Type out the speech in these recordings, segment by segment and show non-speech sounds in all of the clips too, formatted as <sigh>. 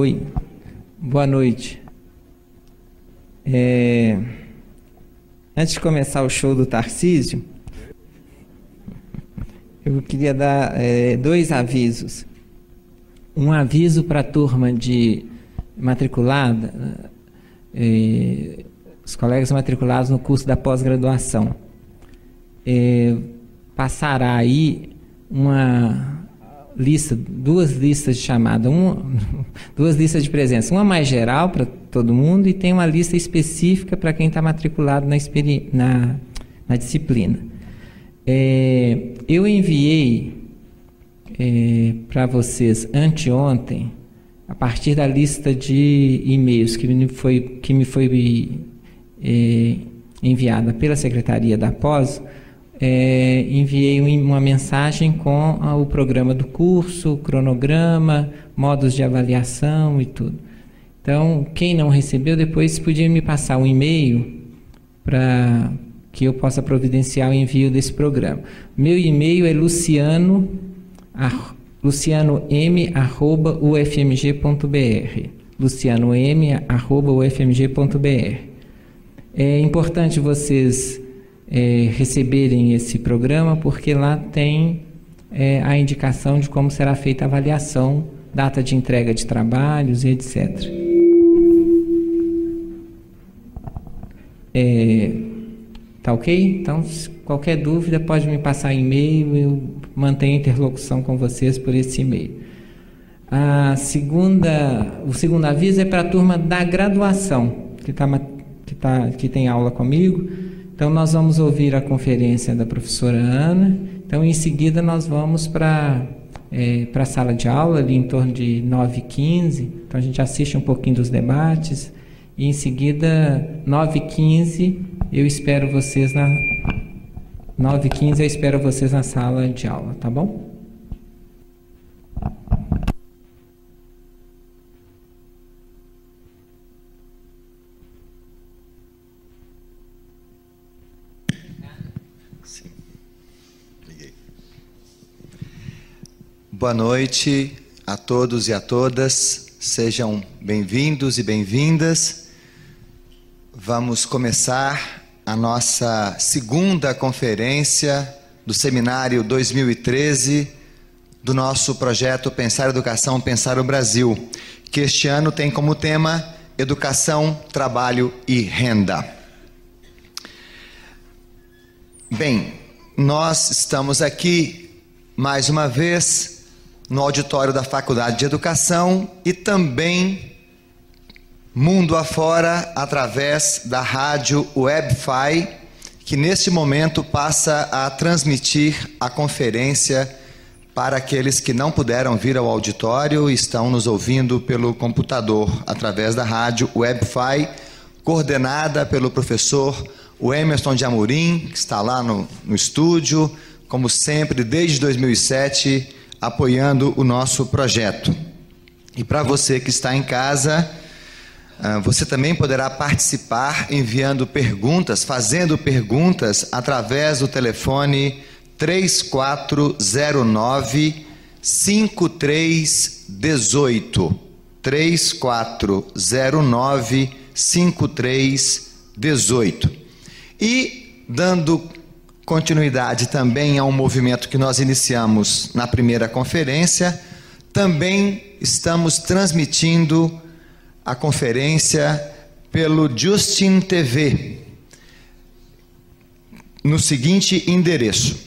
Oi, boa noite. É... Antes de começar o show do Tarcísio, eu queria dar é, dois avisos. Um aviso para a turma de matriculada, é, os colegas matriculados no curso da pós-graduação. É, passará aí uma lista, duas listas de chamada, um, <laughs> duas listas de presença, uma mais geral para todo mundo e tem uma lista específica para quem está matriculado na, na, na disciplina. É, eu enviei é, para vocês anteontem, a partir da lista de e-mails que me foi, que me foi é, enviada pela Secretaria da Pós, é, enviei uma mensagem com o programa do curso, cronograma, modos de avaliação e tudo. Então, quem não recebeu, depois podia me passar um e-mail para que eu possa providenciar o envio desse programa. Meu e-mail é luciano, lucianom.ufmg.br lucianom.ufmg.br É importante vocês é, receberem esse programa, porque lá tem é, a indicação de como será feita a avaliação, data de entrega de trabalhos e etc. É, tá ok? Então, qualquer dúvida pode me passar e-mail, eu mantenho interlocução com vocês por esse e-mail. A segunda, o segundo aviso é para a turma da graduação, que, tá, que, tá, que tem aula comigo. Então, nós vamos ouvir a conferência da professora Ana. Então, em seguida, nós vamos para é, a sala de aula, ali em torno de 9h15. Então, a gente assiste um pouquinho dos debates. E, em seguida, 9h15, eu espero vocês na... 9h15, eu espero vocês na sala de aula, tá bom? Boa noite a todos e a todas, sejam bem-vindos e bem-vindas. Vamos começar a nossa segunda conferência do Seminário 2013 do nosso projeto Pensar Educação, Pensar o Brasil, que este ano tem como tema Educação, Trabalho e Renda. Bem, nós estamos aqui mais uma vez no auditório da Faculdade de Educação e também mundo afora através da rádio Webfi, que neste momento passa a transmitir a conferência para aqueles que não puderam vir ao auditório e estão nos ouvindo pelo computador através da rádio Webfi, coordenada pelo professor Emerson de Amorim, que está lá no, no estúdio, como sempre, desde 2007 apoiando o nosso projeto. E para você que está em casa, ah, você também poderá participar enviando perguntas, fazendo perguntas através do telefone 3409 5318. 3409 5318. E dando continuidade também a um movimento que nós iniciamos na primeira conferência. Também estamos transmitindo a conferência pelo Justin TV, no seguinte endereço.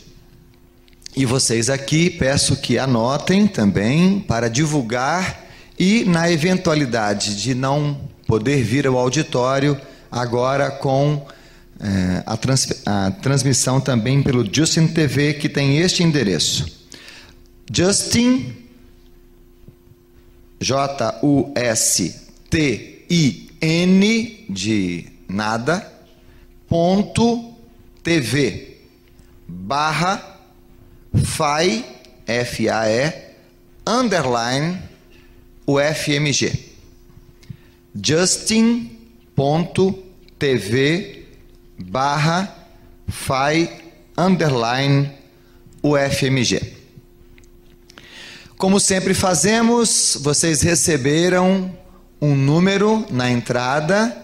E vocês aqui peço que anotem também para divulgar e, na eventualidade de não poder vir ao auditório, agora com é, a, trans, a transmissão também pelo Justin TV, que tem este endereço. Justin, J-U-S-T-I-N, de nada, ponto TV, barra, FAI, F-A-E, underline, UFMG. Justin.tv barra FAI underline UFMG. Como sempre fazemos, vocês receberam um número na entrada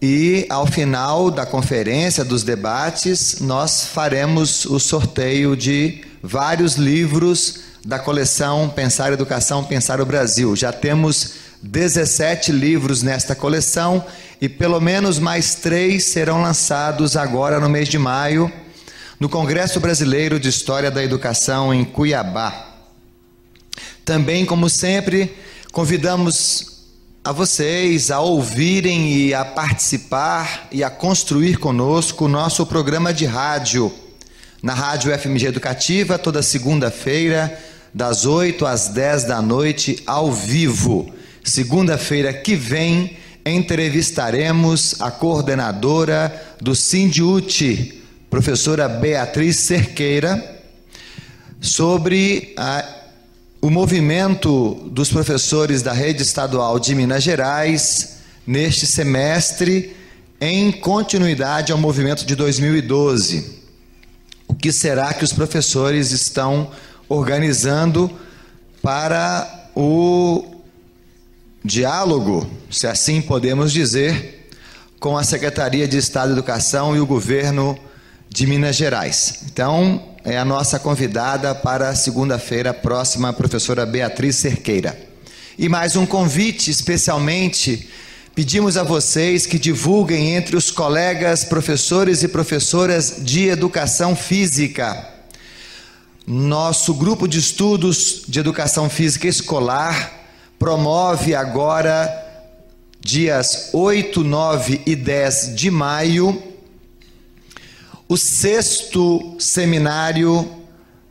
e ao final da conferência, dos debates, nós faremos o sorteio de vários livros da coleção Pensar Educação, Pensar o Brasil. Já temos 17 livros nesta coleção e pelo menos mais três serão lançados agora no mês de maio no Congresso Brasileiro de História da Educação em Cuiabá. Também, como sempre, convidamos a vocês a ouvirem e a participar e a construir conosco o nosso programa de rádio. Na Rádio FMG Educativa, toda segunda-feira, das 8 às 10 da noite, ao vivo. Segunda-feira que vem, entrevistaremos a coordenadora do Sindiute, professora Beatriz Cerqueira, sobre a o movimento dos professores da rede estadual de Minas Gerais neste semestre, em continuidade ao movimento de 2012. O que será que os professores estão organizando para o diálogo, se assim podemos dizer, com a Secretaria de Estado de Educação e o governo de Minas Gerais? Então, é a nossa convidada para segunda-feira próxima, a professora Beatriz Cerqueira. E mais um convite, especialmente, pedimos a vocês que divulguem entre os colegas, professores e professoras de educação física. Nosso grupo de estudos de educação física escolar promove agora, dias 8, 9 e 10 de maio, o sexto seminário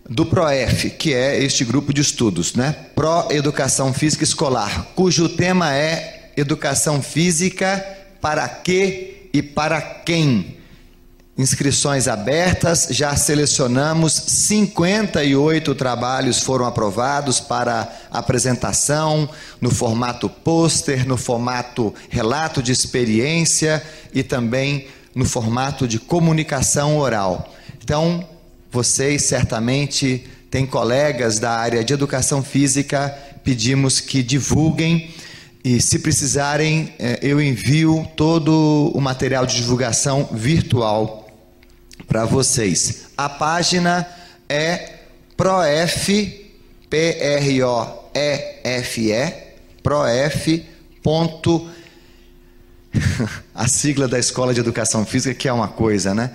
do PROEF, que é este grupo de estudos, né? Pro Educação Física Escolar, cujo tema é Educação Física para que e para quem. Inscrições abertas, já selecionamos 58 trabalhos foram aprovados para apresentação no formato pôster, no formato relato de experiência e também no formato de comunicação oral. Então, vocês certamente têm colegas da área de educação física, pedimos que divulguem e, se precisarem, eh, eu envio todo o material de divulgação virtual para vocês. A página é prof, P-R-O-E-F-E, <laughs> prof a sigla da Escola de Educação Física, que é uma coisa, né?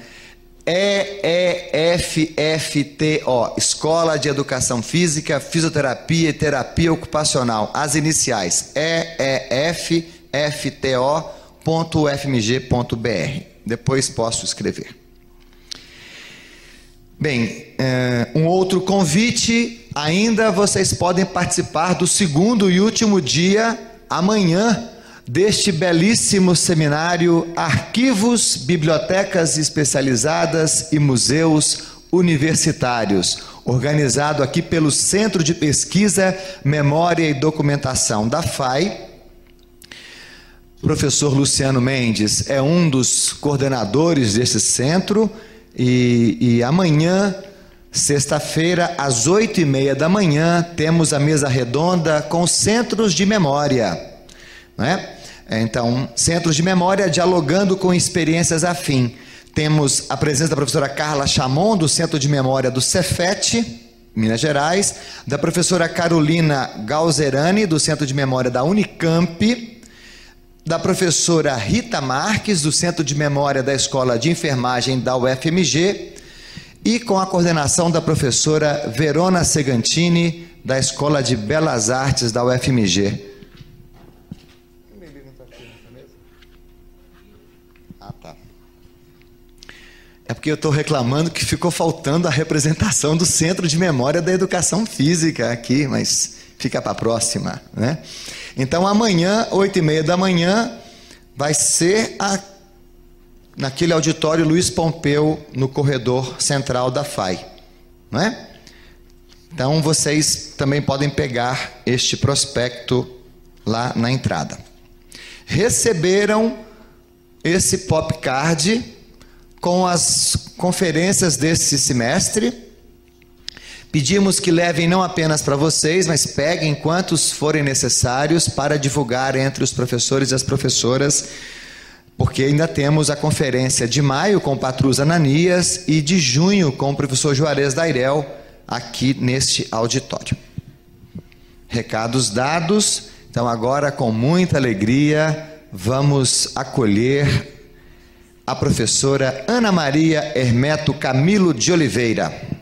EEFFTO, Escola de Educação Física, Fisioterapia e Terapia Ocupacional. As iniciais EEFFTO.ufmg.br. Depois posso escrever. Bem, é, um outro convite, ainda vocês podem participar do segundo e último dia, amanhã, deste belíssimo seminário Arquivos, Bibliotecas Especializadas e Museus Universitários, organizado aqui pelo Centro de Pesquisa, Memória e Documentação da FAI. O professor Luciano Mendes é um dos coordenadores desse centro e, e amanhã, sexta-feira, às oito e meia da manhã, temos a mesa redonda com centros de memória. Não é? É, então, centros de memória dialogando com experiências afim. Temos a presença da professora Carla Chamon, do Centro de Memória do Cefet, Minas Gerais, da professora Carolina Galzerani, do Centro de Memória da Unicamp, da professora Rita Marques, do Centro de Memória da Escola de Enfermagem da UFMG, e com a coordenação da professora Verona Segantini, da Escola de Belas Artes da UFMG. É porque eu estou reclamando que ficou faltando a representação do Centro de Memória da Educação Física aqui, mas fica para a próxima, né? Então amanhã, oito e meia da manhã, vai ser a, naquele auditório Luiz Pompeu, no corredor central da FAI, não é? Então vocês também podem pegar este prospecto lá na entrada. Receberam esse pop card com as conferências desse semestre. Pedimos que levem não apenas para vocês, mas peguem quantos forem necessários para divulgar entre os professores e as professoras, porque ainda temos a conferência de maio com o Patrus Ananias e de junho com o professor Juarez Dairel aqui neste auditório. Recados dados, então agora com muita alegria vamos acolher a professora Ana Maria Hermeto Camilo de Oliveira.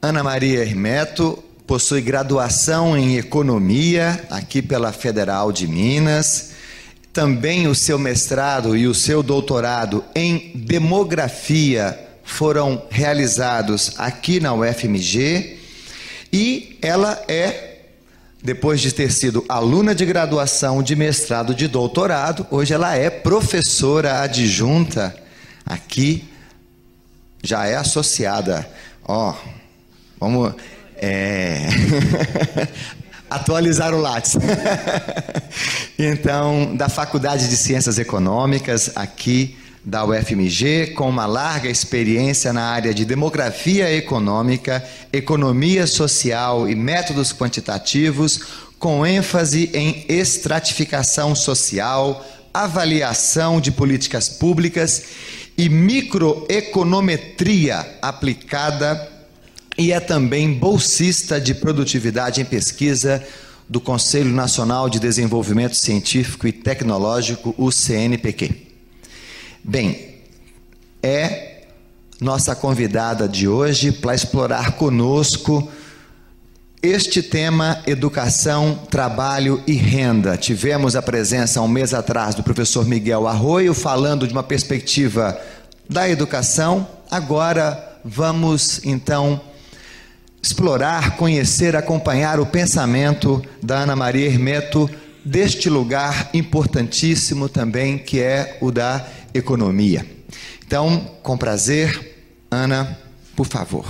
Ana Maria Hermeto possui graduação em Economia aqui pela Federal de Minas, também o seu mestrado e o seu doutorado em Demografia foram realizados aqui na UFMG e ela é, depois de ter sido aluna de graduação, de mestrado, de doutorado, hoje ela é professora adjunta aqui, já é associada. Ó, Vamos é... <laughs> atualizar o Lattes. <laughs> então, da Faculdade de Ciências Econômicas, aqui da UFMG, com uma larga experiência na área de demografia econômica, economia social e métodos quantitativos, com ênfase em estratificação social, avaliação de políticas públicas e microeconometria aplicada e é também bolsista de produtividade em pesquisa do Conselho Nacional de Desenvolvimento Científico e Tecnológico, o CNPq. Bem, é nossa convidada de hoje para explorar conosco este tema educação, trabalho e renda. Tivemos a presença um mês atrás do professor Miguel Arroio falando de uma perspectiva da educação. Agora vamos então explorar, conhecer, acompanhar o pensamento da Ana Maria Hermeto deste lugar importantíssimo também, que é o da economia. Então, com prazer, Ana, por favor.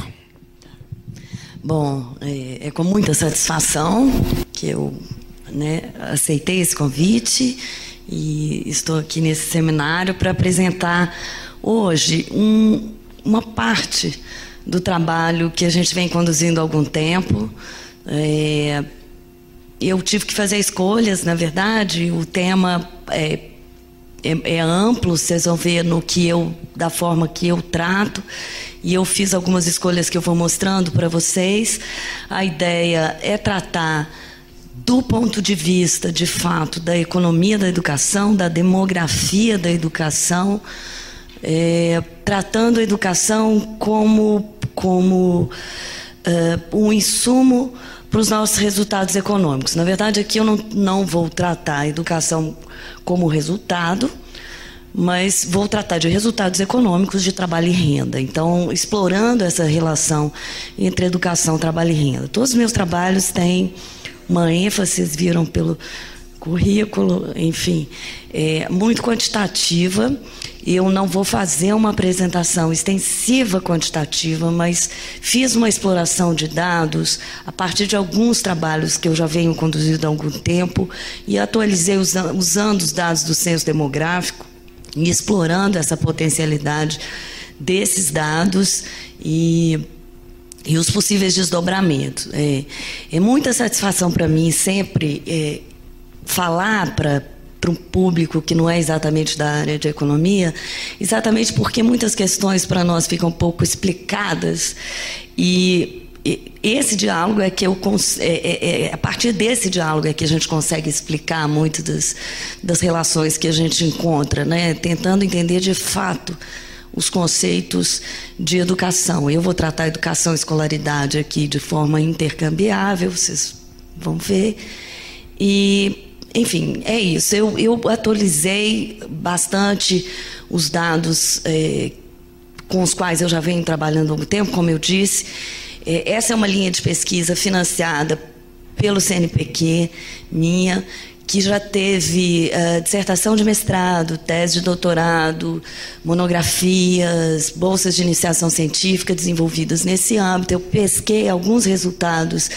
Bom, é, é com muita satisfação que eu né, aceitei esse convite e estou aqui nesse seminário para apresentar hoje um, uma parte do trabalho que a gente vem conduzindo há algum tempo. É, eu tive que fazer escolhas, na verdade, o tema é, é, é, amplo, vocês vão ver no que eu, da forma que eu trato, e eu fiz algumas escolhas que eu vou mostrando para vocês. A ideia é tratar do ponto de vista, de fato, da economia da educação, da demografia da educação, é, tratando a educação como como uh, um insumo para os nossos resultados econômicos. Na verdade, aqui eu não, não vou tratar a educação como resultado, mas vou tratar de resultados econômicos de trabalho e renda. Então, explorando essa relação entre educação, trabalho e renda. Todos os meus trabalhos têm uma ênfase, vocês viram pelo currículo, enfim, é, muito quantitativa eu não vou fazer uma apresentação extensiva quantitativa, mas fiz uma exploração de dados a partir de alguns trabalhos que eu já venho conduzindo há algum tempo e atualizei usando os dados do censo demográfico e explorando essa potencialidade desses dados e e os possíveis desdobramentos. É, é muita satisfação para mim sempre é, falar para para um público que não é exatamente da área de economia, exatamente porque muitas questões para nós ficam pouco explicadas e esse diálogo é que eu é, é, é, a partir desse diálogo é que a gente consegue explicar muito das, das relações que a gente encontra, né? Tentando entender de fato os conceitos de educação. Eu vou tratar educação e escolaridade aqui de forma intercambiável, vocês vão ver. E enfim, é isso. Eu, eu atualizei bastante os dados é, com os quais eu já venho trabalhando há algum tempo, como eu disse. É, essa é uma linha de pesquisa financiada pelo CNPq, minha, que já teve uh, dissertação de mestrado, tese de doutorado, monografias, bolsas de iniciação científica desenvolvidas nesse âmbito. Eu pesquei alguns resultados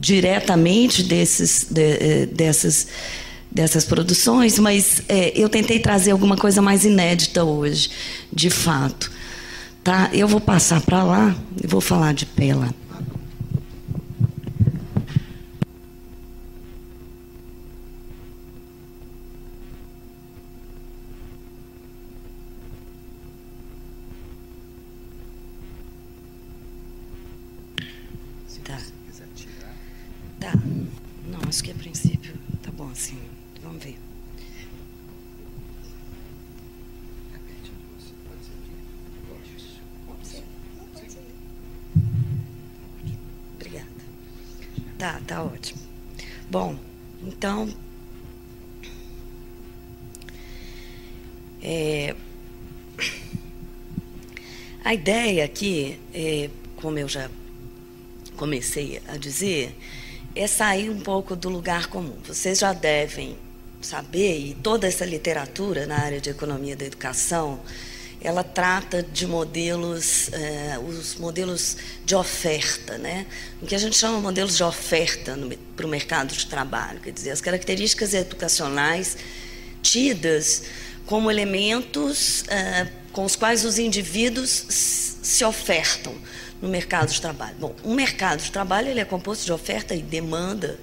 diretamente desses, de, eh, dessas, dessas produções, mas é, eu tentei trazer alguma coisa mais inédita hoje, de fato. Tá? Eu vou passar para lá e vou falar de pé lá. Acho que a princípio tá bom assim. Vamos ver. Obrigada. Tá, tá ótimo. Bom, então. É, a ideia aqui, é, como eu já comecei a dizer, é sair um pouco do lugar comum. Vocês já devem saber, e toda essa literatura na área de economia da educação, ela trata de modelos, eh, os modelos de oferta, né? o que a gente chama de modelos de oferta para o mercado de trabalho, quer dizer, as características educacionais tidas como elementos eh, com os quais os indivíduos se ofertam no mercado de trabalho? Bom, um mercado de trabalho ele é composto de oferta e demanda,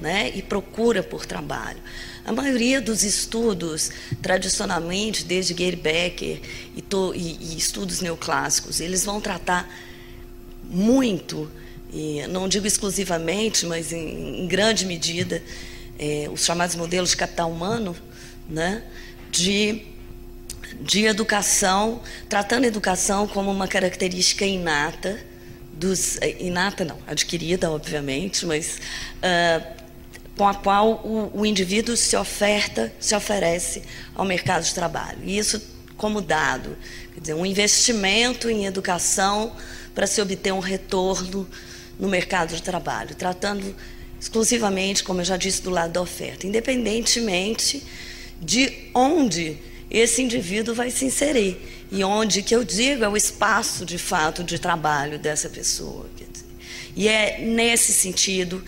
né, e procura por trabalho. A maioria dos estudos, tradicionalmente, desde Gary Becker e, to, e, e estudos neoclássicos, eles vão tratar muito, e não digo exclusivamente, mas em, em grande medida, é, os chamados modelos de capital humano, né, de de educação, tratando a educação como uma característica inata, dos, eh, inata não, adquirida, obviamente, mas uh, com a qual o, o, indivíduo se oferta, se oferece ao mercado de trabalho. E isso como dado, quer dizer, um investimento em educação para se obter um retorno no mercado de trabalho, tratando exclusivamente, como eu já disse, do lado da oferta, independentemente de onde esse indivíduo vai se inserir. E onde que eu digo é o espaço de fato de trabalho dessa pessoa. E é nesse sentido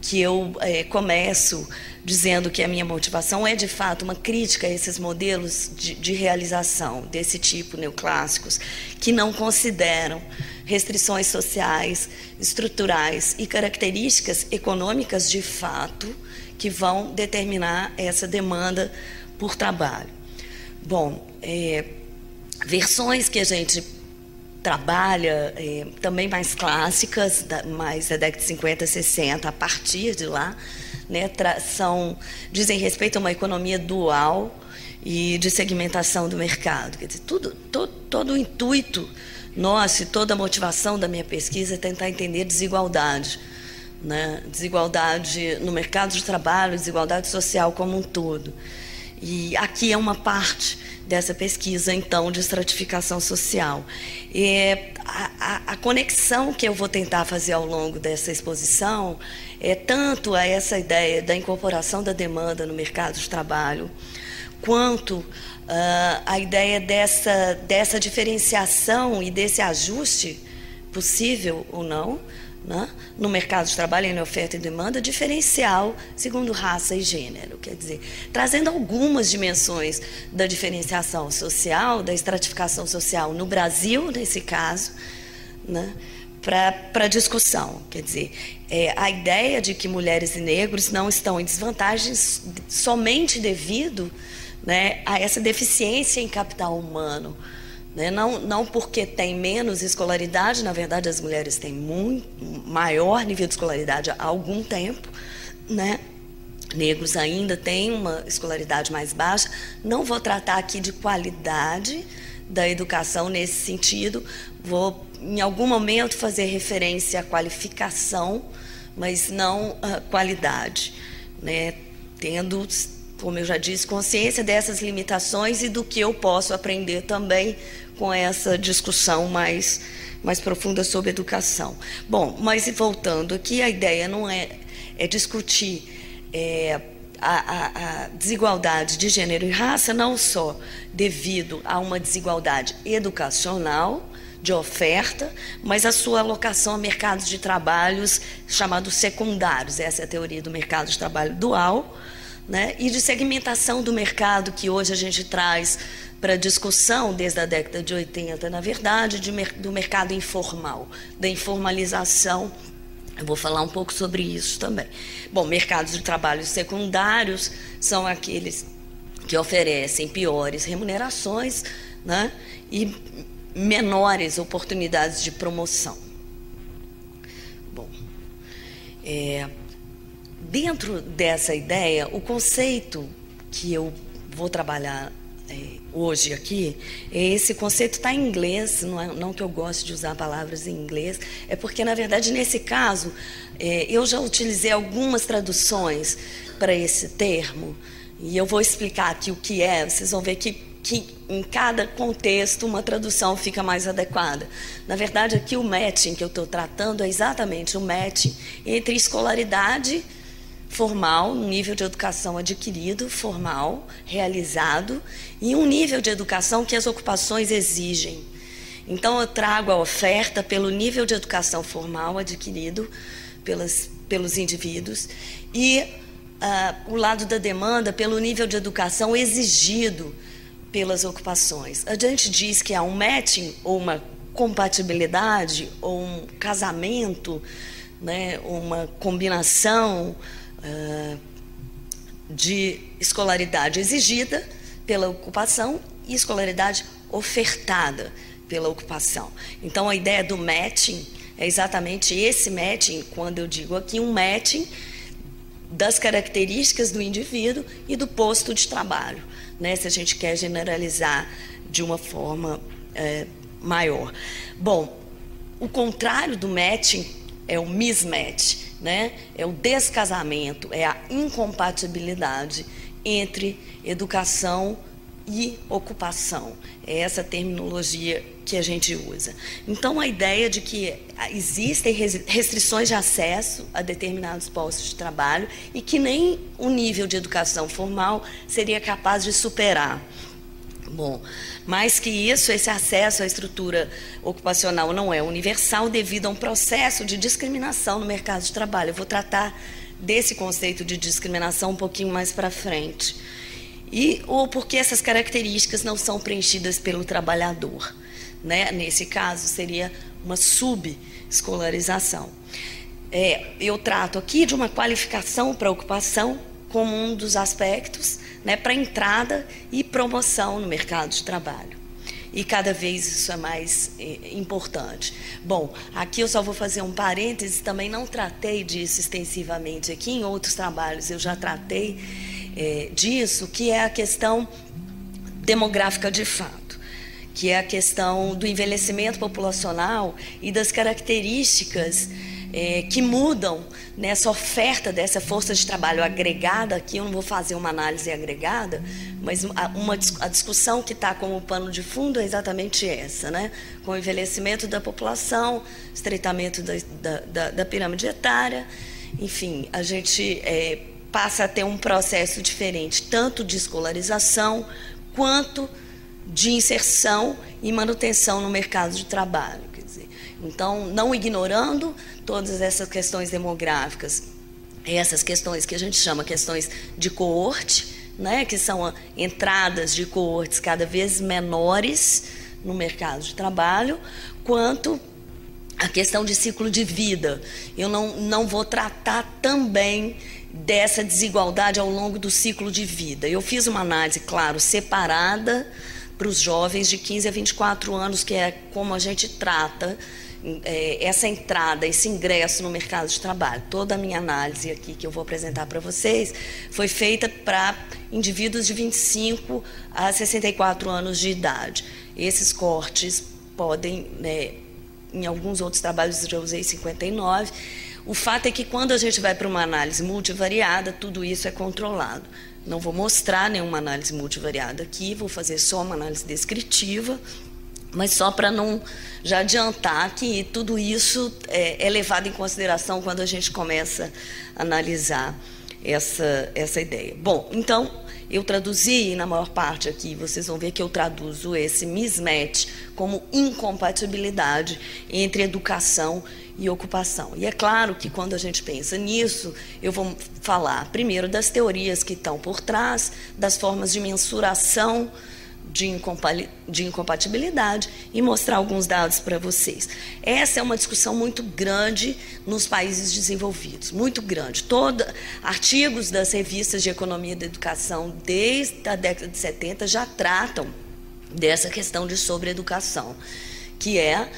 que eu é, começo dizendo que a minha motivação é de fato uma crítica a esses modelos de, de realização desse tipo neoclássicos que não consideram restrições sociais, estruturais e características econômicas de fato que vão determinar essa demanda por trabalho. Bom, é, versões que a gente trabalha, é, também mais clássicas, da, mais da década de 50, 60, a partir de lá, né, são, dizem respeito a uma economia dual e de segmentação do mercado. Quer dizer, tudo, todo, todo o intuito nosso e toda a motivação da minha pesquisa é tentar entender desigualdade. Né? Desigualdade no mercado de trabalho, desigualdade social como um todo. E aqui é uma parte dessa pesquisa, então, de estratificação social. E a, a, a, conexão que eu vou tentar fazer ao longo dessa exposição é tanto a essa ideia da incorporação da demanda no mercado de trabalho, quanto uh, a ideia dessa, dessa diferenciação e desse ajuste possível ou não né, no mercado de trabalho, em oferta e demanda, diferencial segundo raça e gênero. Quer dizer, trazendo algumas dimensões da diferenciação social, da estratificação social no Brasil, nesse caso, né, para discussão. Quer dizer, é, a ideia de que mulheres e negros não estão em desvantagens somente devido né, a essa deficiência em capital humano né? Não, não porque tem menos escolaridade, na verdade as mulheres têm muito maior nível de escolaridade há algum tempo, né? negros ainda têm uma escolaridade mais baixa. Não vou tratar aqui de qualidade da educação nesse sentido, vou em algum momento fazer referência à qualificação, mas não à qualidade, né? tendo como eu já disse, consciência dessas limitações e do que eu posso aprender também com essa discussão mais, mais profunda sobre educação. Bom, mas voltando aqui, a ideia não é, é discutir é, a, a, a, desigualdade de gênero e raça não só devido a uma desigualdade educacional de oferta, mas a sua alocação a mercados de trabalhos chamados secundários. Essa é a teoria do mercado de trabalho dual, né? e de segmentação do mercado que hoje a gente traz para discussão desde a década de 80, na verdade, de, do mercado informal, da informalização eu vou falar um pouco sobre isso também. Bom, mercados de trabalho secundários são aqueles que oferecem piores remunerações né, e menores oportunidades de promoção. Bom, é, dentro dessa ideia, o conceito que eu vou trabalhar é, hoje aqui, esse conceito está em inglês, não, é, não que eu goste de usar palavras em inglês, é porque, na verdade, nesse caso, é, eu já utilizei algumas traduções para esse termo, e eu vou explicar aqui o que é, vocês vão ver que, que em cada contexto uma tradução fica mais adequada. Na verdade, aqui o matching que eu estou tratando é exatamente o matching entre escolaridade formal, um nível de educação adquirido, formal, realizado, e um nível de educação que as ocupações exigem. Então, eu trago a oferta pelo nível de educação formal adquirido pelas, pelos indivíduos e uh, o lado da demanda pelo nível de educação exigido pelas ocupações. A gente diz que há um matching ou uma compatibilidade ou um casamento, né, uma combinação de escolaridade exigida pela ocupação e escolaridade ofertada pela ocupação. Então, a ideia do matching é exatamente esse matching, quando eu digo aqui um matching das características do indivíduo e do posto de trabalho, né? se a gente quer generalizar de uma forma é, maior. Bom, o contrário do matching é o mismatch, né? é o descasamento, é a incompatibilidade entre educação e ocupação. É essa terminologia que a gente usa. Então, a ideia de que existem restrições de acesso a determinados postos de trabalho e que nem o nível de educação formal seria capaz de superar. Bom, mais que isso, esse acesso à estrutura ocupacional não é universal devido a um processo de discriminação no mercado de trabalho. Eu vou tratar desse conceito de discriminação um pouquinho mais para frente. E ou porque essas características não são preenchidas pelo trabalhador. Né? Nesse caso, seria uma subescolarização. É, eu trato aqui de uma qualificação para ocupação como um dos aspectos né, para entrada e promoção no mercado de trabalho. E cada vez isso é mais é, importante. Bom, aqui eu só vou fazer um parêntese, também não tratei disso extensivamente aqui, em outros trabalhos eu já tratei é, disso, que é a questão demográfica de fato, que é a questão do envelhecimento populacional e das características é, que mudam nessa oferta dessa força de trabalho agregada, aqui eu não vou fazer uma análise agregada, mas uma, a discussão que está como pano de fundo é exatamente essa, né? com o envelhecimento da população, estreitamento da, da, da, da pirâmide etária, enfim, a gente é, passa a ter um processo diferente, tanto de escolarização quanto de inserção e manutenção no mercado de trabalho. Quer dizer, então, não ignorando todas essas questões demográficas, essas questões que a gente chama questões de coorte, né, que são entradas de coortes cada vez menores no mercado de trabalho, quanto a questão de ciclo de vida. Eu não, não vou tratar também dessa desigualdade ao longo do ciclo de vida. Eu fiz uma análise, claro, separada para os jovens de 15 a 24 anos, que é como a gente trata é, essa entrada, esse ingresso no mercado de trabalho. Toda a minha análise aqui que eu vou apresentar para vocês foi feita para indivíduos de 25 a 64 anos de idade. Esses cortes podem, né, em alguns outros trabalhos eu usei 59 o fato é que quando a gente vai para uma análise multivariada, tudo isso é controlado. Não vou mostrar nenhuma análise multivariada aqui, vou fazer só uma análise descritiva, mas só para não já adiantar que tudo isso é, é, levado em consideração quando a gente começa a analisar essa, essa ideia. Bom, então, eu traduzi, na maior parte aqui, vocês vão ver que eu traduzo esse mismatch como incompatibilidade entre educação e ocupação. E é claro que quando a gente pensa nisso, eu vou falar primeiro das teorias que estão por trás, das formas de mensuração de, incompatibilidade e mostrar alguns dados para vocês. Essa é uma discussão muito grande nos países desenvolvidos, muito grande. Toda, artigos das revistas de economia da educação desde a década de 70 já tratam dessa questão de sobreeducação, que é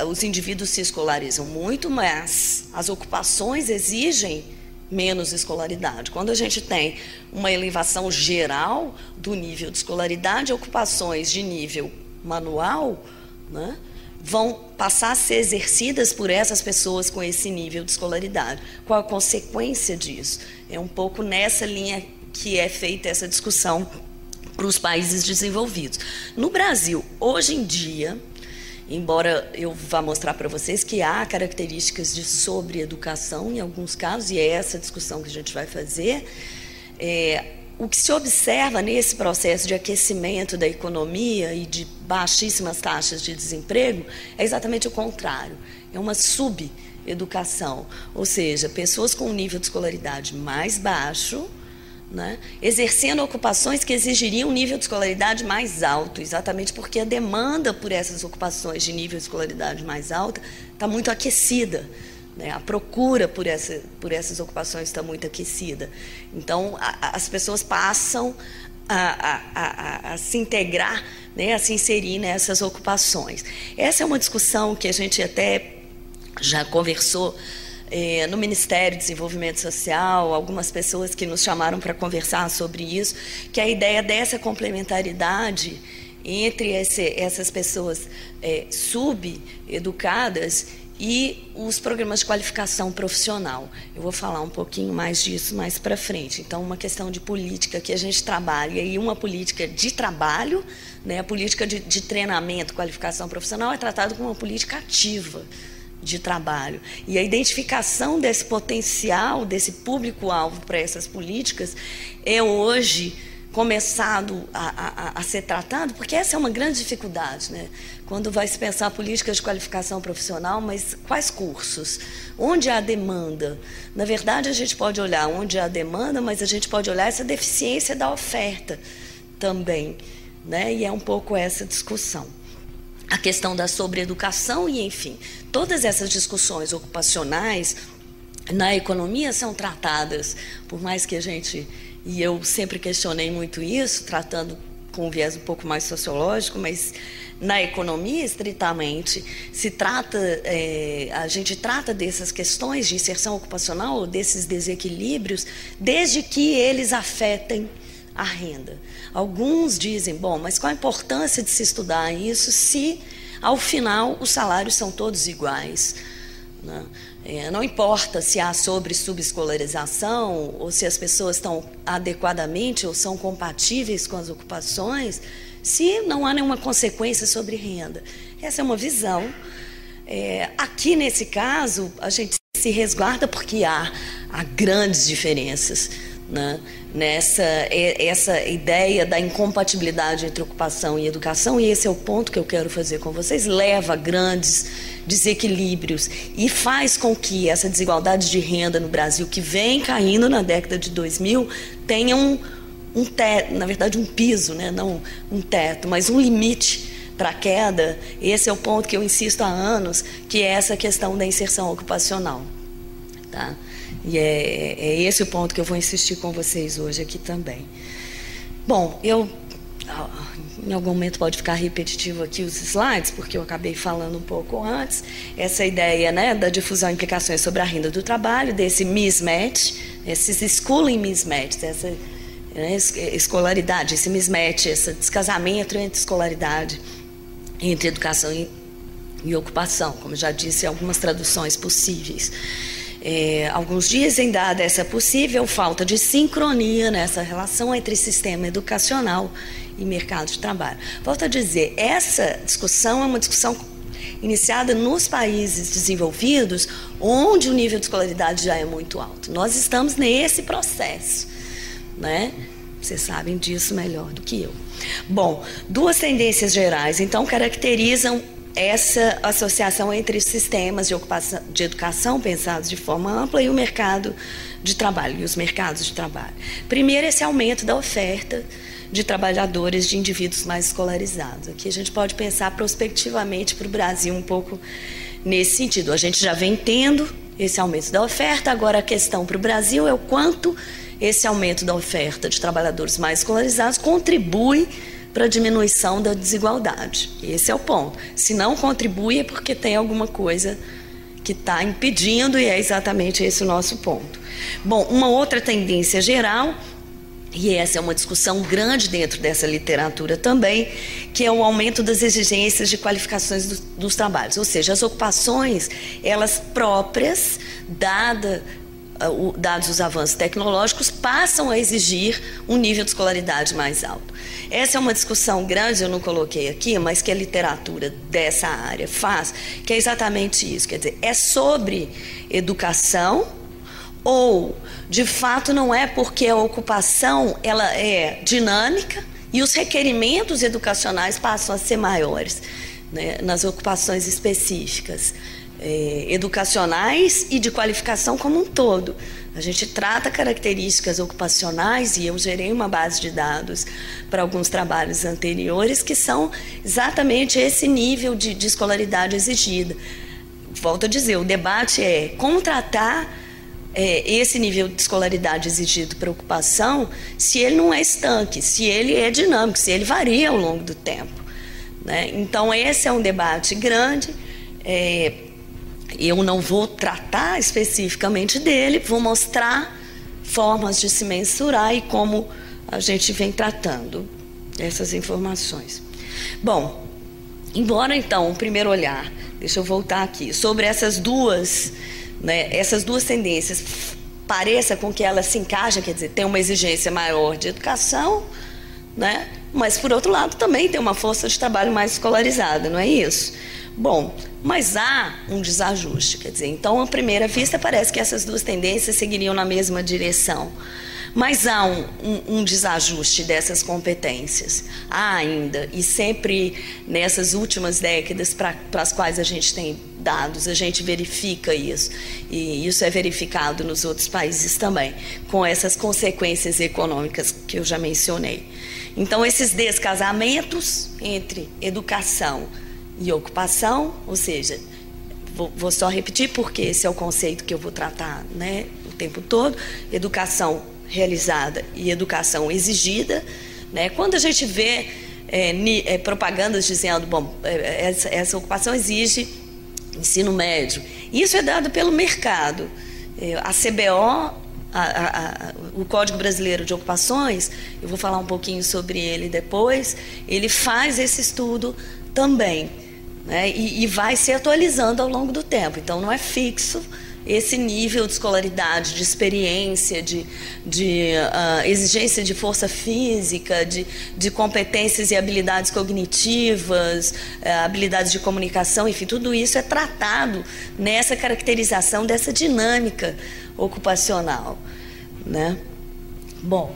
uh, os indivíduos se escolarizam muito, mas as ocupações exigem menos escolaridade. Quando a gente tem uma elevação geral do nível de escolaridade, ocupações de nível manual né, vão passar a ser exercidas por essas pessoas com esse nível de escolaridade. Qual a consequência disso? É um pouco nessa linha que é feita essa discussão para os países desenvolvidos. No Brasil, hoje em dia, embora eu vá mostrar para vocês que há características de sobre-educação em alguns casos, e é essa discussão que a gente vai fazer, é, o que se observa nesse processo de aquecimento da economia e de baixíssimas taxas de desemprego é exatamente o contrário. É uma sub-educação, ou seja, pessoas com um nível de escolaridade mais baixo né, exercendo ocupações que exigiriam um nível de escolaridade mais alto, exatamente porque a demanda por essas ocupações de nível de escolaridade mais alta está muito aquecida. Né, a procura por, essa, por essas ocupações está muito aquecida. Então, a, as pessoas passam a, a, a, se integrar, né, a se inserir nessas ocupações. Essa é uma discussão que a gente até já conversou é, no Ministério de Desenvolvimento Social, algumas pessoas que nos chamaram para conversar sobre isso, que a ideia dessa complementaridade entre esse, essas pessoas é, subeducadas e os programas de qualificação profissional. Eu vou falar um pouquinho mais disso mais para frente. Então, uma questão de política que a gente trabalha, e uma política de trabalho, né, a política de, de treinamento, qualificação profissional, é tratada como uma política ativa de trabalho. E a identificação desse potencial, desse público-alvo para essas políticas, é hoje começado a, a, a, ser tratado, porque essa é uma grande dificuldade, né? Quando vai se pensar políticas de qualificação profissional, mas quais cursos? Onde há demanda? Na verdade, a gente pode olhar onde há demanda, mas a gente pode olhar essa deficiência da oferta também, né? E é um pouco essa discussão a questão da sobreeducação e, enfim, todas essas discussões ocupacionais na economia são tratadas, por mais que a gente, e eu sempre questionei muito isso, tratando com um viés um pouco mais sociológico, mas na economia, estritamente, se trata, é, a gente trata dessas questões de inserção ocupacional, desses desequilíbrios, desde que eles afetem a renda. Alguns dizem, bom, mas qual a importância de se estudar isso se, ao final, os salários são todos iguais? Né? É, não importa se há sobre subescolarização ou se as pessoas estão adequadamente ou são compatíveis com as ocupações, se não há nenhuma consequência sobre renda. Essa é uma visão. É, aqui, nesse caso, a gente se resguarda porque há, há grandes diferenças né, nessa essa ideia da incompatibilidade entre ocupação e educação, e esse é o ponto que eu quero fazer com vocês, leva a grandes desequilíbrios e faz com que essa desigualdade de renda no Brasil, que vem caindo na década de 2000, tenha um, um teto, na verdade um piso, né, não um teto, mas um limite para a queda. Esse é o ponto que eu insisto há anos, que é essa questão da inserção ocupacional. Tá? E é, é esse o ponto que eu vou insistir com vocês hoje aqui também. Bom, eu em algum momento pode ficar repetitivo aqui os slides, porque eu acabei falando um pouco antes, essa ideia né, da difusão e implicações sobre a renda do trabalho, desse mismatch, esses schooling mismatch, essa né, escolaridade, esse mismatch, esse descasamento entre escolaridade, entre educação e, e ocupação, como já disse, algumas traduções possíveis é, alguns dizem, dada essa possível falta de sincronia nessa relação entre sistema educacional e mercado de trabalho. Volto a dizer, essa discussão é uma discussão iniciada nos países desenvolvidos, onde o nível de escolaridade já é muito alto. Nós estamos nesse processo, né? Vocês sabem disso melhor do que eu. Bom, duas tendências gerais, então, caracterizam essa associação entre sistemas de, ocupação, de educação pensados de forma ampla e o mercado de trabalho, e os mercados de trabalho. Primeiro, esse aumento da oferta de trabalhadores, de indivíduos mais escolarizados. Aqui a gente pode pensar prospectivamente para o Brasil um pouco nesse sentido. A gente já vem tendo esse aumento da oferta, agora a questão para o Brasil é o quanto esse aumento da oferta de trabalhadores mais escolarizados contribui para a diminuição da desigualdade. Esse é o ponto. Se não contribui é porque tem alguma coisa que está impedindo e é exatamente esse o nosso ponto. Bom, uma outra tendência geral e essa é uma discussão grande dentro dessa literatura também, que é o aumento das exigências de qualificações do, dos trabalhos, ou seja, as ocupações, elas próprias, dada, dados os avanços tecnológicos, passam a exigir um nível de escolaridade mais alto. Essa é uma discussão grande, eu não coloquei aqui, mas que a literatura dessa área faz, que é exatamente isso, quer dizer, é sobre educação ou de fato não é porque a ocupação ela é dinâmica e os requerimentos educacionais passam a ser maiores né, nas ocupações específicas é, educacionais e de qualificação como um todo. A gente trata características ocupacionais e eu gerei uma base de dados para alguns trabalhos anteriores que são exatamente esse nível de, de escolaridade exigida. Volto a dizer, o debate é contratar é, esse nível de escolaridade exigido para ocupação se ele não é estanque, se ele é dinâmico, se ele varia ao longo do tempo. Né? Então, esse é um debate grande. É, eu não vou tratar especificamente dele, vou mostrar formas de se mensurar e como a gente vem tratando essas informações. Bom, embora então, o primeiro olhar, deixa eu voltar aqui, sobre essas duas né, essas duas tendências pareça com que elas se encaixam, quer dizer, tem uma exigência maior de educação, né, mas por outro lado também tem uma força de trabalho mais escolarizada, não é isso? Bom, mas há um desajuste, quer dizer, então à primeira vista parece que essas duas tendências seguiriam na mesma direção. Mas há um, um, um, desajuste dessas competências. Há ainda, e sempre nessas últimas décadas para as quais a gente tem dados, a gente verifica isso. E isso é verificado nos outros países também, com essas consequências econômicas que eu já mencionei. Então, esses descasamentos entre educação e ocupação, ou seja, vou, vou só repetir porque esse é o conceito que eu vou tratar né, o tempo todo: educação realizada e educação exigida. Né? Quando a gente vê é, é, propagandas dizendo, bom, é, essa, essa, ocupação exige ensino médio, isso é dado pelo mercado. É, a CBO, a, a, a, o Código Brasileiro de Ocupações, eu vou falar um pouquinho sobre ele depois, ele faz esse estudo também. Né? E, e vai se atualizando ao longo do tempo. Então, não é fixo esse nível de escolaridade, de experiência, de, de uh, exigência de força física, de, de competências e habilidades cognitivas, uh, habilidades de comunicação, enfim, tudo isso é tratado nessa caracterização dessa dinâmica ocupacional. Né? Bom,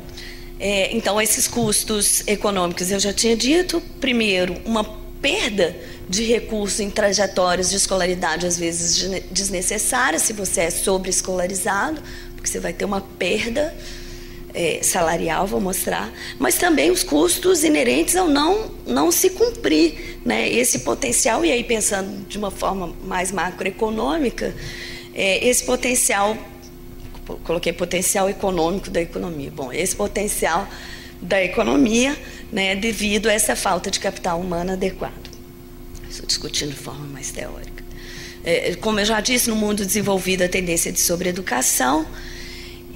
é, então esses custos econômicos eu já tinha dito. Primeiro, uma perda de recurso em trajetórias de escolaridade, às vezes desnecessárias, se você é sobre-escolarizado, porque você vai ter uma perda é, salarial, vou mostrar, mas também os custos inerentes ao não, não se cumprir né, esse potencial, e aí pensando de uma forma mais macroeconômica, é, esse potencial, coloquei potencial econômico da economia, bom, esse potencial da economia, né, devido a essa falta de capital humano adequado. Estou discutindo de forma mais teórica. É, como eu já disse, no mundo desenvolvido a tendência de sobreeducação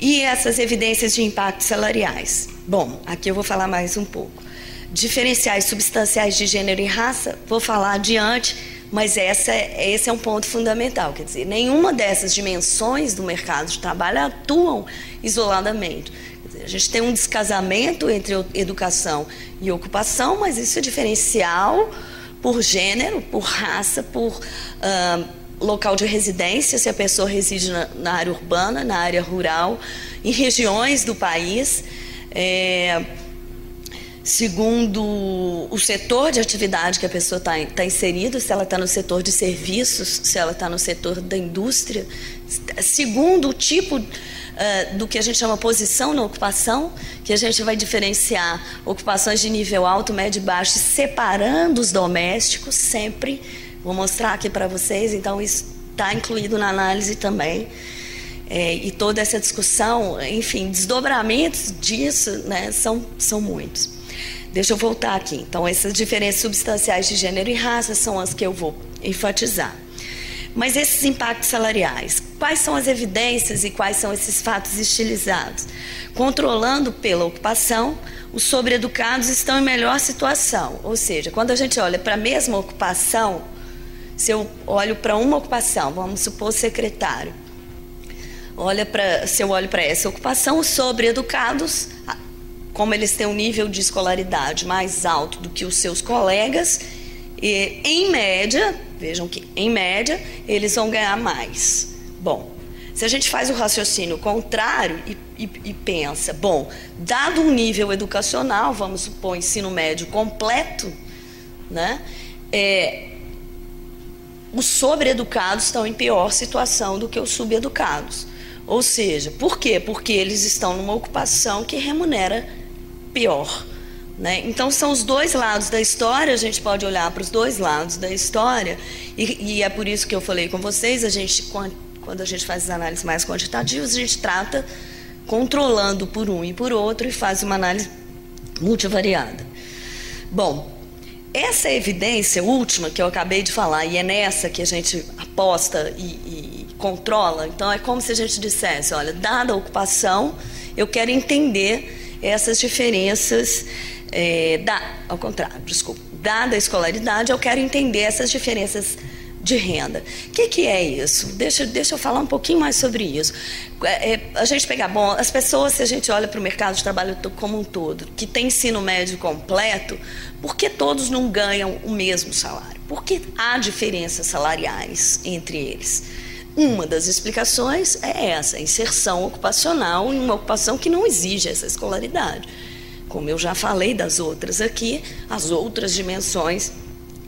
e essas evidências de impactos salariais. Bom, aqui eu vou falar mais um pouco. Diferenciais substanciais de gênero e raça, vou falar adiante, mas essa, esse é um ponto fundamental. Quer dizer, nenhuma dessas dimensões do mercado de trabalho atuam isoladamente. A gente tem um descasamento entre educação e ocupação, mas isso é diferencial por gênero, por raça, por uh, local de residência, se a pessoa reside na, na, área urbana, na área rural, em regiões do país. É, segundo o setor de atividade que a pessoa está tá inserida, se ela está no setor de serviços, se ela está no setor da indústria, segundo o tipo uh, do que a gente chama posição na ocupação, que a gente vai diferenciar ocupações de nível alto, médio e baixo, separando os domésticos sempre. Vou mostrar aqui para vocês, então isso está incluído na análise também. É, e toda essa discussão, enfim, desdobramentos disso né, são, são muitos. Deixa eu voltar aqui. Então, essas diferenças substanciais de gênero e raça são as que eu vou enfatizar. Mas esses impactos salariais, quais são as evidências e quais são esses fatos estilizados? Controlando pela ocupação, os sobreeducados estão em melhor situação. Ou seja, quando a gente olha para a mesma ocupação, se eu olho para uma ocupação, vamos supor secretário, olha para, se eu olho para essa ocupação, os sobreeducados como eles têm um nível de escolaridade mais alto do que os seus colegas, e, em média, vejam que em média, eles vão ganhar mais. Bom, se a gente faz o raciocínio contrário e, e, e pensa, bom, dado um nível educacional, vamos supor ensino médio completo, né, é, os sobreeducados estão em pior situação do que os subeducados. Ou seja, por quê? Porque eles estão numa ocupação que remunera pior. Né? Então, são os dois lados da história, a gente pode olhar para os dois lados da história, e, e, é por isso que eu falei com vocês: a gente, quando a gente faz as análises mais quantitativas, a gente trata controlando por um e por outro e faz uma análise multivariada. Bom, essa evidência última que eu acabei de falar, e é nessa que a gente aposta e, e controla, então é como se a gente dissesse: olha, dada a ocupação, eu quero entender essas diferenças é, da, ao contrário, desculpa, dada a escolaridade, eu quero entender essas diferenças de renda. O que, que, é isso? Deixa, deixa eu falar um pouquinho mais sobre isso. É, é, a gente pegar, bom, as pessoas, se a gente olha para o mercado de trabalho como um todo, que tem ensino médio completo, por que todos não ganham o mesmo salário? Por que há diferenças salariais entre eles? Uma das explicações é essa, inserção ocupacional em uma ocupação que não exige essa escolaridade. Como eu já falei das outras aqui, as outras dimensões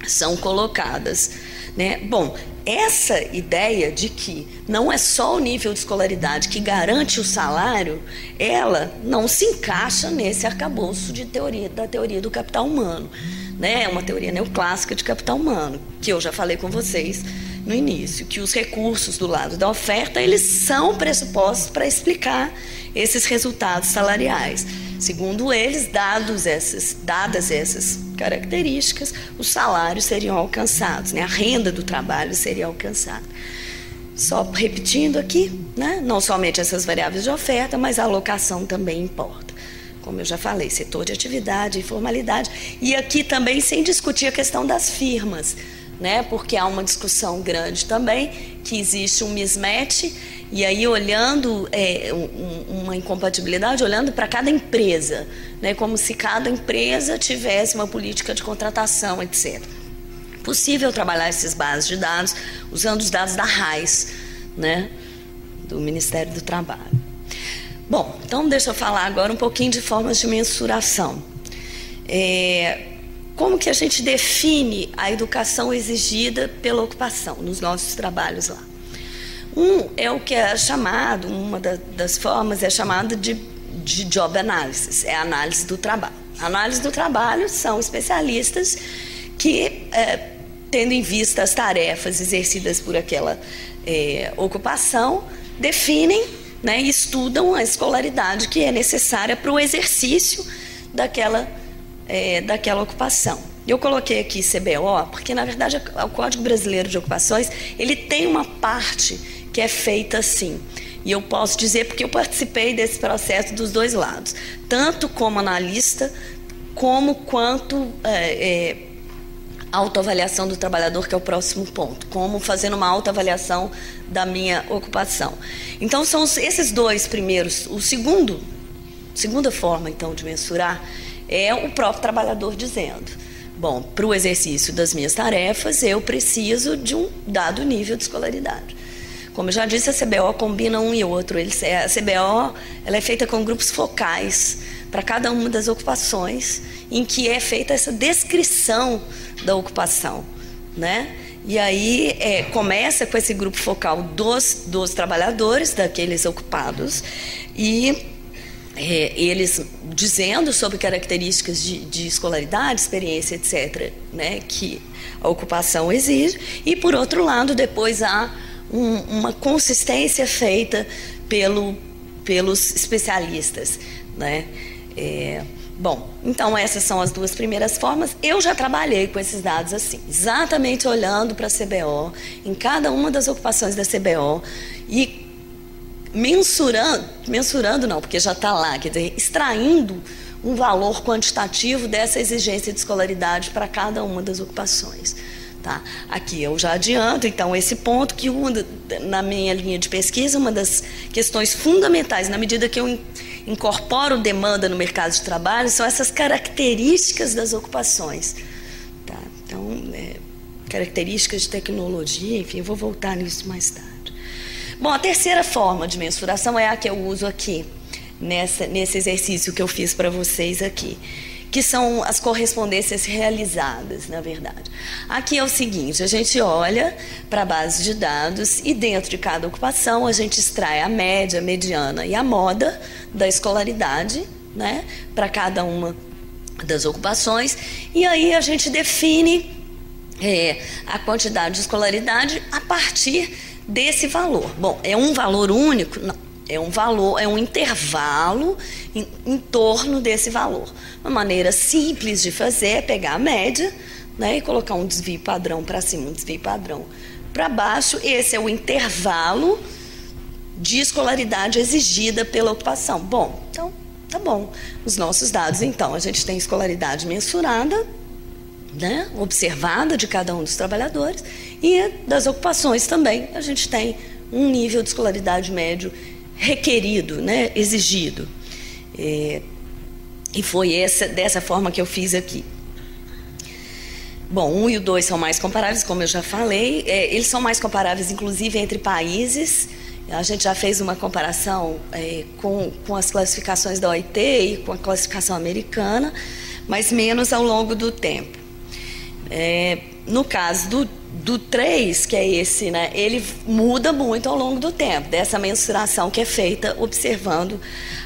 são colocadas. Né? Bom, essa ideia de que não é só o nível de escolaridade que garante o salário, ela não se encaixa nesse arcabouço de teoria, da teoria do capital humano. Né? É uma teoria neoclássica de capital humano, que eu já falei com vocês no início, que os recursos do lado da oferta, eles são pressupostos para explicar esses resultados salariais. Segundo eles, dados essas, dadas essas características, os salários seriam alcançados, né? a renda do trabalho seria alcançada. Só repetindo aqui, né? não somente essas variáveis de oferta, mas a alocação também importa. Como eu já falei, setor de atividade, informalidade. E aqui também sem discutir a questão das firmas né? Porque há uma discussão grande também que existe um mismatch e aí olhando é, um, uma incompatibilidade, olhando para cada empresa, né? Como se cada empresa tivesse uma política de contratação, etc. Possível trabalhar esses bases de dados usando os dados da RAIS, né? Do Ministério do Trabalho. Bom, então deixa eu falar agora um pouquinho de formas de mensuração. É, como que a gente define a educação exigida pela ocupação nos nossos trabalhos lá? Um é o que é chamado, uma das formas é chamada de, de job analysis, é a análise do trabalho. A análise do trabalho são especialistas que, é, tendo em vista as tarefas exercidas por aquela é, ocupação, definem né, e estudam a escolaridade que é necessária para o exercício daquela é, daquela ocupação. Eu coloquei aqui CBO porque, na verdade, o Código Brasileiro de Ocupações ele tem uma parte que é feita assim. E eu posso dizer porque eu participei desse processo dos dois lados, tanto como analista, como quanto é, é, autoavaliação do trabalhador, que é o próximo ponto, como fazendo uma autoavaliação da minha ocupação. Então, são esses dois primeiros. O segundo, segunda forma, então, de mensurar é o próprio trabalhador dizendo: Bom, para o exercício das minhas tarefas, eu preciso de um dado nível de escolaridade. Como eu já disse, a CBO combina um e outro. a CBO ela é feita com grupos focais para cada uma das ocupações, em que é feita essa descrição da ocupação, né? E aí é, começa com esse grupo focal dos, dos trabalhadores, daqueles ocupados, e é, eles dizendo sobre características de, de, escolaridade, experiência, etc., né, que a ocupação exige, e por outro lado, depois há um, uma consistência feita pelo, pelos especialistas. Né? É, bom, então essas são as duas primeiras formas. Eu já trabalhei com esses dados assim, exatamente olhando para a CBO, em cada uma das ocupações da CBO, e mensurando, mensurando não, porque já está lá, quer dizer, extraindo um valor quantitativo dessa exigência de escolaridade para cada uma das ocupações. Tá? Aqui eu já adianto, então, esse ponto que na minha linha de pesquisa, uma das questões fundamentais, na medida que eu incorporo demanda no mercado de trabalho, são essas características das ocupações. Tá? Então, é, características de tecnologia, enfim, eu vou voltar nisso mais tarde. Bom, a terceira forma de mensuração é a que eu uso aqui, nessa, nesse exercício que eu fiz para vocês aqui, que são as correspondências realizadas, na verdade. Aqui é o seguinte: a gente olha para a base de dados e dentro de cada ocupação a gente extrai a média, a mediana e a moda da escolaridade, né, para cada uma das ocupações, e aí a gente define é, a quantidade de escolaridade a partir desse valor. Bom, é um valor único? Não. É um valor, é um intervalo em, em torno desse valor. Uma maneira simples de fazer é pegar a média né, e colocar um desvio padrão para cima, um desvio padrão para baixo. Esse é o intervalo de escolaridade exigida pela ocupação. Bom, então tá bom. Os nossos dados, então, a gente tem escolaridade mensurada, né, observada de cada um dos trabalhadores e das ocupações também. A gente tem um nível de escolaridade médio requerido, né, exigido. É, e foi essa, dessa forma que eu fiz aqui. Bom, um e o dois são mais comparáveis, como eu já falei. É, eles são mais comparáveis, inclusive, entre países. A gente já fez uma comparação é, com, com as classificações da OIT e com a classificação americana, mas menos ao longo do tempo. É, no caso do, do 3, que é esse, né, ele muda muito ao longo do tempo, dessa mensuração que é feita observando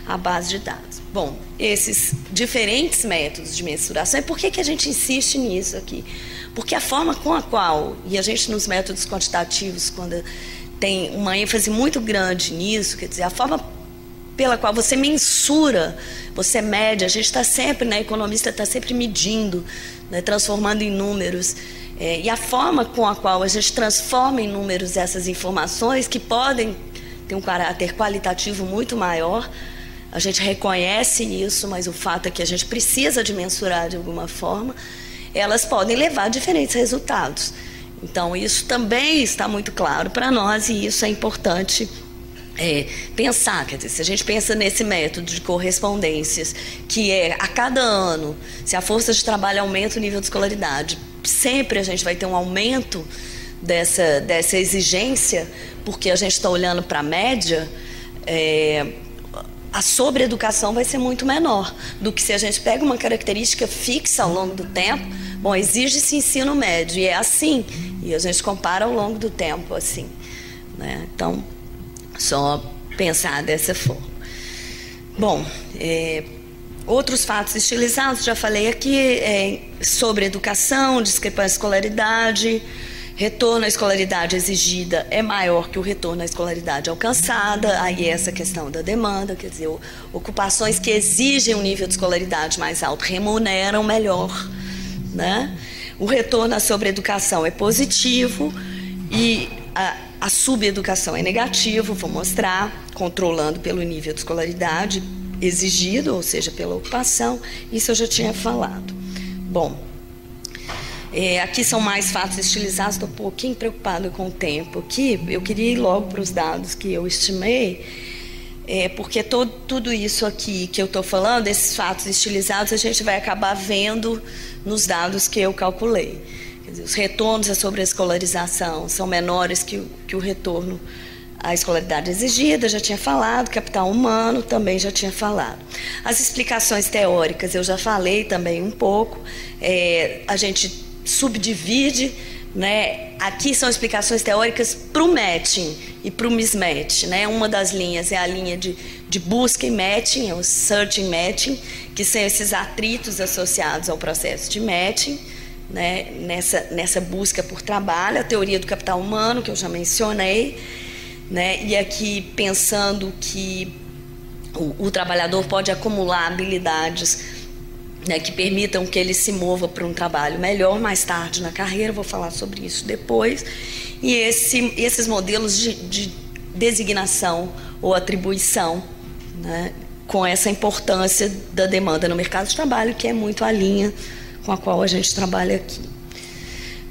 a base de dados. Bom, esses diferentes métodos de mensuração, e por que, que a gente insiste nisso aqui? Porque a forma com a qual, e a gente nos métodos quantitativos, quando tem uma ênfase muito grande nisso, quer dizer, a forma pela qual você mensura, você mede, a gente está sempre, né, economista está sempre medindo né, transformando em números. É, e a forma com a qual a gente transforma em números essas informações, que podem ter um caráter qualitativo muito maior, a gente reconhece isso, mas o fato é que a gente precisa de mensurar de alguma forma, elas podem levar a diferentes resultados. Então, isso também está muito claro para nós e isso é importante é, pensar, quer dizer, se a gente pensa nesse método de correspondências, que é a cada ano, se a força de trabalho aumenta o nível de escolaridade, sempre a gente vai ter um aumento dessa, dessa exigência, porque a gente está olhando para a média, é, a sobreeducação vai ser muito menor do que se a gente pega uma característica fixa ao longo do tempo. Bom, exige-se ensino médio, e é assim, e a gente compara ao longo do tempo, assim. Né? Então, só pensar dessa forma. Bom, é, outros fatos estilizados, já falei aqui, é, sobre educação, discrepância escolaridade, retorno à escolaridade exigida é maior que o retorno à escolaridade alcançada, aí é essa questão da demanda, quer dizer, ocupações que exigem um nível de escolaridade mais alto remuneram melhor, né? O retorno à sobreeducação é positivo e a, a subeducação é negativo, vou mostrar, controlando pelo nível de escolaridade exigido, ou seja, pela ocupação. Isso eu já tinha falado. Bom, é, aqui são mais fatos estilizados, estou um pouquinho preocupado com o tempo aqui. Eu queria ir logo para os dados que eu estimei. é, porque todo, tudo isso aqui que eu estou falando, esses fatos estilizados, a gente vai acabar vendo nos dados que eu calculei. Os retornos sobre a escolarização são menores que, que o retorno à escolaridade exigida, já tinha falado, capital humano também já tinha falado. As explicações teóricas eu já falei também um pouco, é, a gente subdivide né? Aqui são explicações teóricas para o matching e para o mismatch. Né? Uma das linhas é a linha de, de busca e matching, é o searching matching, que são esses atritos associados ao processo de matching, né? nessa, nessa busca por trabalho, a teoria do capital humano, que eu já mencionei, né? e aqui pensando que o, o trabalhador pode acumular habilidades né, que permitam que ele se mova para um trabalho melhor mais tarde na carreira, vou falar sobre isso depois. E esse, esses modelos de, de designação ou atribuição, né, com essa importância da demanda no mercado de trabalho, que é muito a linha com a qual a gente trabalha aqui.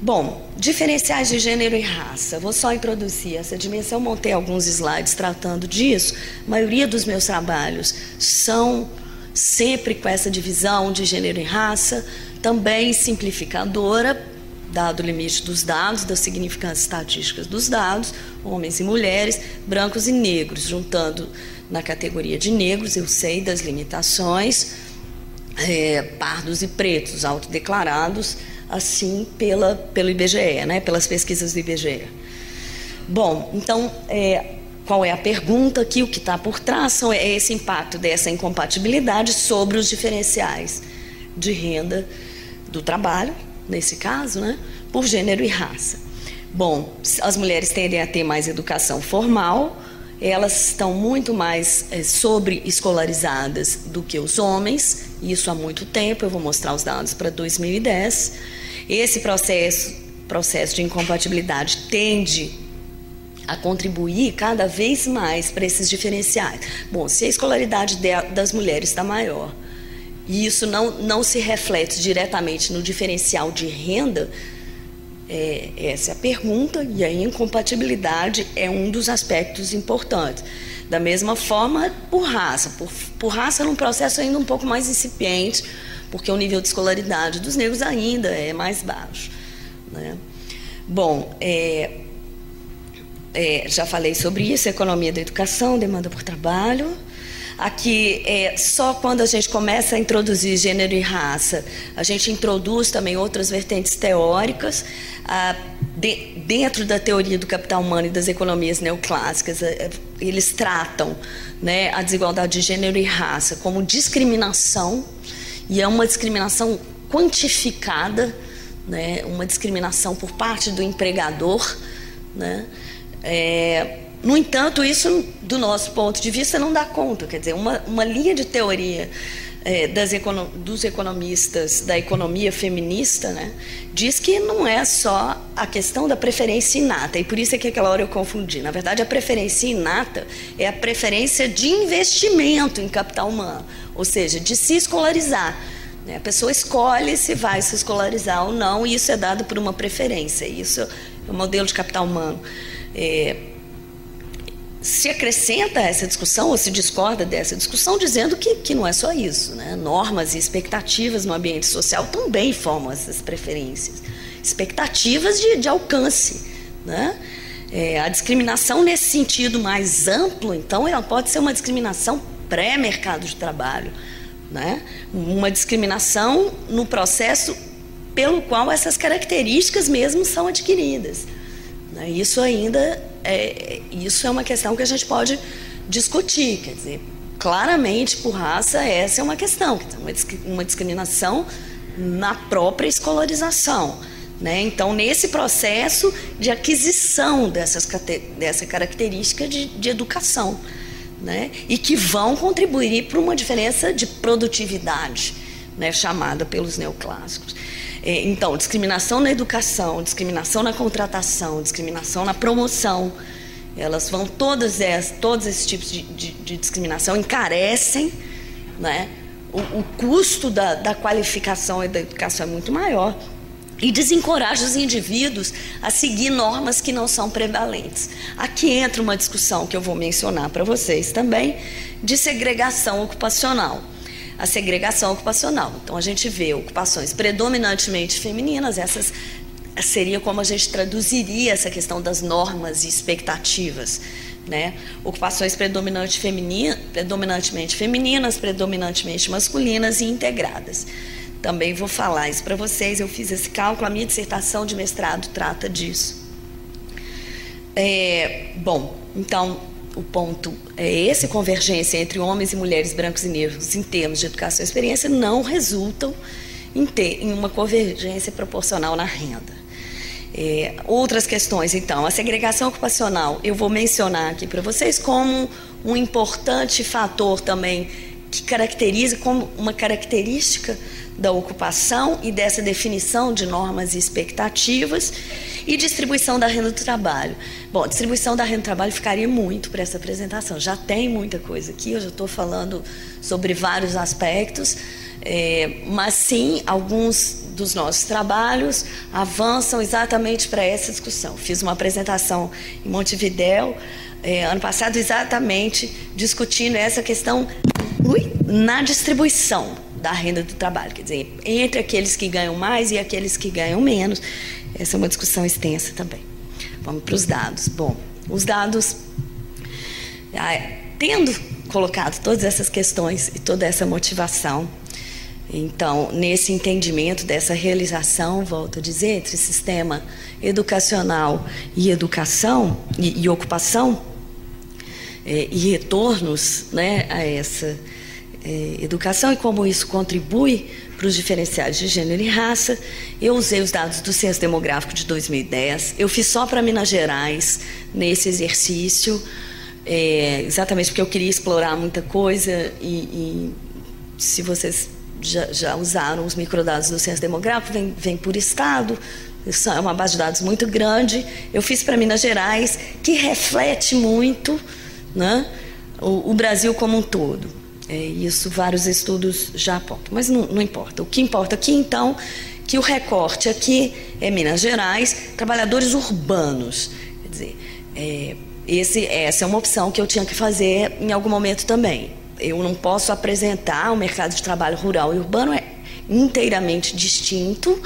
Bom, diferenciais de gênero e raça. Vou só introduzir essa dimensão, montei alguns slides tratando disso. A maioria dos meus trabalhos são sempre com essa divisão de gênero e raça, também simplificadora, dado o limite dos dados, das significâncias estatísticas dos dados, homens e mulheres, brancos e negros, juntando na categoria de negros, eu sei das limitações, é, pardos e pretos, autodeclarados, assim pela, pelo IBGE, né, pelas pesquisas do IBGE. Bom, então, é, qual é a pergunta aqui, o que está por trás, é esse impacto dessa incompatibilidade sobre os diferenciais de renda do trabalho, nesse caso, né, por gênero e raça. Bom, as mulheres tendem a ter mais educação formal, elas estão muito mais é, sobre escolarizadas do que os homens, isso há muito tempo, eu vou mostrar os dados para 2010. Esse processo, processo de incompatibilidade tende a contribuir cada vez mais para esses diferenciais. Bom, se a escolaridade das mulheres está maior e isso não, não se reflete diretamente no diferencial de renda, é, essa é a pergunta, e a incompatibilidade é um dos aspectos importantes. Da mesma forma, por raça. Por, por raça, num processo ainda um pouco mais incipiente, porque o nível de escolaridade dos negros ainda é mais baixo. Né? Bom, é, é, já falei sobre isso, economia da educação, demanda por trabalho. Aqui, é, só quando a gente começa a introduzir gênero e raça, a gente introduz também outras vertentes teóricas. Ah, de, dentro da teoria do capital humano e das economias neoclássicas, é, eles tratam né, a desigualdade de gênero e raça como discriminação, e é uma discriminação quantificada, né, uma discriminação por parte do empregador. Né, é, no entanto, isso, do nosso ponto de vista, não dá conta. Quer dizer, uma, uma linha de teoria é, das econo dos economistas da economia feminista né, diz que não é só a questão da preferência inata, e por isso é que aquela hora eu confundi. Na verdade, a preferência inata é a preferência de investimento em capital humano, ou seja, de se escolarizar. Né. A pessoa escolhe se vai se escolarizar ou não, e isso é dado por uma preferência. Isso é o modelo de capital humano. É, se acrescenta essa discussão ou se discorda dessa discussão dizendo que, que não é só isso. Né? Normas e expectativas no ambiente social também formam essas preferências. Expectativas de, de alcance. Né? É, a discriminação nesse sentido mais amplo, então, ela pode ser uma discriminação pré-mercado de trabalho. Né? Uma discriminação no processo pelo qual essas características mesmo são adquiridas. Né? Isso ainda é, isso é uma questão que a gente pode discutir, quer dizer, claramente por raça essa é uma questão, uma, discriminação na própria escolarização. Né? Então, nesse processo de aquisição dessas, dessa característica de, de educação, né? e que vão contribuir para uma diferença de produtividade, né? chamada pelos neoclássicos. É, então, discriminação na educação, discriminação na contratação, discriminação na promoção, elas vão todas essas, todos esses tipos de, de, de discriminação encarecem, né? O, o custo da, da, qualificação e da educação é muito maior e desencoraja os indivíduos a seguir normas que não são prevalentes. Aqui entra uma discussão que eu vou mencionar para vocês também de segregação ocupacional. A segregação ocupacional. Então a gente vê ocupações predominantemente femininas, essas seria como a gente traduziria essa questão das normas e expectativas. Né? Ocupações predominante feminina, predominantemente femininas, predominantemente masculinas e integradas. Também vou falar isso para vocês. Eu fiz esse cálculo, a minha dissertação de mestrado trata disso. É, bom, então o ponto é esse: convergência entre homens e mulheres brancos e negros em termos de educação e experiência não resultam em, ter, em uma convergência proporcional na renda. É, outras questões, então, a segregação ocupacional, eu vou mencionar aqui para vocês como um importante fator também que caracteriza como uma característica da ocupação e dessa definição de normas e expectativas e distribuição da renda do trabalho. Bom, distribuição da renda do trabalho ficaria muito para essa apresentação. Já tem muita coisa aqui, eu já estou falando sobre vários aspectos, é, mas sim, alguns dos nossos trabalhos avançam exatamente para essa discussão. Fiz uma apresentação em Montevidéu é, ano passado exatamente discutindo essa questão na distribuição da renda do trabalho, quer dizer, entre aqueles que ganham mais e aqueles que ganham menos. Essa é uma discussão extensa também. Vamos para os dados. Bom, os dados, ah, tendo colocado todas essas questões e toda essa motivação, então, nesse entendimento dessa realização, volto a dizer, entre sistema educacional e educação e, e ocupação, é, e retornos né, a essa é, educação e como isso contribui para os diferenciais de gênero e raça. Eu usei os dados do Censo Demográfico de 2010. Eu fiz só para Minas Gerais nesse exercício, é, exatamente porque eu queria explorar muita coisa e, e se vocês já, já, usaram os microdados do Censo Demográfico, vem, vem por estado, é uma base de dados muito grande. Eu fiz para Minas Gerais, que reflete muito né, o, o Brasil como um todo. É, isso vários estudos já apontam, mas não, não importa. O que importa aqui, então, que o recorte aqui é Minas Gerais, trabalhadores urbanos. Quer dizer, é, esse, essa é uma opção que eu tinha que fazer em algum momento também. Eu não posso apresentar o mercado de trabalho rural e urbano, é inteiramente distinto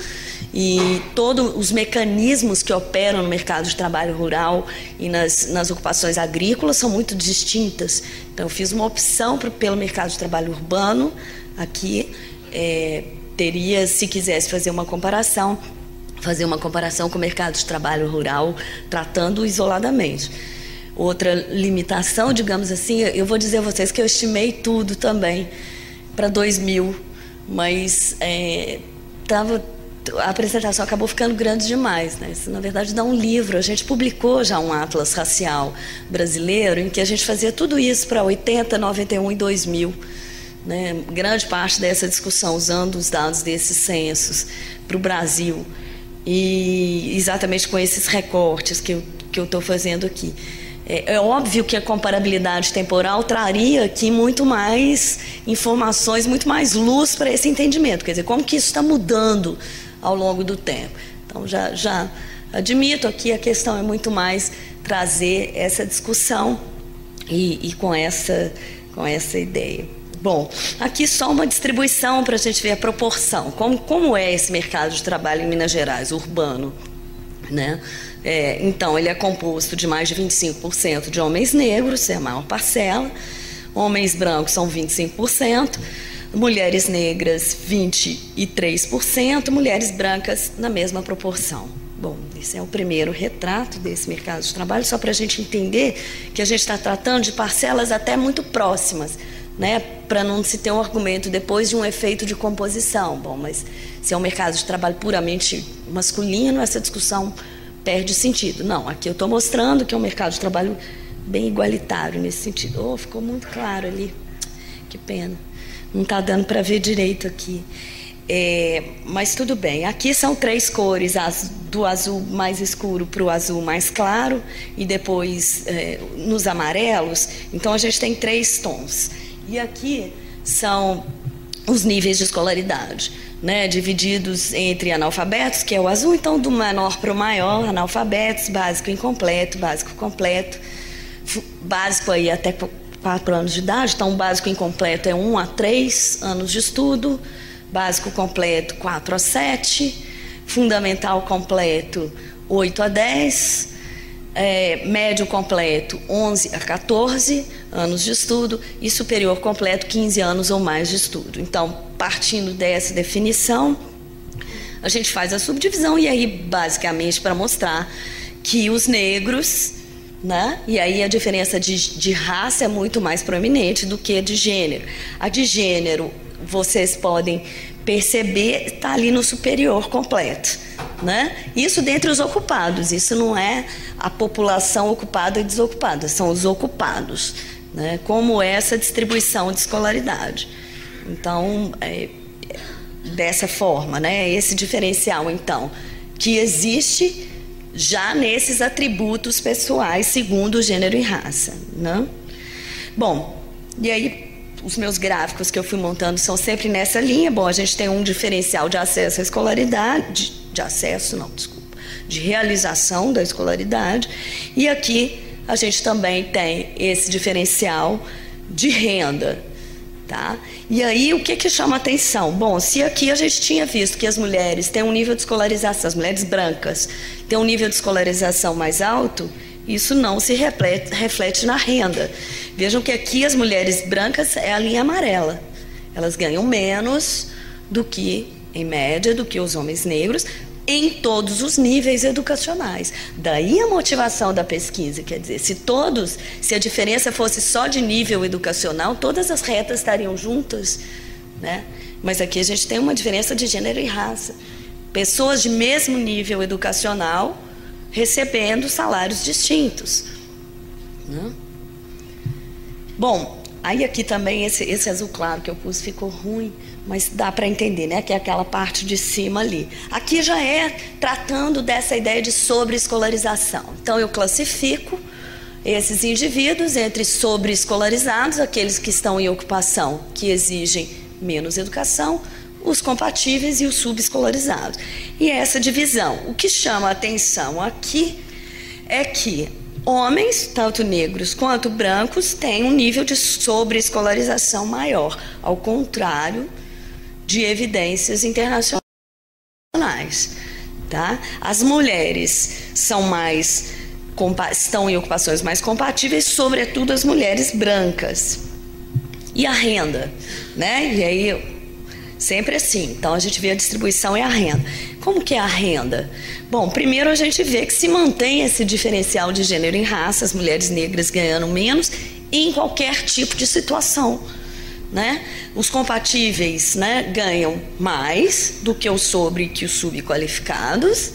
e todos os mecanismos que operam no mercado de trabalho rural e nas, nas ocupações agrícolas são muito distintas. Então, eu fiz uma opção pro, pelo mercado de trabalho urbano aqui. É, teria, se quisesse fazer uma comparação, fazer uma comparação com o mercado de trabalho rural, tratando isoladamente. Outra limitação, digamos assim, eu vou dizer a vocês que eu estimei tudo também para 2000, mas estava é, a apresentação acabou ficando grande demais. Né? Isso, na verdade, dá um livro. A gente publicou já um Atlas Racial brasileiro, em que a gente fazia tudo isso para 80, 91 e 2000. Né? Grande parte dessa discussão usando os dados desses censos para o Brasil. E exatamente com esses recortes que eu estou fazendo aqui. É, é, óbvio que a comparabilidade temporal traria aqui muito mais informações, muito mais luz para esse entendimento. Quer dizer, como que isso está mudando ao longo do tempo. Então, já, já admito aqui a questão é muito mais trazer essa discussão e, e com, essa, com essa ideia. Bom, aqui só uma distribuição para a gente ver a proporção. Como, como é esse mercado de trabalho em Minas Gerais, urbano? Né? É, então, ele é composto de mais de 25% de homens negros, é a maior parcela. Homens brancos são 25% mulheres negras 23%, mulheres brancas na mesma proporção. Bom, esse é o primeiro retrato desse mercado de trabalho, só para a gente entender que a gente está tratando de parcelas até muito próximas, né? para não se ter um argumento depois de um efeito de composição. Bom, mas se é um mercado de trabalho puramente masculino, essa discussão perde sentido. Não, aqui eu estou mostrando que é um mercado de trabalho bem igualitário nesse sentido. Oh, ficou muito claro ali. Que pena. Não está dando para ver direito aqui. É, mas tudo bem. Aqui são três cores, as, do azul mais escuro para o azul mais claro e depois é, nos amarelos. Então a gente tem três tons. E aqui são os níveis de escolaridade. né, divididos entre analfabetos, que é o azul, então do menor para o maior, analfabetos, básico incompleto, básico completo, básico aí até 4 anos de idade, então o básico incompleto é 1 a 3 anos de estudo, básico completo 4 a 7, fundamental completo 8 a 10, é, médio completo 11 a 14 anos de estudo e superior completo 15 anos ou mais de estudo. Então, partindo dessa definição, a gente faz a subdivisão e aí basicamente para mostrar que os negros, né? E aí a diferença de, de raça é muito mais proeminente do que de gênero. A de gênero, vocês podem perceber, está ali no superior completo. Né? Isso dentre os ocupados, isso não é a população ocupada e desocupada, são os ocupados. Né? Como essa distribuição de escolaridade. Então, é, dessa forma, né? esse diferencial, então, que existe já nesses atributos pessoais segundo gênero e raça. Né? Bom, e aí os meus gráficos que eu fui montando são sempre nessa linha. Bom, a gente tem um diferencial de acesso à escolaridade, de, de acesso, não, desculpa, de realização da escolaridade. E aqui a gente também tem esse diferencial de renda. Tá? E aí, o que, que chama atenção? Bom, se aqui a gente tinha visto que as mulheres têm um nível de escolarização, as mulheres brancas têm um nível de escolarização mais alto, isso não se reflete, reflete na renda. Vejam que aqui as mulheres brancas é a linha amarela. Elas ganham menos do que, em média, do que os homens negros em todos os níveis educacionais. Daí a motivação da pesquisa, quer dizer, se todos, se a diferença fosse só de nível educacional, todas as retas estariam juntas, né? Mas aqui a gente tem uma diferença de gênero e raça. Pessoas de mesmo nível educacional recebendo salários distintos. Né? Bom, aí aqui também esse, esse azul claro que eu pus ficou ruim, mas dá para entender, né? Que é aquela parte de cima ali. Aqui já é tratando dessa ideia de sobreescolarização. Então eu classifico esses indivíduos entre sobreescolarizados, aqueles que estão em ocupação que exigem menos educação, os compatíveis e os subescolarizados. E essa divisão, o que chama a atenção aqui é que homens, tanto negros quanto brancos, têm um nível de sobreescolarização maior, ao contrário de evidências internacionais. Tá? As mulheres são mais estão em ocupações mais compatíveis, sobretudo as mulheres brancas. E a renda, né? E aí Sempre assim. Então a gente vê a distribuição e a renda. Como que é a renda? Bom, primeiro a gente vê que se mantém esse diferencial de gênero em raça, as mulheres negras ganhando menos em qualquer tipo de situação. Né? Os compatíveis né, ganham mais do que os sobre que os subqualificados,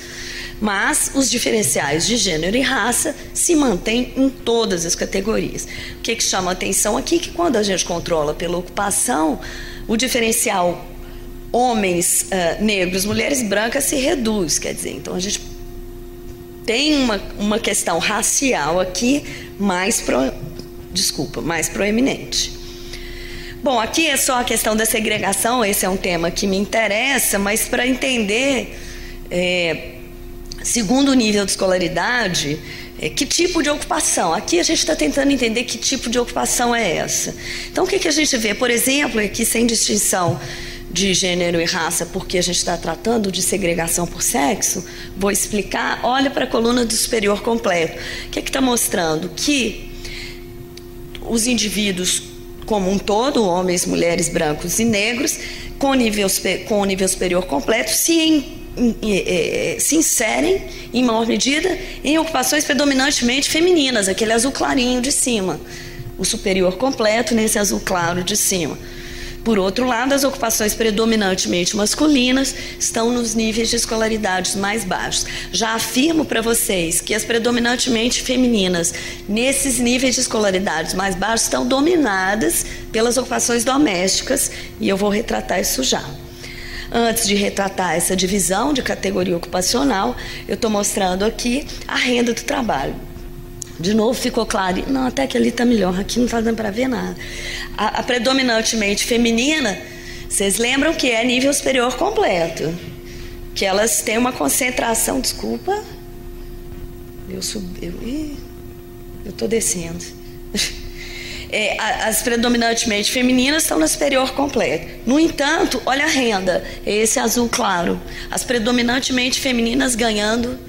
mas os diferenciais de gênero e raça se mantêm em todas as categorias. O que, que chama atenção aqui é que quando a gente controla pela ocupação, o diferencial homens uh, negros, mulheres brancas se reduz, quer dizer, então a gente tem uma, uma questão racial aqui mais pro, desculpa, mais proeminente. Bom, aqui é só a questão da segregação, esse é um tema que me interessa, mas para entender, é, segundo o nível de escolaridade, é, que tipo de ocupação? Aqui a gente está tentando entender que tipo de ocupação é essa. Então, o que, que a gente vê? Por exemplo, aqui sem distinção de gênero e raça, porque a gente está tratando de segregação por sexo, vou explicar. Olha para a coluna do superior completo. O que está mostrando? Que os indivíduos como um todo, homens, mulheres, brancos e negros, com nível, com nível superior completo, se, em, em, se inserem, em maior medida, em ocupações predominantemente femininas, aquele azul clarinho de cima. O superior completo nesse azul claro de cima. Por outro lado, as ocupações predominantemente masculinas estão nos níveis de escolaridade mais baixos. Já afirmo para vocês que as predominantemente femininas, nesses níveis de escolaridade mais baixos, estão dominadas pelas ocupações domésticas e eu vou retratar isso já. Antes de retratar essa divisão de categoria ocupacional, eu estou mostrando aqui a renda do trabalho. De novo ficou claro. Não, até que ali está melhor. Aqui não está dando para ver nada. A, a, predominantemente feminina Vocês lembram que é nível superior completo? Que elas têm uma concentração, desculpa. Eu subi, eu, eu tô descendo. <laughs> É, as predominantemente femininas estão na superior completa. No entanto, olha a renda, esse azul claro. As predominantemente femininas ganhando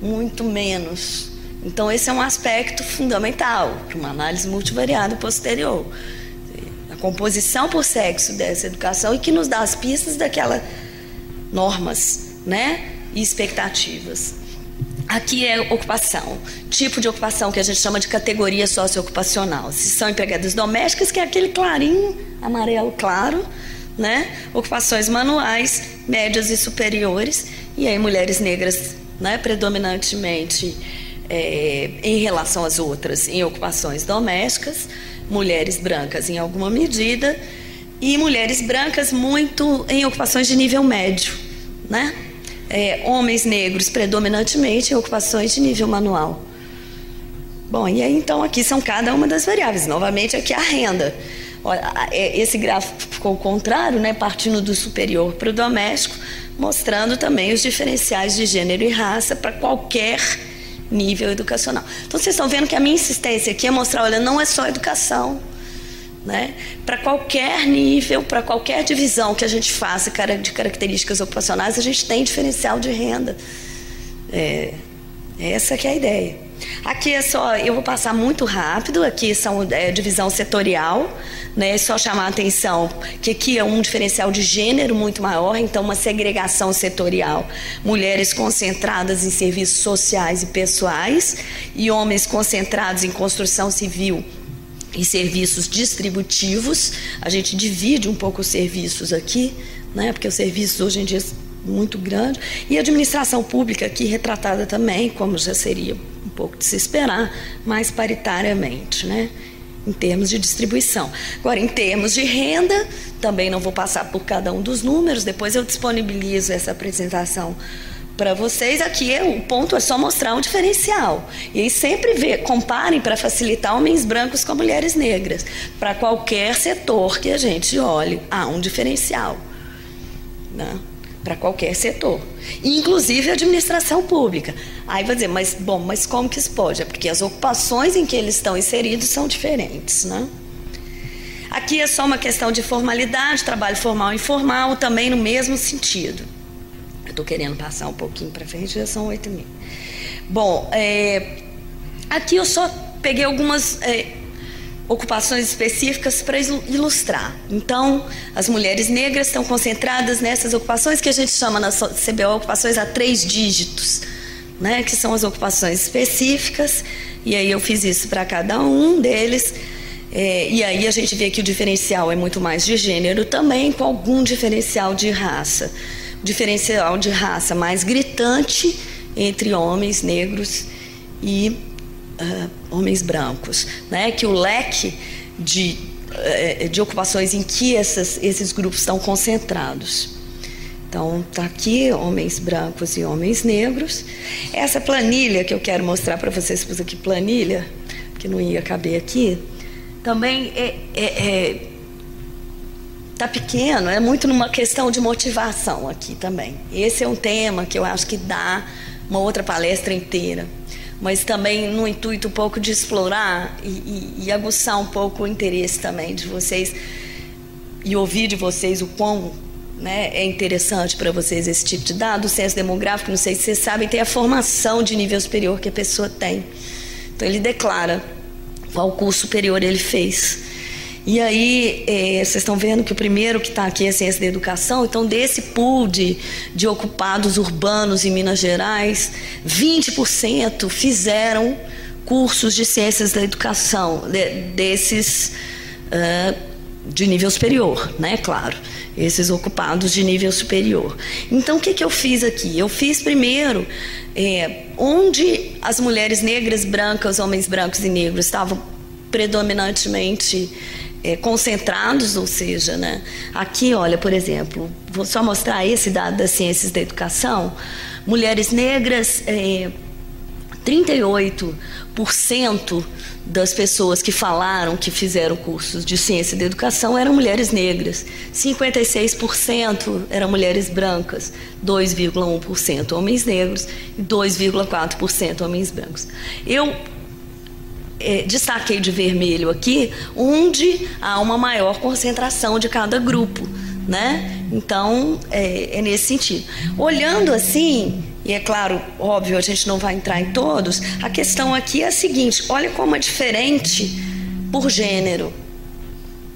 muito menos. Então, esse é um aspecto fundamental para uma análise multivariada posterior. A composição por sexo dessa educação e que nos dá as pistas daquelas normas né, e expectativas. Aqui é ocupação, tipo de ocupação que a gente chama de categoria socioocupacional. Se são empregadas domésticas, que é aquele clarinho, amarelo claro, né? Ocupações manuais, médias e superiores, e aí mulheres negras, né, predominantemente é, em relação às outras, em ocupações domésticas, mulheres brancas em alguma medida, e mulheres brancas muito em ocupações de nível médio, né? é, homens negros predominantemente em ocupações de nível manual. Bom, e aí então aqui são cada uma das variáveis. Novamente aqui a renda. Olha, é, esse gráfico ficou contrário, né, partindo do superior para o doméstico, mostrando também os diferenciais de gênero e raça para qualquer nível educacional. Então vocês estão vendo que a minha insistência aqui é mostrar, olha, não é só educação né? Para qualquer nível, para qualquer divisão que a gente faça de características ocupacionais, a gente tem diferencial de renda. É, essa que é a ideia. Aqui é só, eu vou passar muito rápido, aqui são é, divisão setorial, né? Só chamar a atenção que aqui é um diferencial de gênero muito maior, então uma segregação setorial. Mulheres concentradas em serviços sociais e pessoais e homens concentrados em construção civil e serviços distributivos. A gente divide um pouco os serviços aqui, né, porque os serviços hoje em dia são muito grandes. E a administração pública aqui retratada também, como já seria pouco de se esperar, mais paritariamente, né? em termos de distribuição. Agora, em termos de renda, também não vou passar por cada um dos números, depois eu disponibilizo essa apresentação para vocês aqui é, o ponto é só mostrar um diferencial. E aí sempre vê, comparem para facilitar homens brancos com mulheres negras. Para qualquer setor que a gente olhe, há um diferencial. Né? Para qualquer setor. Inclusive a administração pública. Aí vai dizer, mas bom, mas como que isso pode? É porque as ocupações em que eles estão inseridos são diferentes, né? Aqui é só uma questão de formalidade, trabalho formal e informal, também no mesmo sentido. Estou querendo passar um pouquinho para frente, já são oito mil. Bom, é, aqui eu só peguei algumas é, ocupações específicas para ilustrar. Então, as mulheres negras estão concentradas nessas ocupações que a gente chama na CBO ocupações a três dígitos, né, que são as ocupações específicas. E aí eu fiz isso para cada um deles. É, e aí a gente vê que o diferencial é muito mais de gênero também, com algum diferencial de raça diferencial de raça mais gritante entre homens negros e uh, homens brancos, né? Que o leque de, uh, de ocupações em que essas, esses grupos estão concentrados. Então, está aqui homens brancos e homens negros. Essa planilha que eu quero mostrar para vocês, pus aqui planilha, que não ia caber aqui, também é, é, é está pequeno, é muito numa questão de motivação aqui também. Esse é um tema que eu acho que dá uma outra palestra inteira, mas também no intuito um pouco de explorar e, e, e aguçar um pouco o interesse também de vocês e ouvir de vocês o quão né, é interessante para vocês esse tipo de dado. O censo demográfico, não sei se vocês sabem, tem a formação de nível superior que a pessoa tem. Então ele declara qual curso superior ele fez. E aí, é, vocês estão vendo que o primeiro que está aqui é ciência da educação, então desse pool de, de ocupados urbanos em Minas Gerais, 20% fizeram cursos de ciências da educação, de, desses uh, de nível superior, né? Claro, esses ocupados de nível superior. Então, o que, que eu fiz aqui? Eu fiz primeiro é, onde as mulheres negras, brancas, homens brancos e negros estavam predominantemente é, concentrados, ou seja, né? aqui, olha, por exemplo, vou só mostrar esse dado das ciências da educação, mulheres negras é, 38% das pessoas que falaram que fizeram cursos de ciência da educação eram mulheres negras, 56% eram mulheres brancas, 2,1% homens negros e 2,4% homens brancos. Eu é, destaquei de vermelho aqui onde há uma maior concentração de cada grupo, né? Então é, é nesse sentido. Olhando assim, e é claro, óbvio, a gente não vai entrar em todos, a questão aqui é a seguinte: olha como é diferente por gênero.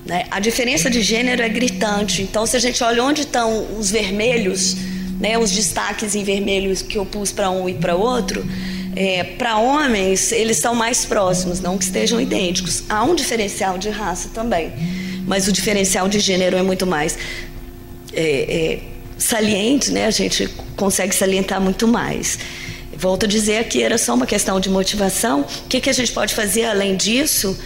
Né? A diferença de gênero é gritante. Então, se a gente olha onde estão os vermelhos, né, os destaques em vermelhos que eu pus para um e para outro, é, para homens, eles são mais próximos, não que estejam idênticos. Há um diferencial de raça também, mas o diferencial de gênero é muito mais. É, é, saliente, né? A gente consegue salientar muito mais. Volto a dizer que era só uma questão de motivação. O que, que a gente pode fazer além disso?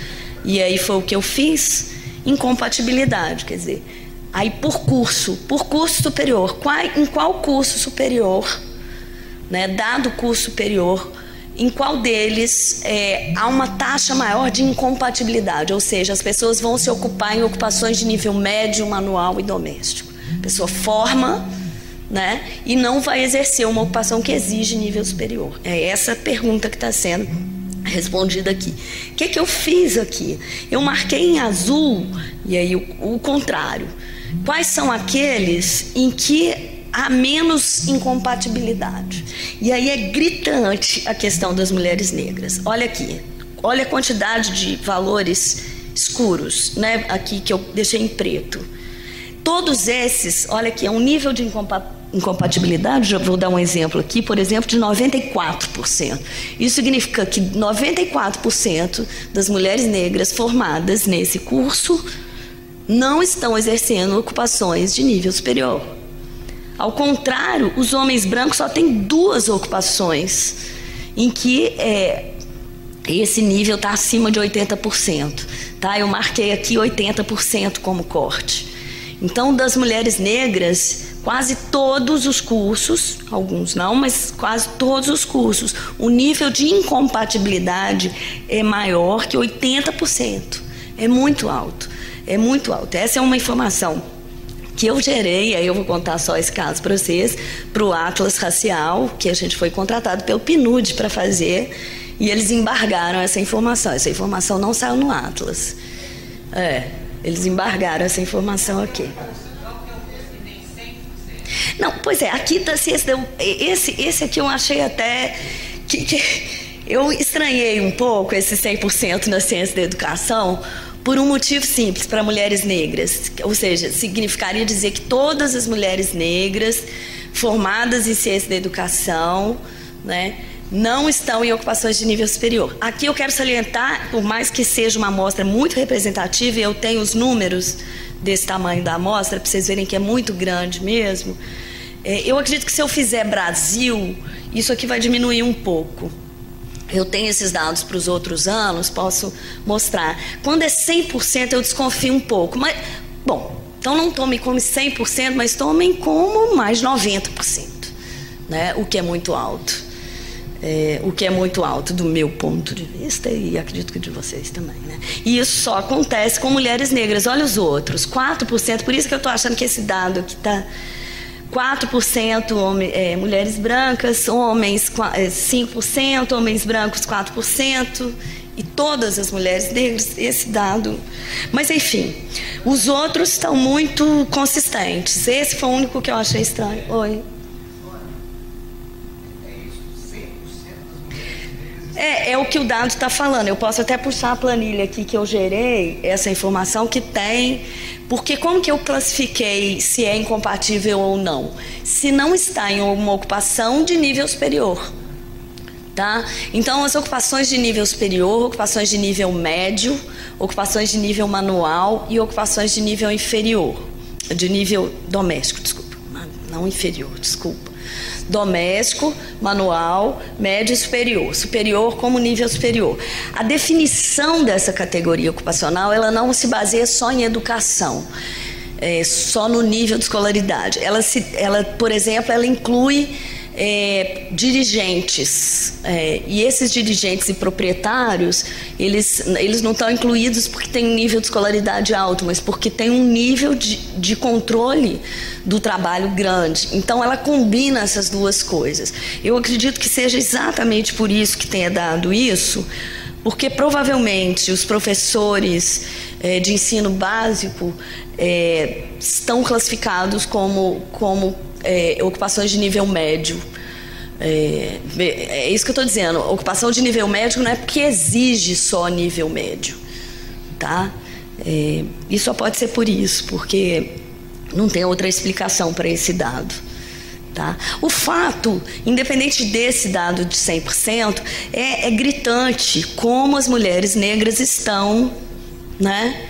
E aí foi o que eu fiz. Incompatibilidade, quer dizer, aí por curso, por curso superior, qual, em qual curso superior, né, dado o curso superior, em qual deles é, há uma taxa maior de incompatibilidade, ou seja, as pessoas vão se ocupar em ocupações de nível médio, manual e doméstico. A pessoa forma, né? E não vai exercer uma ocupação que exige nível superior. É essa pergunta que está sendo respondida aqui. O que, que eu fiz aqui? Eu marquei em azul, e aí o, o contrário. Quais são aqueles em que há menos incompatibilidade? E aí é gritante a questão das mulheres negras. Olha aqui, olha a quantidade de valores escuros, né? Aqui que eu deixei em preto. Todos esses, olha aqui, é um nível de incompatibilidade, já vou dar um exemplo aqui, por exemplo, de 94%. Isso significa que 94% das mulheres negras formadas nesse curso não estão exercendo ocupações de nível superior. Ao contrário, os homens brancos só têm duas ocupações em que é, esse nível está acima de 80%. Tá? Eu marquei aqui 80% como corte. Então, das mulheres negras, quase todos os cursos, alguns não, mas quase todos os cursos, o nível de incompatibilidade é maior que 80%. É muito alto. É muito alto. Essa é uma informação que eu gerei, aí eu vou contar só esse caso para vocês, para o Atlas Racial, que a gente foi contratado pelo PNUD para fazer, e eles embargaram essa informação. Essa informação não saiu no Atlas. É, eles embargaram essa informação aqui. Não, pois é, aqui está assim, esse, esse aqui eu achei até que, que eu estranhei um pouco esse 100% na ciência da educação por um motivo simples para mulheres negras, ou seja, significaria dizer que todas as mulheres negras formadas em ciência da educação, né, não estão em ocupações de nível superior. Aqui eu quero salientar, por mais que seja uma amostra muito representativa, eu tenho os números desse tamanho da amostra, para vocês verem que é muito grande mesmo, é, eu acredito que se eu fizer Brasil, isso aqui vai diminuir um pouco. Eu tenho esses dados para os outros anos, posso mostrar. Quando é 100%, eu desconfio um pouco. Mas, bom, então não tomem como 100%, mas tomem como mais 90%, né? o que é muito alto é, o que é muito alto do meu ponto de vista e acredito que de vocês também. Né? E isso só acontece com mulheres negras. Olha os outros, 4%, por isso que eu estou achando que esse dado aqui está 4% homem, é, mulheres brancas, homens 5%, é, homens brancos 4%, e todas as mulheres negras, esse dado. Mas enfim, os outros estão muito consistentes. Esse foi o único que eu achei estranho. Oi. É, é o que o dado está falando. Eu posso até puxar a planilha aqui que eu gerei, essa informação que tem. Porque como que eu classifiquei se é incompatível ou não? Se não está em uma ocupação de nível superior. Tá? Então, as ocupações de nível superior, ocupações de nível médio, ocupações de nível manual e ocupações de nível inferior, de nível doméstico, desculpa, não inferior, desculpa doméstico, manual, médio e superior. Superior como nível superior. A definição dessa categoria ocupacional, ela não se baseia só em educação. É, só no nível de escolaridade. Ela, se, ela, por exemplo, ela inclui é, dirigentes. É, e esses dirigentes e proprietários, eles, eles não estão incluídos porque tem um nível de escolaridade alto, mas porque tem um nível de, de controle do trabalho grande. Então, ela combina essas duas coisas. Eu acredito que seja exatamente por isso que tenha dado isso, porque provavelmente os professores é, de ensino básico é, estão classificados como, como é, ocupações de nível médio. É, é isso que eu estou dizendo. Ocupação de nível médio não é porque exige só nível médio, tá? É, e só pode ser por isso, porque não tem outra explicação para esse dado. Tá? O fato, independente desse dado de 100%, é, é gritante como as mulheres negras estão né,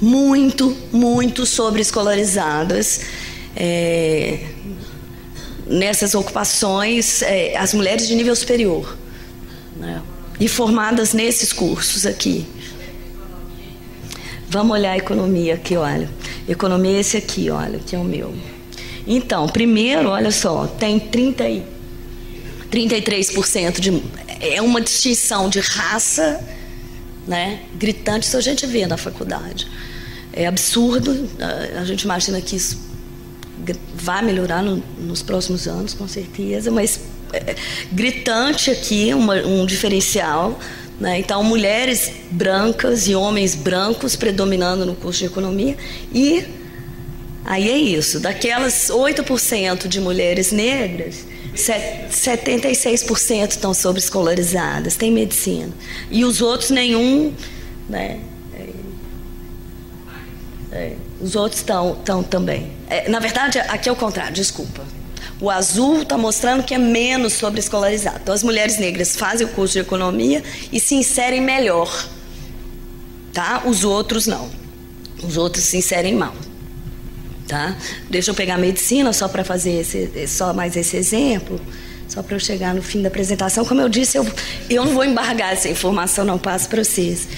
muito, muito sobreescolarizadas. É, nessas ocupações, é, as mulheres de nível superior. Né, e formadas nesses cursos aqui. Vamos olhar a economia aqui, olha. Economia é esse aqui, olha, que é o meu. Então, primeiro, olha só, tem 30 e 33% de é uma distinção de raça, né? Gritante, isso a gente vê na faculdade. É absurdo, a gente imagina que isso vai melhorar no, nos próximos anos, com certeza, mas é, gritante aqui, uma, um diferencial. Né? Então, mulheres brancas e homens brancos predominando no curso de economia e Aí é isso, daquelas 8% de mulheres negras, 76% estão sobreescolarizadas, tem medicina. E os outros nenhum, né? É, é, os outros estão, também. É, na verdade, aqui é o contrário, desculpa. O azul está mostrando que é menos sobreescolarizado. Então, as mulheres negras fazem o curso de economia e se inserem melhor. Tá? Os outros não. Os outros se inserem mal. Tá? Deixa eu pegar medicina só para fazer esse, só mais esse exemplo, só para eu chegar no fim da apresentação. Como eu disse, eu, eu não vou embargar essa informação, não passo para vocês.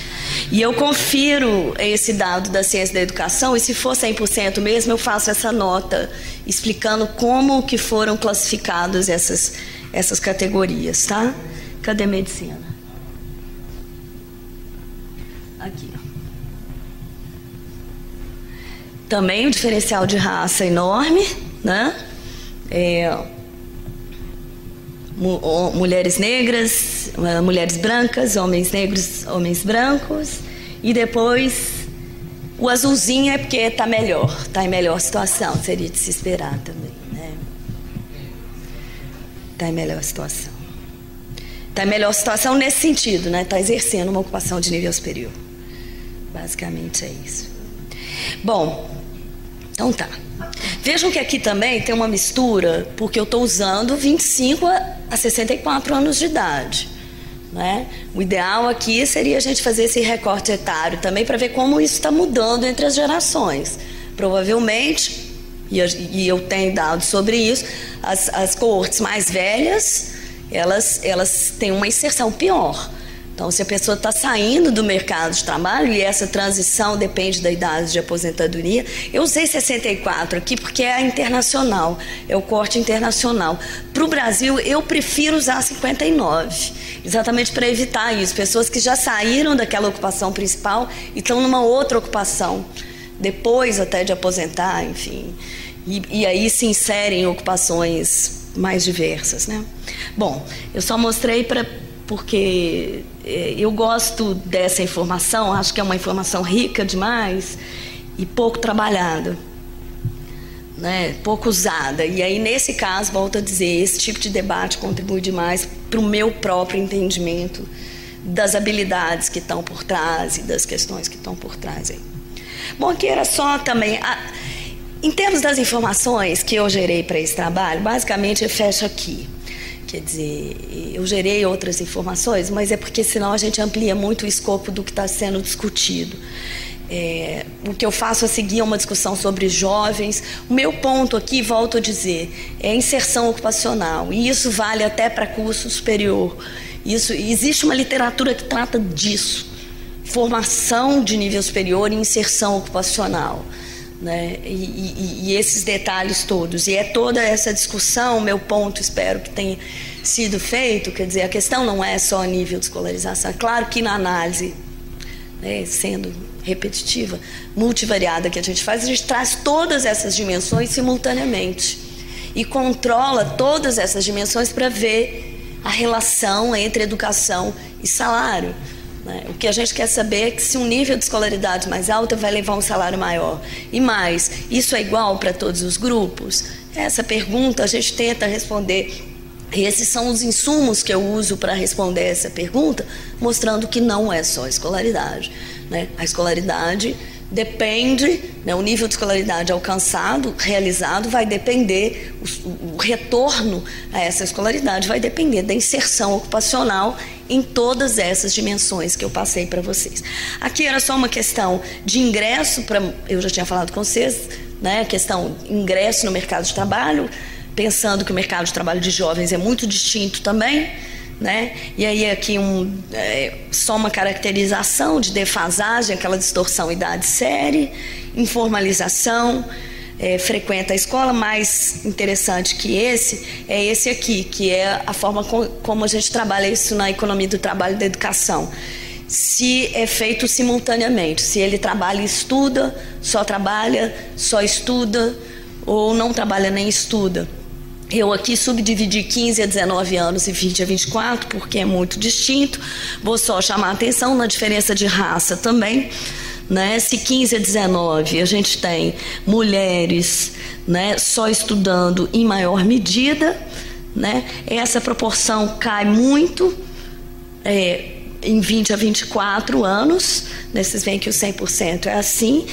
E eu confiro esse dado da ciência da educação, e se for 100% mesmo, eu faço essa nota explicando como que foram classificadas essas, essas categorias, tá? Cadê medicina? Aqui. Também um diferencial de raça enorme, né? É, mulheres negras, eh, mulheres brancas, homens negros, homens brancos. E depois o azulzinho é porque está melhor, está em melhor situação, seria de se esperar também. Né? Está em melhor situação. Está em melhor situação nesse sentido, né? Está exercendo uma ocupação de nível superior. Basicamente é isso. Bom, então tá. Vejam que aqui também tem uma mistura, porque eu estou usando 25 a 64 anos de idade. Né? O ideal aqui seria a gente fazer esse recorte etário também para ver como isso está mudando entre as gerações. Provavelmente, e eu tenho dados sobre isso, as, as coortes mais velhas, elas, elas têm uma inserção pior. Então, se a pessoa está saindo do mercado de trabalho e essa transição depende da idade de aposentadoria, eu usei 64 aqui porque é a internacional, é o corte internacional. Para o Brasil, eu prefiro usar 59, exatamente para evitar isso. Pessoas que já saíram daquela ocupação principal e estão numa outra ocupação, depois até de aposentar, enfim. E, e aí se inserem em ocupações mais diversas. Né? Bom, eu só mostrei para porque é, eu gosto dessa informação, acho que é uma informação rica demais e pouco trabalhada, né? pouco usada. E aí, nesse caso, volto a dizer, esse tipo de debate contribui demais para o meu próprio entendimento das habilidades que estão por trás e das questões que estão por trás. Aí. Bom, aqui era só também. A, em termos das informações que eu gerei para esse trabalho, basicamente eu fecho aqui. Quer dizer, eu gerei outras informações, mas é porque senão a gente amplia muito o escopo do que está sendo discutido. É, o que eu faço a seguir é uma discussão sobre jovens. O meu ponto aqui, volto a dizer, é inserção ocupacional. E isso vale até para curso superior. Isso, existe uma literatura que trata disso. Formação de nível superior e inserção ocupacional. Né? E, e, e, esses detalhes todos. E é toda essa discussão, meu ponto, espero que tenha sido feito. Quer dizer, a questão não é só a nível de escolarização. É claro que na análise, né, sendo repetitiva, multivariada que a gente faz, a gente traz todas essas dimensões simultaneamente e controla todas essas dimensões para ver a relação entre educação e salário. Né? O que a gente quer saber é que se um nível de escolaridade mais alta vai levar um salário maior. E mais, isso é igual para todos os grupos? Essa pergunta a gente tenta responder. Esses são os insumos que eu uso para responder essa pergunta, mostrando que não é só a escolaridade. Né? A escolaridade depende, né, o nível de escolaridade alcançado, realizado, vai depender, o, o, retorno a essa escolaridade vai depender da inserção ocupacional em todas essas dimensões que eu passei para vocês. Aqui era só uma questão de ingresso, para eu já tinha falado com vocês, né, questão ingresso no mercado de trabalho, pensando que o mercado de trabalho de jovens é muito distinto também, né? E aí aqui um, é, só uma caracterização de defasagem, aquela distorção idade-série, informalização, é, frequenta a escola. Mais interessante que esse é esse aqui, que é a forma com, como a gente trabalha isso na economia do trabalho e da educação. Se é feito simultaneamente, se ele trabalha e estuda, só trabalha, só estuda, ou não trabalha nem estuda. Eu aqui subdividi 15 a 19 anos e 20 a 24, porque é muito distinto. Vou só chamar atenção na diferença de raça também. Né? Se 15 a 19 a gente tem mulheres né, só estudando em maior medida, né? essa proporção cai muito é, em 20 a 24 anos. Né? Vocês veem que o 100% é assim.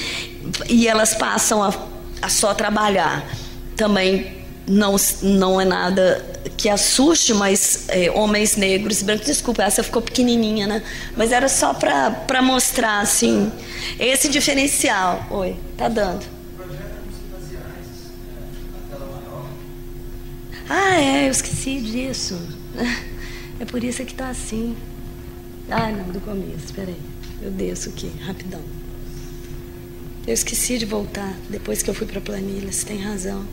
E elas passam a, a só trabalhar também não, não é nada que assuste, mas é, homens negros e brancos. Desculpa, essa ficou pequenininha, né? Mas era só para mostrar, assim, esse diferencial. Oi, tá dando. Ah, é, eu esqueci disso. <laughs> É por isso que tá assim. Ah, não, do começo, espera aí. Eu desço aqui, rapidão. Eu esqueci de voltar depois que eu fui para planilha, você tem razão.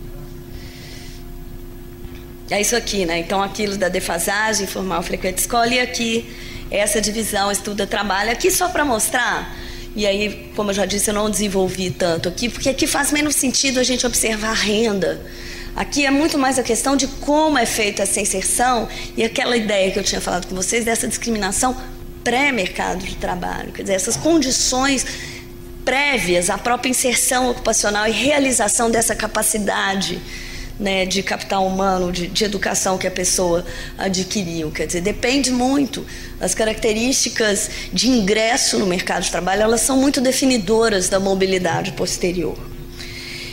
É isso aqui, né? Então, aquilo da defasagem, formal, frequente escola, e aqui, essa divisão estuda, trabalha, aqui só para mostrar. E aí, como eu já disse, eu não desenvolvi tanto aqui, porque aqui faz menos sentido a gente observar a renda. Aqui é muito mais a questão de como é feita essa inserção e aquela ideia que eu tinha falado com vocês dessa discriminação pré-mercado de trabalho, quer dizer, essas condições prévias à própria inserção ocupacional e realização dessa capacidade né, de capital humano, de, de, educação que a pessoa adquiriu. Quer dizer, depende muito. As características de ingresso no mercado de trabalho, elas são muito definidoras da mobilidade posterior.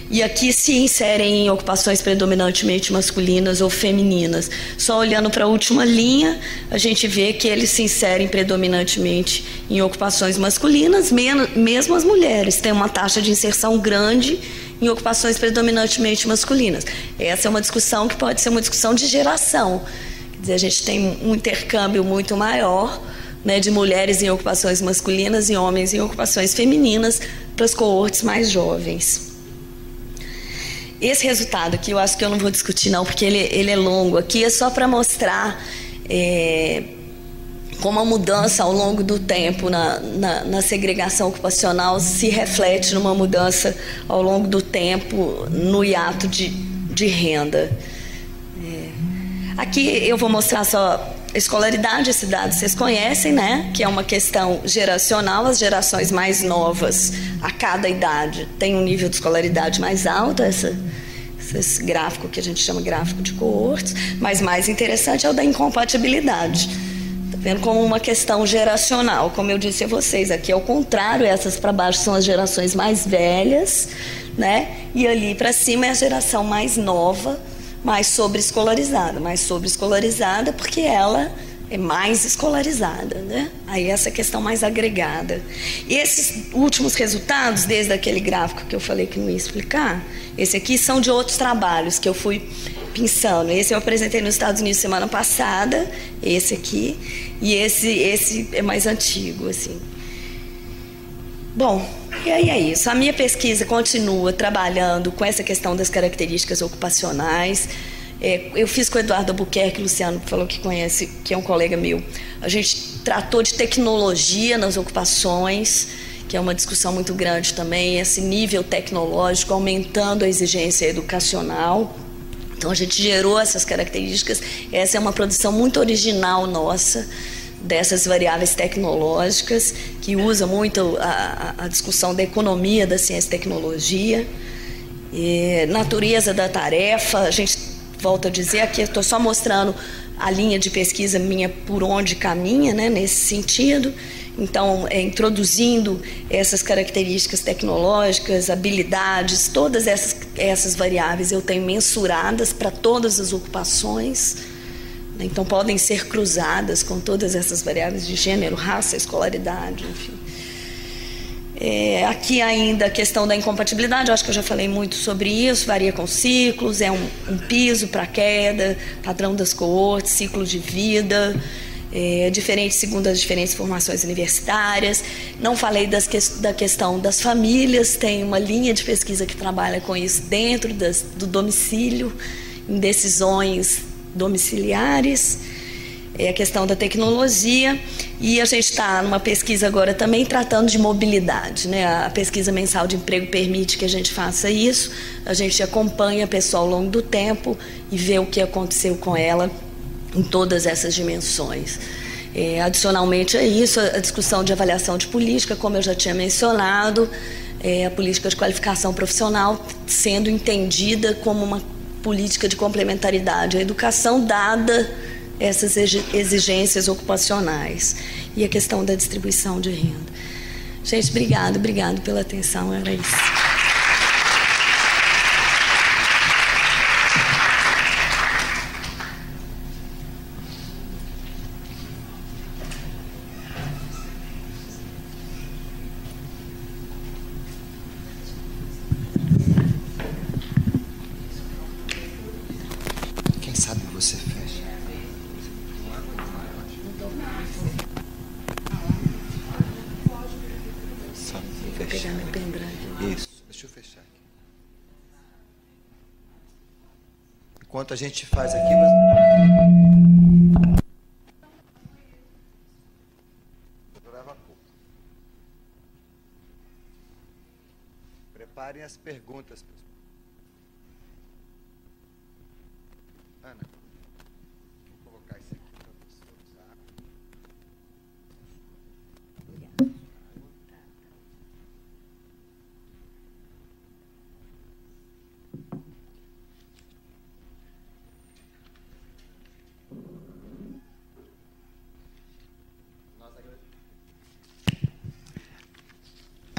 E aqui se inserem em ocupações predominantemente masculinas ou femininas. Só olhando para a última linha, a gente vê que eles se inserem predominantemente em ocupações masculinas, mesmo as mulheres têm uma taxa de inserção grande em ocupações predominantemente masculinas. Essa é uma discussão que pode ser uma discussão de geração. Quer dizer, a gente tem um intercâmbio muito maior né, de mulheres em ocupações masculinas e homens em ocupações femininas para as coortes mais jovens. Esse resultado aqui eu acho que eu não vou discutir não, porque ele, ele é longo. Aqui é só para mostrar é, como a mudança ao longo do tempo na, na, na, segregação ocupacional se reflete numa mudança ao longo do tempo no hiato de, de renda. É. Aqui eu vou mostrar só escolaridade, esse dado vocês conhecem, né? Que é uma questão geracional. As gerações mais novas, a cada idade, têm um nível de escolaridade mais alto. Essa, esse gráfico que a gente chama gráfico de coortes. Mas mais interessante é o da incompatibilidade vendo como uma questão geracional. Como eu disse a vocês, aqui ao contrário, essas para baixo são as gerações mais velhas, né? E ali para cima é a geração mais nova, mais sobreescolarizada, mais sobreescolarizada porque ela é mais escolarizada, né? Aí essa questão mais agregada. E esses últimos resultados, desde aquele gráfico que eu falei que não ia explicar, esse aqui são de outros trabalhos que eu fui pensando. Esse eu apresentei nos Estados Unidos semana passada, esse aqui. E esse, esse é mais antigo, assim. Bom, E aí é isso. A minha pesquisa continua trabalhando com essa questão das características ocupacionais. É, eu fiz com o Eduardo Albuquerque, Luciano falou que conhece, que é um colega meu. A gente tratou de tecnologia nas ocupações, que é uma discussão muito grande também, esse nível tecnológico aumentando a exigência educacional. Então a gente gerou essas características. Essa é uma produção muito original nossa dessas variáveis tecnológicas que usa muito a, a discussão da economia da ciência e tecnologia, e natureza da tarefa. A gente volta a dizer aqui, estou só mostrando a linha de pesquisa minha por onde caminha, né, nesse sentido. Então, é, introduzindo essas características tecnológicas, habilidades, todas essas, essas variáveis eu tenho mensuradas para todas as ocupações. Né? Então, podem ser cruzadas com todas essas variáveis de gênero, raça, escolaridade, enfim. É, aqui ainda a questão da incompatibilidade, acho que eu já falei muito sobre isso, varia com ciclos, é um, um piso para queda, padrão das coortes, ciclo de vida é, diferente segundo as diferentes formações universitárias. Não falei das que, da questão das famílias, tem uma linha de pesquisa que trabalha com isso dentro das, do domicílio, em decisões domiciliares. É a questão da tecnologia e a gente está numa pesquisa agora também tratando de mobilidade. Né? A pesquisa mensal de emprego permite que a gente faça isso. A gente acompanha a pessoa ao longo do tempo e vê o que aconteceu com ela em todas essas dimensões. É, adicionalmente a isso, a discussão de avaliação de política, como eu já tinha mencionado, é, a política de qualificação profissional sendo entendida como uma política de complementaridade à educação, dada essas exigências ocupacionais e a questão da distribuição de renda. Gente, obrigado, obrigado pela atenção, era isso. Enquanto a gente faz aqui. Preparem as perguntas, pessoal. Ana.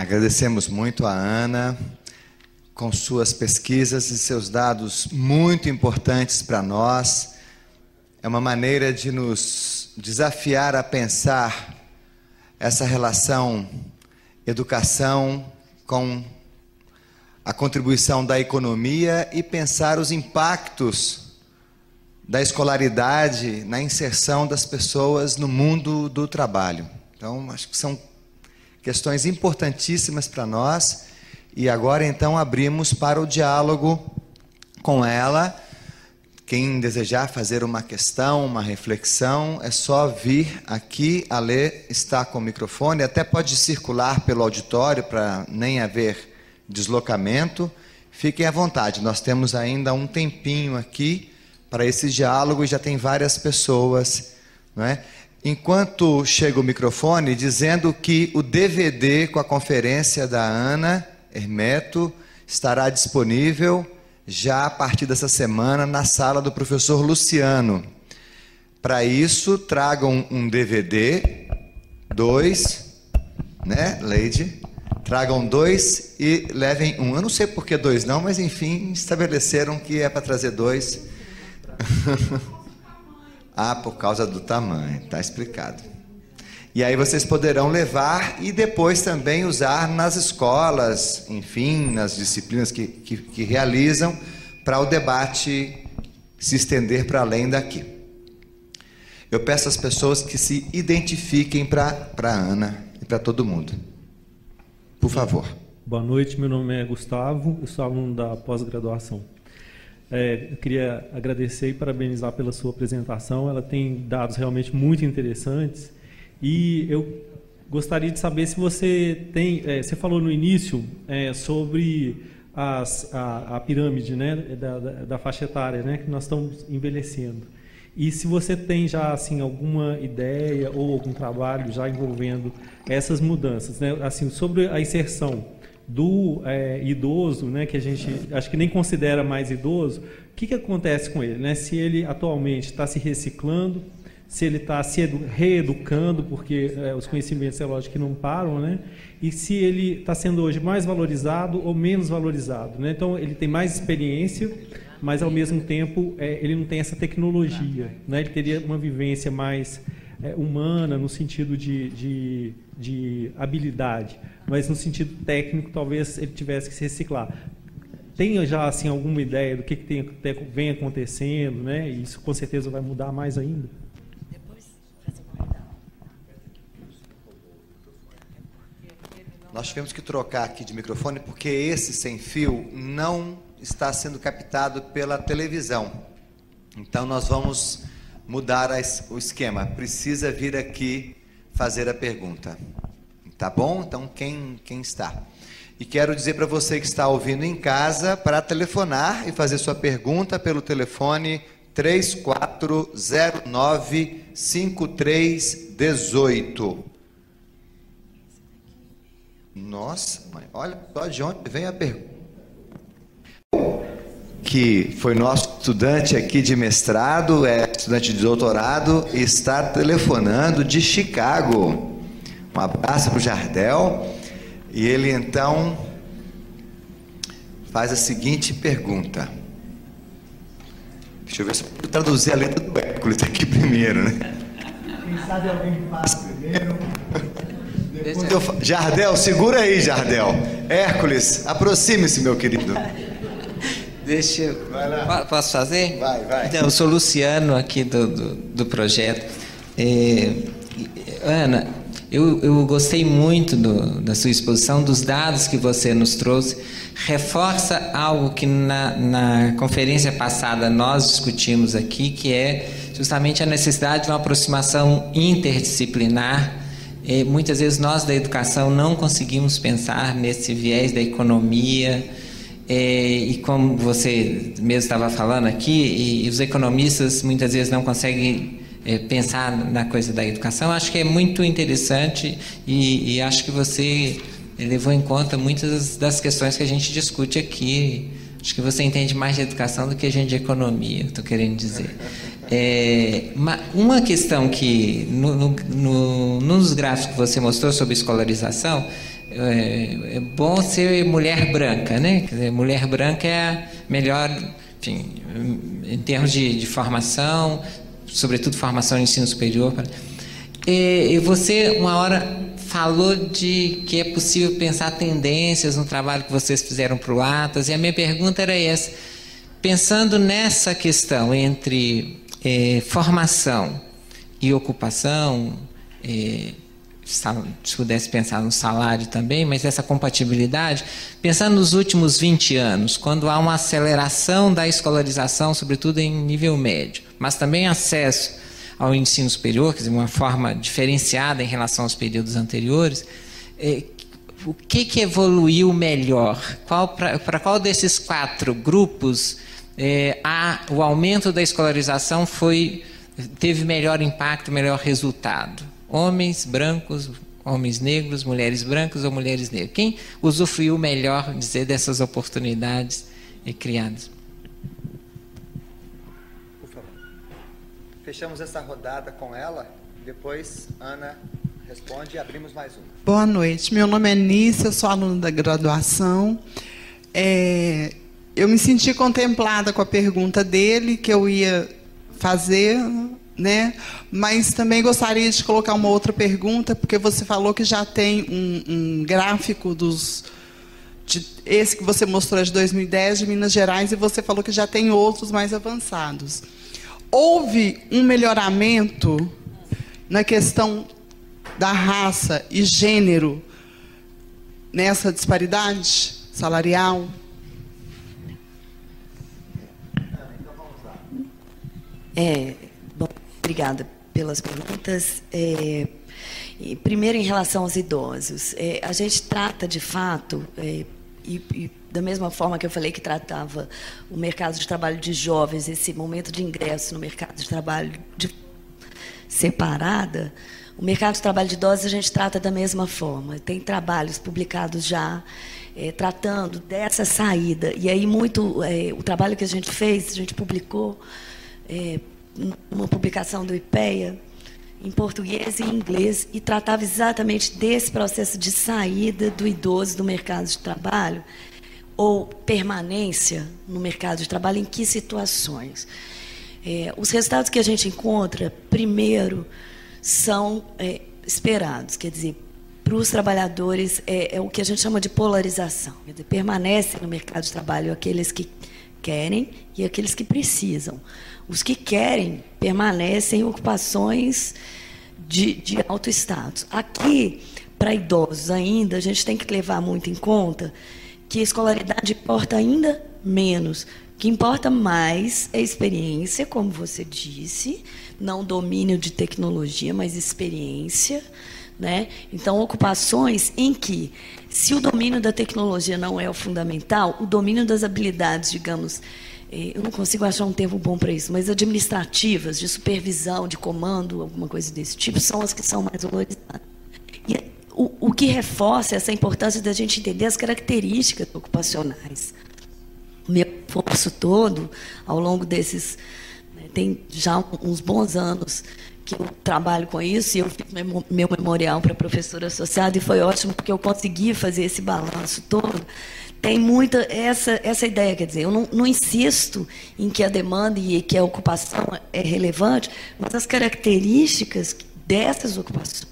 Agradecemos muito a Ana com suas pesquisas e seus dados muito importantes para nós. É uma maneira de nos desafiar a pensar essa relação educação com a contribuição da economia e pensar os impactos da escolaridade na inserção das pessoas no mundo do trabalho. Então, acho que são questões importantíssimas para nós. E agora então abrimos para o diálogo com ela. Quem desejar fazer uma questão, uma reflexão, é só vir aqui. A Lê está com o microfone, até pode circular pelo auditório para nem haver deslocamento. Fiquem à vontade, nós temos ainda um tempinho aqui para esse diálogo e já tem várias pessoas. Não é? Enquanto chega o microfone, dizendo que o DVD com a conferência da Ana Hermeto estará disponível já a partir dessa semana na sala do professor Luciano. Para isso, tragam um DVD, dois, né, Leide? Tragam dois e levem um. Eu não sei por que dois não, mas enfim, estabeleceram que é para trazer dois. <laughs> Ah, por causa do tamanho, está explicado. E aí vocês poderão levar e depois também usar nas escolas, enfim, nas disciplinas que, que, que realizam, para o debate se estender para além daqui. Eu peço às pessoas que se identifiquem para a Ana e para todo mundo. Por favor. Boa noite, meu nome é Gustavo, eu sou aluno da pós-graduação. É, eu queria agradecer e parabenizar pela sua apresentação, ela tem dados realmente muito interessantes e eu gostaria de saber se você tem, é, você falou no início é, sobre as, a, a, pirâmide né, da, da, da faixa etária, né, que nós estamos envelhecendo. E se você tem já assim alguma ideia ou algum trabalho já envolvendo essas mudanças, né? Assim sobre a inserção do é, idoso, né? Que a gente acho que nem considera mais idoso. O que, que acontece com ele, né? Se ele atualmente está se reciclando, se ele está se reeducando, porque é, os conhecimentos é lógico que não param, né? E se ele está sendo hoje mais valorizado ou menos valorizado, né? Então ele tem mais experiência mas ao mesmo tempo é, ele não tem essa tecnologia. Né? Ele teria uma vivência mais é, humana no sentido de, de, de, habilidade, mas no sentido técnico talvez ele tivesse que se reciclar. Tenha já assim alguma ideia do que, que tem, vem acontecendo, né? E isso com certeza vai mudar mais ainda. Nós tivemos que trocar aqui de microfone porque esse sem fio não está sendo captado pela televisão. Então nós vamos mudar o esquema. Precisa vir aqui fazer a pergunta. Tá bom? Então quem quem está? E quero dizer para você que está ouvindo em casa para telefonar e fazer sua pergunta pelo telefone 3409 5318. Nossa, mãe, olha só de onde vem a pergunta que foi nosso estudante aqui de mestrado, é estudante de doutorado, está telefonando de Chicago. Um abraço para o Jardel. E ele então faz a seguinte pergunta. Deixa eu ver se eu traduzir a letra do Hércules aqui primeiro, né? Quem sabe alguém faz primeiro. Eu... Jardel, segura aí, Jardel. Hércules, aproxime-se, meu querido. Deixa eu. Vai lá. Posso fazer? Vai, vai. Então, eu sou Luciano aqui do, do, do projeto. É, Ana, eu, eu gostei muito do, da sua exposição, dos dados que você nos trouxe. Reforça algo que na, na conferência passada nós discutimos aqui, que é justamente a necessidade de uma aproximação interdisciplinar. E muitas vezes nós da educação não conseguimos pensar nesse viés da economia é, e como você mesmo estava falando aqui, e, os economistas muitas vezes não conseguem é, pensar na coisa da educação, acho que é muito interessante e, e, acho que você levou em conta muitas das questões que a gente discute aqui. Acho que você entende mais de educação do que a gente de economia, estou querendo dizer. <laughs> É, uma, uma, questão que, no, no, no, nos gráficos que você mostrou sobre escolarização, é, é, bom ser mulher branca, né? Quer dizer, mulher branca é a melhor, enfim, em termos de, de formação, sobretudo formação em ensino superior. E, e você, uma hora, falou de que é possível pensar tendências no trabalho que vocês fizeram para o Atas, e a minha pergunta era essa. Pensando nessa questão entre é, formação e ocupação, é, se pudesse pensar no salário também, mas essa compatibilidade, pensando nos últimos 20 anos, quando há uma aceleração da escolarização, sobretudo em nível médio, mas também acesso ao ensino superior, quer dizer, uma forma diferenciada em relação aos períodos anteriores, é, o que, que evoluiu melhor? Para qual desses quatro grupos é, a, o aumento da escolarização foi, teve melhor impacto, melhor resultado? Homens brancos, homens negros, mulheres brancas ou mulheres negras? Quem usufruiu melhor, dizer, dessas oportunidades criadas? Por favor. Fechamos essa rodada com ela. Depois, Ana responde e abrimos mais uma. Boa noite. Meu nome é Nícia, eu sou aluna da graduação. É, eu me senti contemplada com a pergunta dele, que eu ia fazer né? Mas também gostaria de colocar uma outra pergunta, porque você falou que já tem um, um gráfico dos de, esse que você mostrou é de 2010 de Minas Gerais e você falou que já tem outros mais avançados. Houve um melhoramento na questão da raça e gênero nessa disparidade salarial? É, obrigada pelas perguntas. É, primeiro, em relação aos idosos, é, a gente trata de fato, é, e, e, da mesma forma que eu falei que tratava o mercado de trabalho de jovens, esse momento de ingresso no mercado de trabalho de, separada, o mercado de trabalho de idosos a gente trata da mesma forma. Tem trabalhos publicados já é, tratando dessa saída. E aí muito é, o trabalho que a gente fez, a gente publicou é, uma publicação do IPEA em português e em inglês e tratava exatamente desse processo de saída do idoso do mercado de trabalho ou permanência no mercado de trabalho, em que situações? É, os resultados que a gente encontra, primeiro, são é, esperados, quer dizer, para os trabalhadores é, é, o que a gente chama de polarização, quer dizer, permanecem no mercado de trabalho aqueles que querem e aqueles que precisam. Os que querem permanecem em ocupações de, de alto status. Aqui, para idosos ainda, a gente tem que levar muito em conta que a escolaridade importa ainda menos. O que importa mais é experiência, como você disse, não domínio de tecnologia, mas experiência. Né? Então, ocupações em que, se o domínio da tecnologia não é o fundamental, o domínio das habilidades, digamos, eu não consigo achar um termo bom para isso, mas administrativas, de supervisão, de comando, alguma coisa desse tipo, são as que são mais valorizadas. E o, o que reforça essa importância da gente entender as características ocupacionais. O meu esforço todo, ao longo desses tem já uns bons anos que eu trabalho com isso e eu fiz meu memorial para professora associada e foi ótimo porque eu consegui fazer esse balanço todo. Tem muita essa, essa ideia, quer dizer, eu não, não insisto em que a demanda e que a ocupação é relevante, mas as características dessas ocupações.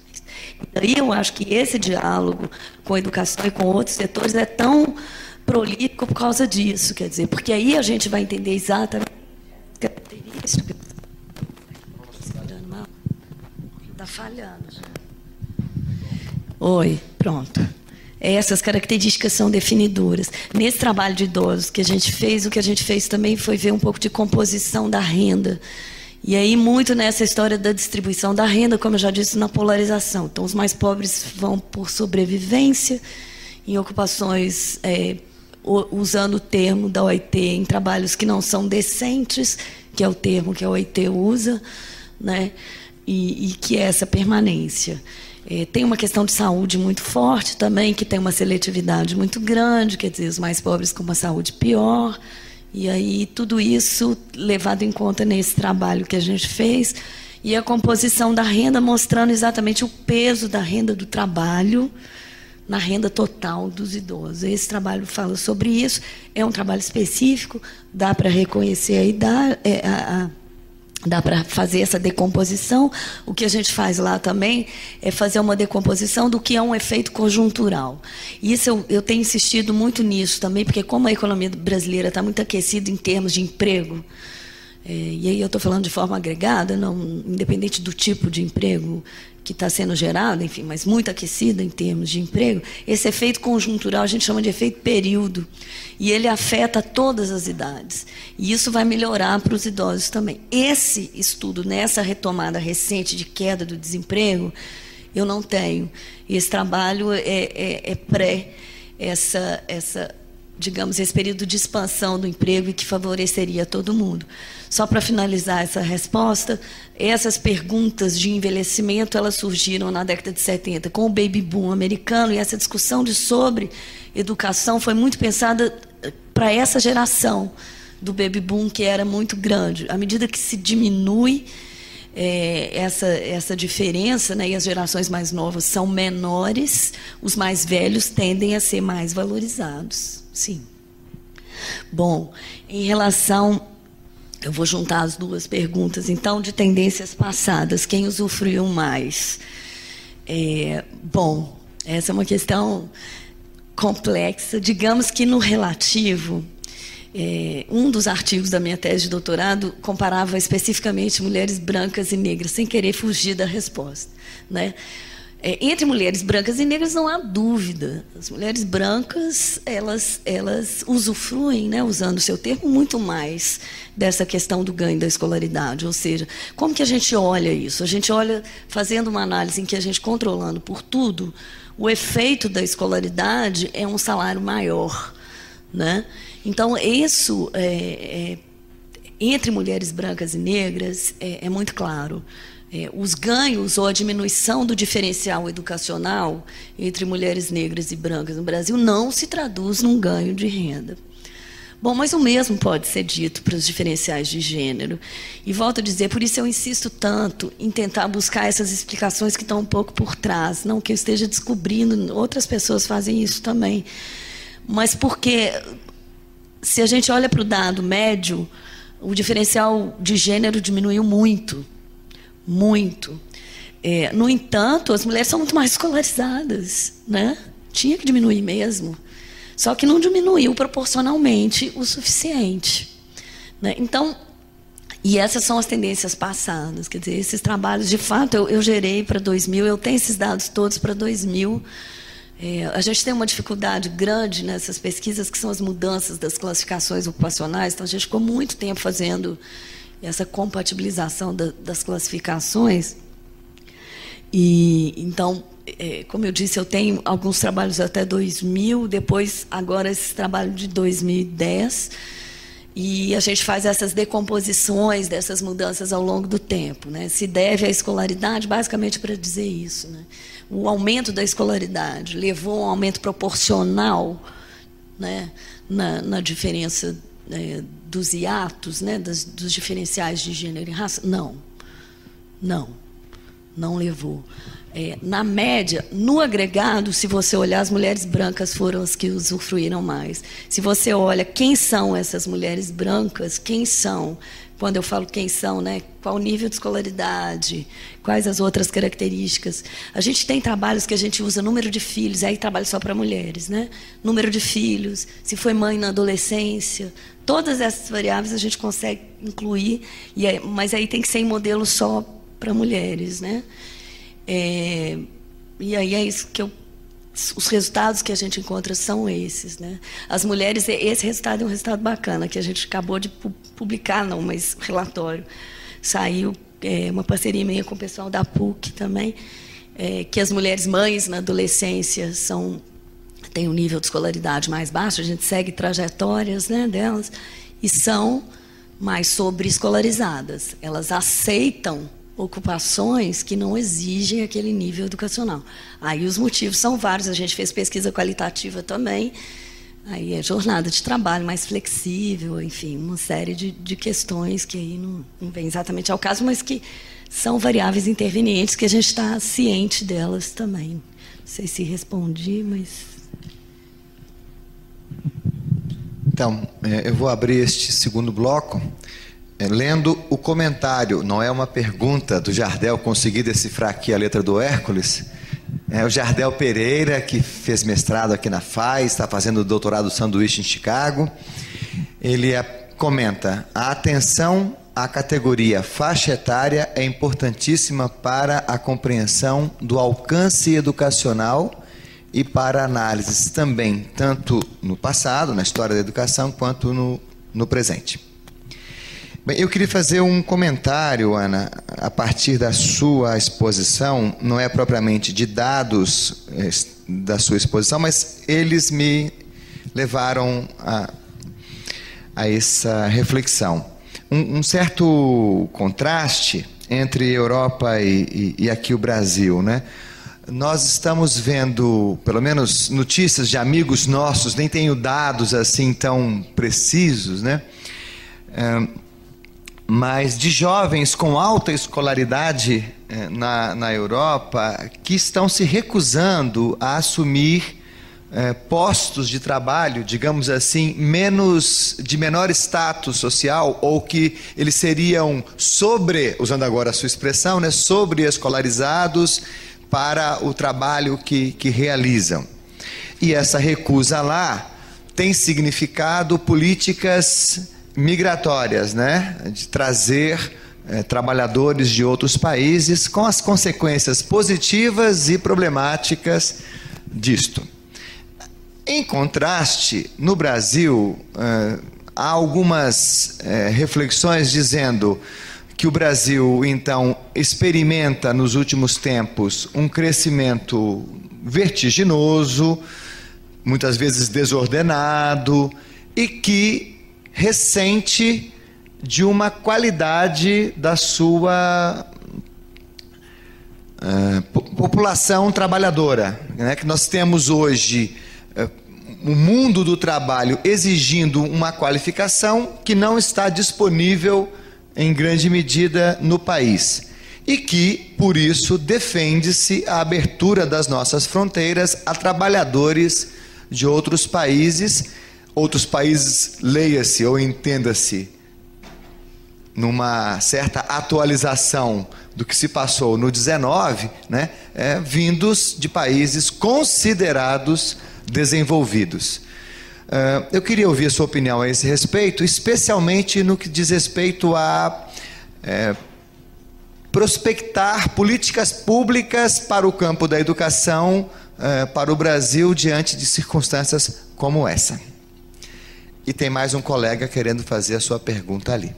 Daí eu acho que esse diálogo com a educação e com outros setores é tão prolífico por causa disso, quer dizer, porque aí a gente vai entender exatamente características. Está falhando já. Oi, pronto. Essas características são definidoras. Nesse trabalho de idosos que a gente fez, o que a gente fez também foi ver um pouco de composição da renda. E aí, muito nessa história da distribuição da renda, como eu já disse, na polarização. Então, os mais pobres vão por sobrevivência, em ocupações é, usando o termo da OIT em trabalhos que não são decentes, que é o termo que a OIT usa, né? e, e que é essa permanência. É, tem uma questão de saúde muito forte também, que tem uma seletividade muito grande, quer dizer, os mais pobres com uma saúde pior. E aí tudo isso levado em conta nesse trabalho que a gente fez e a composição da renda mostrando exatamente o peso da renda do trabalho na renda total dos idosos. Esse trabalho fala sobre isso, é um trabalho específico, dá para reconhecer a idade, é, a, a dá para fazer essa decomposição. O que a gente faz lá também é fazer uma decomposição do que é um efeito conjuntural. Isso eu, eu tenho insistido muito nisso também, porque como a economia brasileira está muito aquecida em termos de emprego, é, e aí eu estou falando de forma agregada, não independente do tipo de emprego que está sendo gerado, enfim, mas muito aquecida em termos de emprego, esse efeito conjuntural a gente chama de efeito período. E ele afeta todas as idades. E isso vai melhorar para os idosos também. Esse estudo, nessa retomada recente de queda do desemprego, eu não tenho. Esse trabalho é, é, é pré essa, essa digamos, esse período de expansão do emprego e que favoreceria todo mundo. Só para finalizar essa resposta, essas perguntas de envelhecimento elas surgiram na década de 70 com o baby boom americano e essa discussão de sobre educação foi muito pensada eh, para essa geração do baby boom que era muito grande. À medida que se diminui é, essa, essa diferença, né, e as gerações mais novas são menores, os mais velhos tendem a ser mais valorizados. Sim. Bom, em relação. Eu vou juntar as duas perguntas, então, de tendências passadas. Quem usufruiu mais? É, bom, essa é uma questão complexa. Digamos que no relativo, é, um dos artigos da minha tese de doutorado comparava especificamente mulheres brancas e negras, sem querer fugir da resposta. Né? É, entre mulheres brancas e negras não há dúvida. As mulheres brancas elas elas usufruem, né, usando o seu termo, muito mais dessa questão do ganho da escolaridade. Ou seja, como que a gente olha isso? A gente olha fazendo uma análise em que a gente controlando por tudo, o efeito da escolaridade é um salário maior, né? Então isso é, é, entre mulheres brancas e negras é, é muito claro. É, os ganhos ou a diminuição do diferencial educacional entre mulheres negras e brancas no Brasil não se traduz num ganho de renda. Bom, mas o mesmo pode ser dito para os diferenciais de gênero. E volto a dizer, por isso eu insisto tanto em tentar buscar essas explicações que estão um pouco por trás. Não que eu esteja descobrindo, outras pessoas fazem isso também. Mas porque, se a gente olha para o dado médio, o diferencial de gênero diminuiu muito. Muito. É, no entanto, as mulheres são muito mais escolarizadas. Né? Tinha que diminuir mesmo. Só que não diminuiu proporcionalmente o suficiente. Né? Então, e essas são as tendências passadas. Quer dizer, esses trabalhos, de fato, eu, eu gerei para 2000, eu tenho esses dados todos para 2000. É, a gente tem uma dificuldade grande nessas pesquisas, que são as mudanças das classificações ocupacionais. Então, a gente ficou muito tempo fazendo essa compatibilização da, das classificações. E então é, como eu disse, eu tenho alguns trabalhos até 2000, depois, agora, esse trabalho de 2010. E a gente faz essas decomposições dessas mudanças ao longo do tempo. Né? Se deve à escolaridade, basicamente para dizer isso. Né? O aumento da escolaridade levou a um aumento proporcional né? na, na diferença né? Dos hiatos, né? Das, dos diferenciais de gênero e raça? Não. Não. Não levou. É, na média, no agregado, se você olhar, as mulheres brancas foram as que usufruíram mais. Se você olha quem são essas mulheres brancas, quem são, quando eu falo quem são, né, qual o nível de escolaridade, quais as outras características. A gente tem trabalhos que a gente usa número de filhos, aí trabalho só para mulheres, né? Número de filhos, se foi mãe na adolescência, todas essas variáveis a gente consegue incluir, aí, mas aí tem que ser em modelo só para mulheres, né? É, e aí é isso que eu os resultados que a gente encontra são esses, né? As mulheres, esse resultado é um resultado bacana que a gente acabou de publicar, não, mas relatório saiu é, uma parceria minha com o pessoal da PUC também, é, que as mulheres mães na adolescência são têm um nível de escolaridade mais baixo, a gente segue trajetórias, né, delas e são mais sobre escolarizadas. Elas aceitam ocupações que não exigem aquele nível educacional. Aí os motivos são vários, a gente fez pesquisa qualitativa também. Aí é jornada de trabalho mais flexível, enfim, uma série de, de questões que aí não, não vem exatamente ao caso, mas que são variáveis intervenientes que a gente está ciente delas também. Não sei se respondi, mas. Então, é, eu vou abrir este segundo bloco lendo o comentário, não é uma pergunta do Jardel, consegui decifrar aqui a letra do Hércules. É o Jardel Pereira, que fez mestrado aqui na FAI, está fazendo doutorado sanduíche em Chicago. Ele é, comenta: a atenção à categoria faixa etária é importantíssima para a compreensão do alcance educacional e para análises também, tanto no passado, na história da educação, quanto no, no presente. Bem, eu queria fazer um comentário, Ana, a partir da sua exposição, não é propriamente de dados eh, da sua exposição, mas eles me levaram a, a essa reflexão. Um, um, certo contraste entre Europa e, e, e aqui o Brasil, né? Nós estamos vendo, pelo menos notícias de amigos nossos, nem tenho dados assim tão precisos, né? Mas de jovens com alta escolaridade eh, na, na Europa que estão se recusando a assumir eh, postos de trabalho, digamos assim, menos de menor status social ou que eles seriam sobre, usando agora a sua expressão, né, sobre escolarizados para o trabalho que, que realizam. E essa recusa lá tem significado políticas migratórias, né? de trazer eh, trabalhadores de outros países, com as consequências positivas e problemáticas disto. Em contraste, no Brasil, eh, há algumas eh, reflexões dizendo que o Brasil, então, experimenta nos últimos tempos um crescimento vertiginoso, muitas vezes desordenado, e que ressente de uma qualidade da sua uh, população trabalhadora. Né? Que nós temos hoje uh, o mundo do trabalho exigindo uma qualificação que não está disponível em grande medida no país. E que, por isso, defende-se a abertura das nossas fronteiras a trabalhadores de outros países, outros países, leia-se ou entenda-se, numa certa atualização do que se passou no 19, né, é, vindos de países considerados desenvolvidos. Uh, eu queria ouvir a sua opinião a esse respeito, especialmente no que diz respeito a é, prospectar políticas públicas para o campo da educação é, para o Brasil diante de circunstâncias como essa. E tem mais um colega querendo fazer a sua pergunta ali.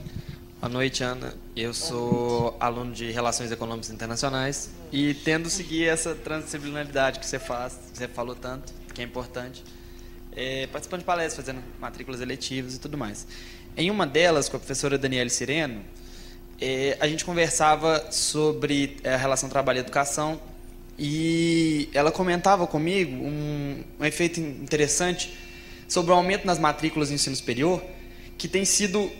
Boa noite, Ana. Eu sou aluno de Relações Econômicas Internacionais e tendo seguir essa transdisciplinaridade que você faz, que você falou tanto, que é importante, é, participando de palestras, fazendo matrículas eletivas e tudo mais. Em uma delas, com a professora Daniela Sireno, é, a gente conversava sobre é, a relação trabalho-educação e ela comentava comigo um, um, efeito interessante sobre o aumento nas matrículas no ensino superior, que tem sido,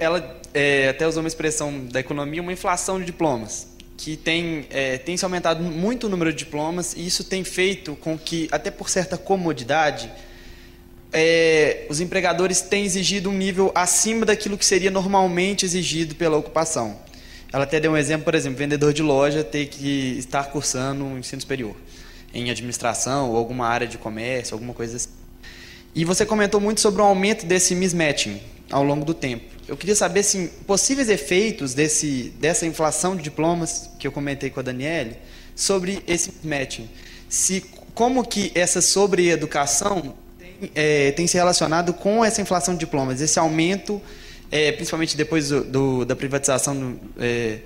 ela é, até usou uma expressão da economia, uma inflação de diplomas, que tem, é, tem se aumentado muito o número de diplomas e isso tem feito com que, até por certa comodidade, é, os empregadores têm exigido um nível acima daquilo que seria normalmente exigido pela ocupação. Ela até deu um exemplo, por exemplo, vendedor de loja ter que estar cursando um ensino superior em administração ou alguma área de comércio, alguma coisa assim. E você comentou muito sobre o aumento desse mismatching ao longo do tempo. Eu queria saber se possíveis efeitos desse, dessa inflação de diplomas que eu comentei com a Daniele sobre esse mismatching. Se como que essa sobreeducação é, tem se relacionado com essa inflação de diplomas, esse aumento, é, principalmente depois do, do, da privatização do, é,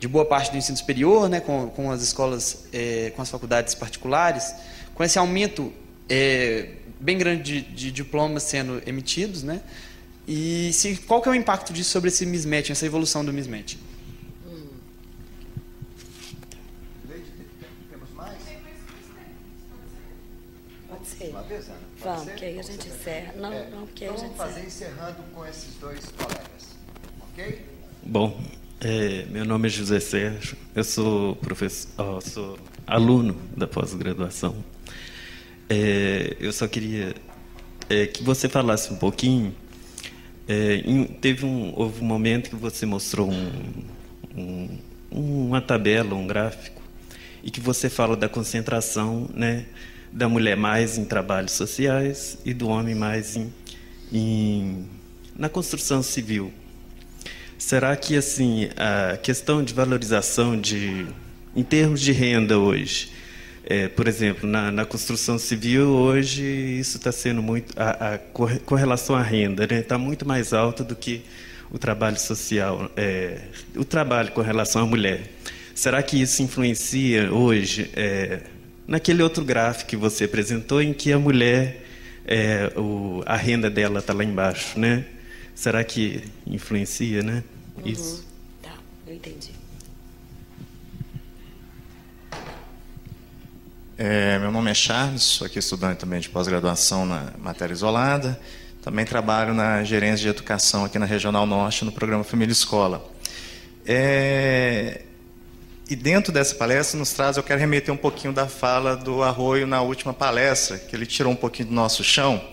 de boa parte do ensino superior, né, com, com as escolas, é, com as faculdades particulares, com esse aumento é, bem grande de, de, diplomas sendo emitidos, né, e se, qual que é o impacto disso sobre esse mismatch, essa evolução do mismatch? Vamos, que aí a gente encerra. Não, é, não, que aí então a gente vamos fazer encerrando com esses dois colegas. Ok? Bom, é, meu nome é José Sérgio, eu sou professor, oh, sou aluno da pós-graduação. É, eu só queria é, que você falasse um pouquinho. É, em, teve um, houve um momento que você mostrou um, um, uma tabela, um gráfico, e que você fala da concentração, né? da mulher mais em trabalhos sociais e do homem mais em, em na construção civil. Será que assim a questão de valorização de em termos de renda hoje, é, por exemplo, na, na, construção civil hoje isso está sendo muito a, a com relação à renda, está né, tá muito mais alta do que o trabalho social, é, o trabalho com relação à mulher. Será que isso influencia hoje é, naquele outro gráfico que você apresentou, em que a mulher, é, o, a renda dela está lá embaixo, né? Será que influencia, né? Uhum. Isso. Tá, eu entendi. É, meu nome é Charles, sou aqui estudante também de pós-graduação na matéria isolada. Também trabalho na gerência de educação aqui na Regional Norte, no programa Família Escola. É, e dentro dessa palestra nos traz, eu quero remeter um pouquinho da fala do Arroio na última palestra, que ele tirou um pouquinho do nosso chão,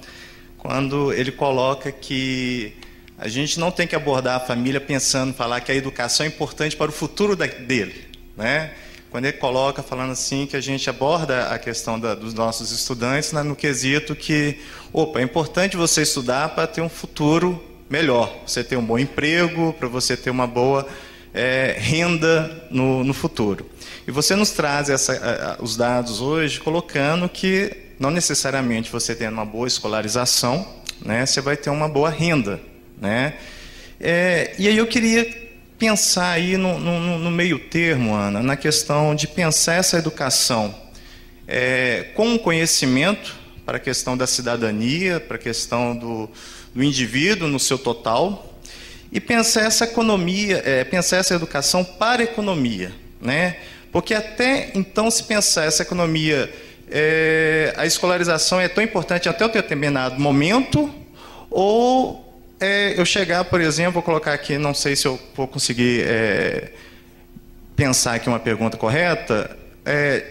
quando ele coloca que a gente não tem que abordar a família pensando, falar que a educação é importante para o futuro dele, né? Quando ele coloca falando assim que a gente aborda a questão da, dos nossos estudantes né, no quesito que, opa, é importante você estudar para ter um futuro melhor, você ter um bom emprego, para você ter uma boa é, renda no, no futuro. E você nos traz essa, os dados hoje colocando que não necessariamente você tendo uma boa escolarização, né, você vai ter uma boa renda. Né? É, e aí eu queria pensar aí no, no, no, meio termo, Ana, na questão de pensar essa educação é, com conhecimento para a questão da cidadania, para a questão do, do indivíduo no seu total, e pensar essa economia, é, pensar essa educação para a economia, né? Porque até então se pensar essa economia, é, a escolarização é tão importante até o determinado momento, ou é, eu chegar, por exemplo, vou colocar aqui, não sei se eu vou conseguir é, pensar aqui uma pergunta correta. É,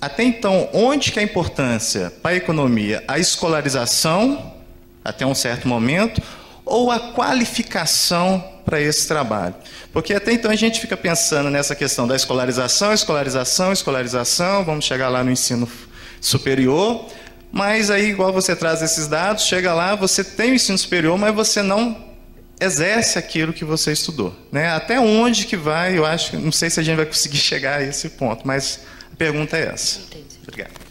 até então, onde que é a importância para a economia? A escolarização, até um certo momento, ou a qualificação para esse trabalho? Porque até então a gente fica pensando nessa questão da escolarização, escolarização, escolarização, vamos chegar lá no ensino superior, mas aí, igual você traz esses dados, chega lá, você tem o ensino superior, mas você não exerce aquilo que você estudou. Né? Até onde que vai, eu acho, não sei se a gente vai conseguir <laughs> chegar a esse ponto, mas a pergunta é essa. Entendi. Obrigado.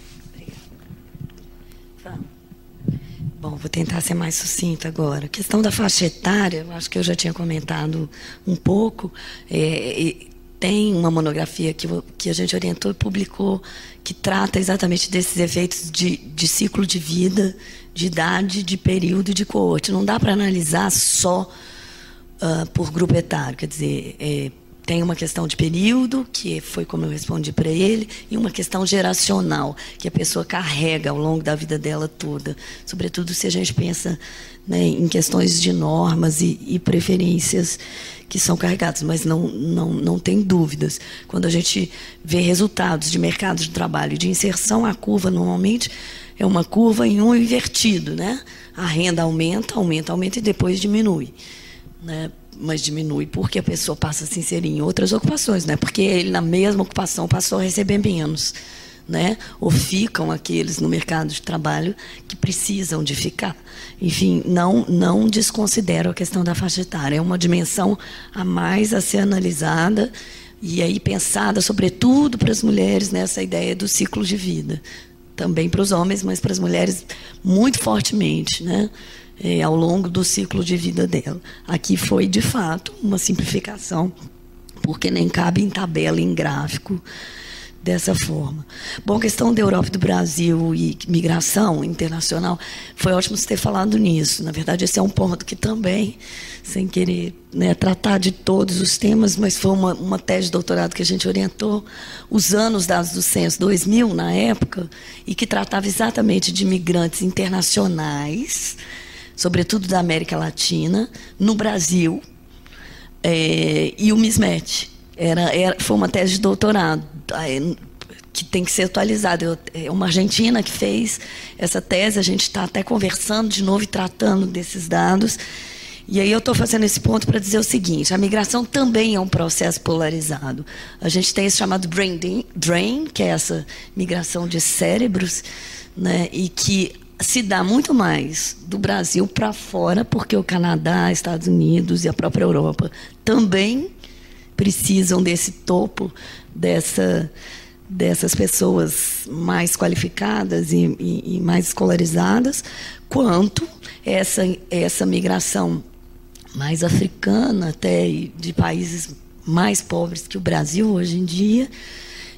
Bom, vou tentar ser mais sucinta agora. A questão da faixa etária, eu acho que eu já tinha comentado um pouco. É, tem uma monografia que, que a gente orientou e publicou que trata exatamente desses efeitos de, de ciclo de vida, de idade, de período e de coorte. Não dá para analisar só uh, por grupo etário. Quer dizer, é, tem uma questão de período, que foi como eu respondi para ele, e uma questão geracional, que a pessoa carrega ao longo da vida dela toda. Sobretudo se a gente pensa né, em questões de normas e, e, preferências que são carregadas, mas não, não, não tem dúvidas. Quando a gente vê resultados de mercado de trabalho e de inserção, a curva normalmente é uma curva em um invertido. Né? A renda aumenta, aumenta, aumenta e depois diminui. Né? mas diminui porque a pessoa passa a se inserir em outras ocupações, né? Porque ele na mesma ocupação passou a receber menos, né? Ou ficam aqueles no mercado de trabalho que precisam de ficar. Enfim, não não desconsidero a questão da faixa etária, é uma dimensão a mais a ser analisada e aí pensada sobretudo para as mulheres nessa ideia do ciclo de vida, também para os homens, mas para as mulheres muito fortemente, né? é, ao longo do ciclo de vida dela. Aqui foi, de fato, uma simplificação, porque nem cabe em tabela, em gráfico, dessa forma. Bom, questão da Europa e do Brasil e migração internacional, foi ótimo você ter falado nisso. Na verdade, esse é um ponto que também, sem querer né, tratar de todos os temas, mas foi uma, uma tese de doutorado que a gente orientou, usando os dados do Censo 2000, na época, e que tratava exatamente de migrantes internacionais, sobretudo da América Latina, no Brasil, é, e o mismatch. Era, era, foi uma tese de doutorado que tem que ser atualizada. É uma argentina que fez essa tese, a gente está até conversando de novo e tratando desses dados. E aí eu estou fazendo esse ponto para dizer o seguinte: a migração também é um processo polarizado. A gente tem esse chamado brain drain, que é essa migração de cérebros, né, e que se dá muito mais do Brasil para fora, porque o Canadá, Estados Unidos e a própria Europa também precisam desse topo, dessa, dessas pessoas mais qualificadas e, e, e mais escolarizadas, quanto essa, essa migração mais africana, até de países mais pobres que o Brasil hoje em dia,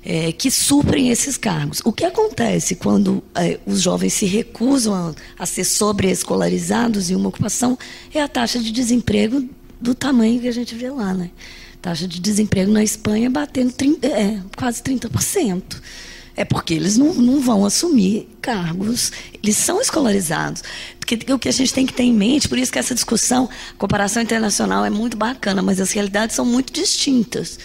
é, que suprem esses cargos. O que acontece quando é, os jovens se recusam a, a ser sobreescolarizados em uma ocupação é a taxa de desemprego do tamanho que a gente vê lá. Né? Taxa de desemprego na Espanha batendo 30, é, quase 30%. É porque eles não, não vão assumir cargos, eles são escolarizados. Porque o que a gente tem que ter em mente, por isso que essa discussão, comparação internacional é muito bacana, mas as realidades são muito distintas.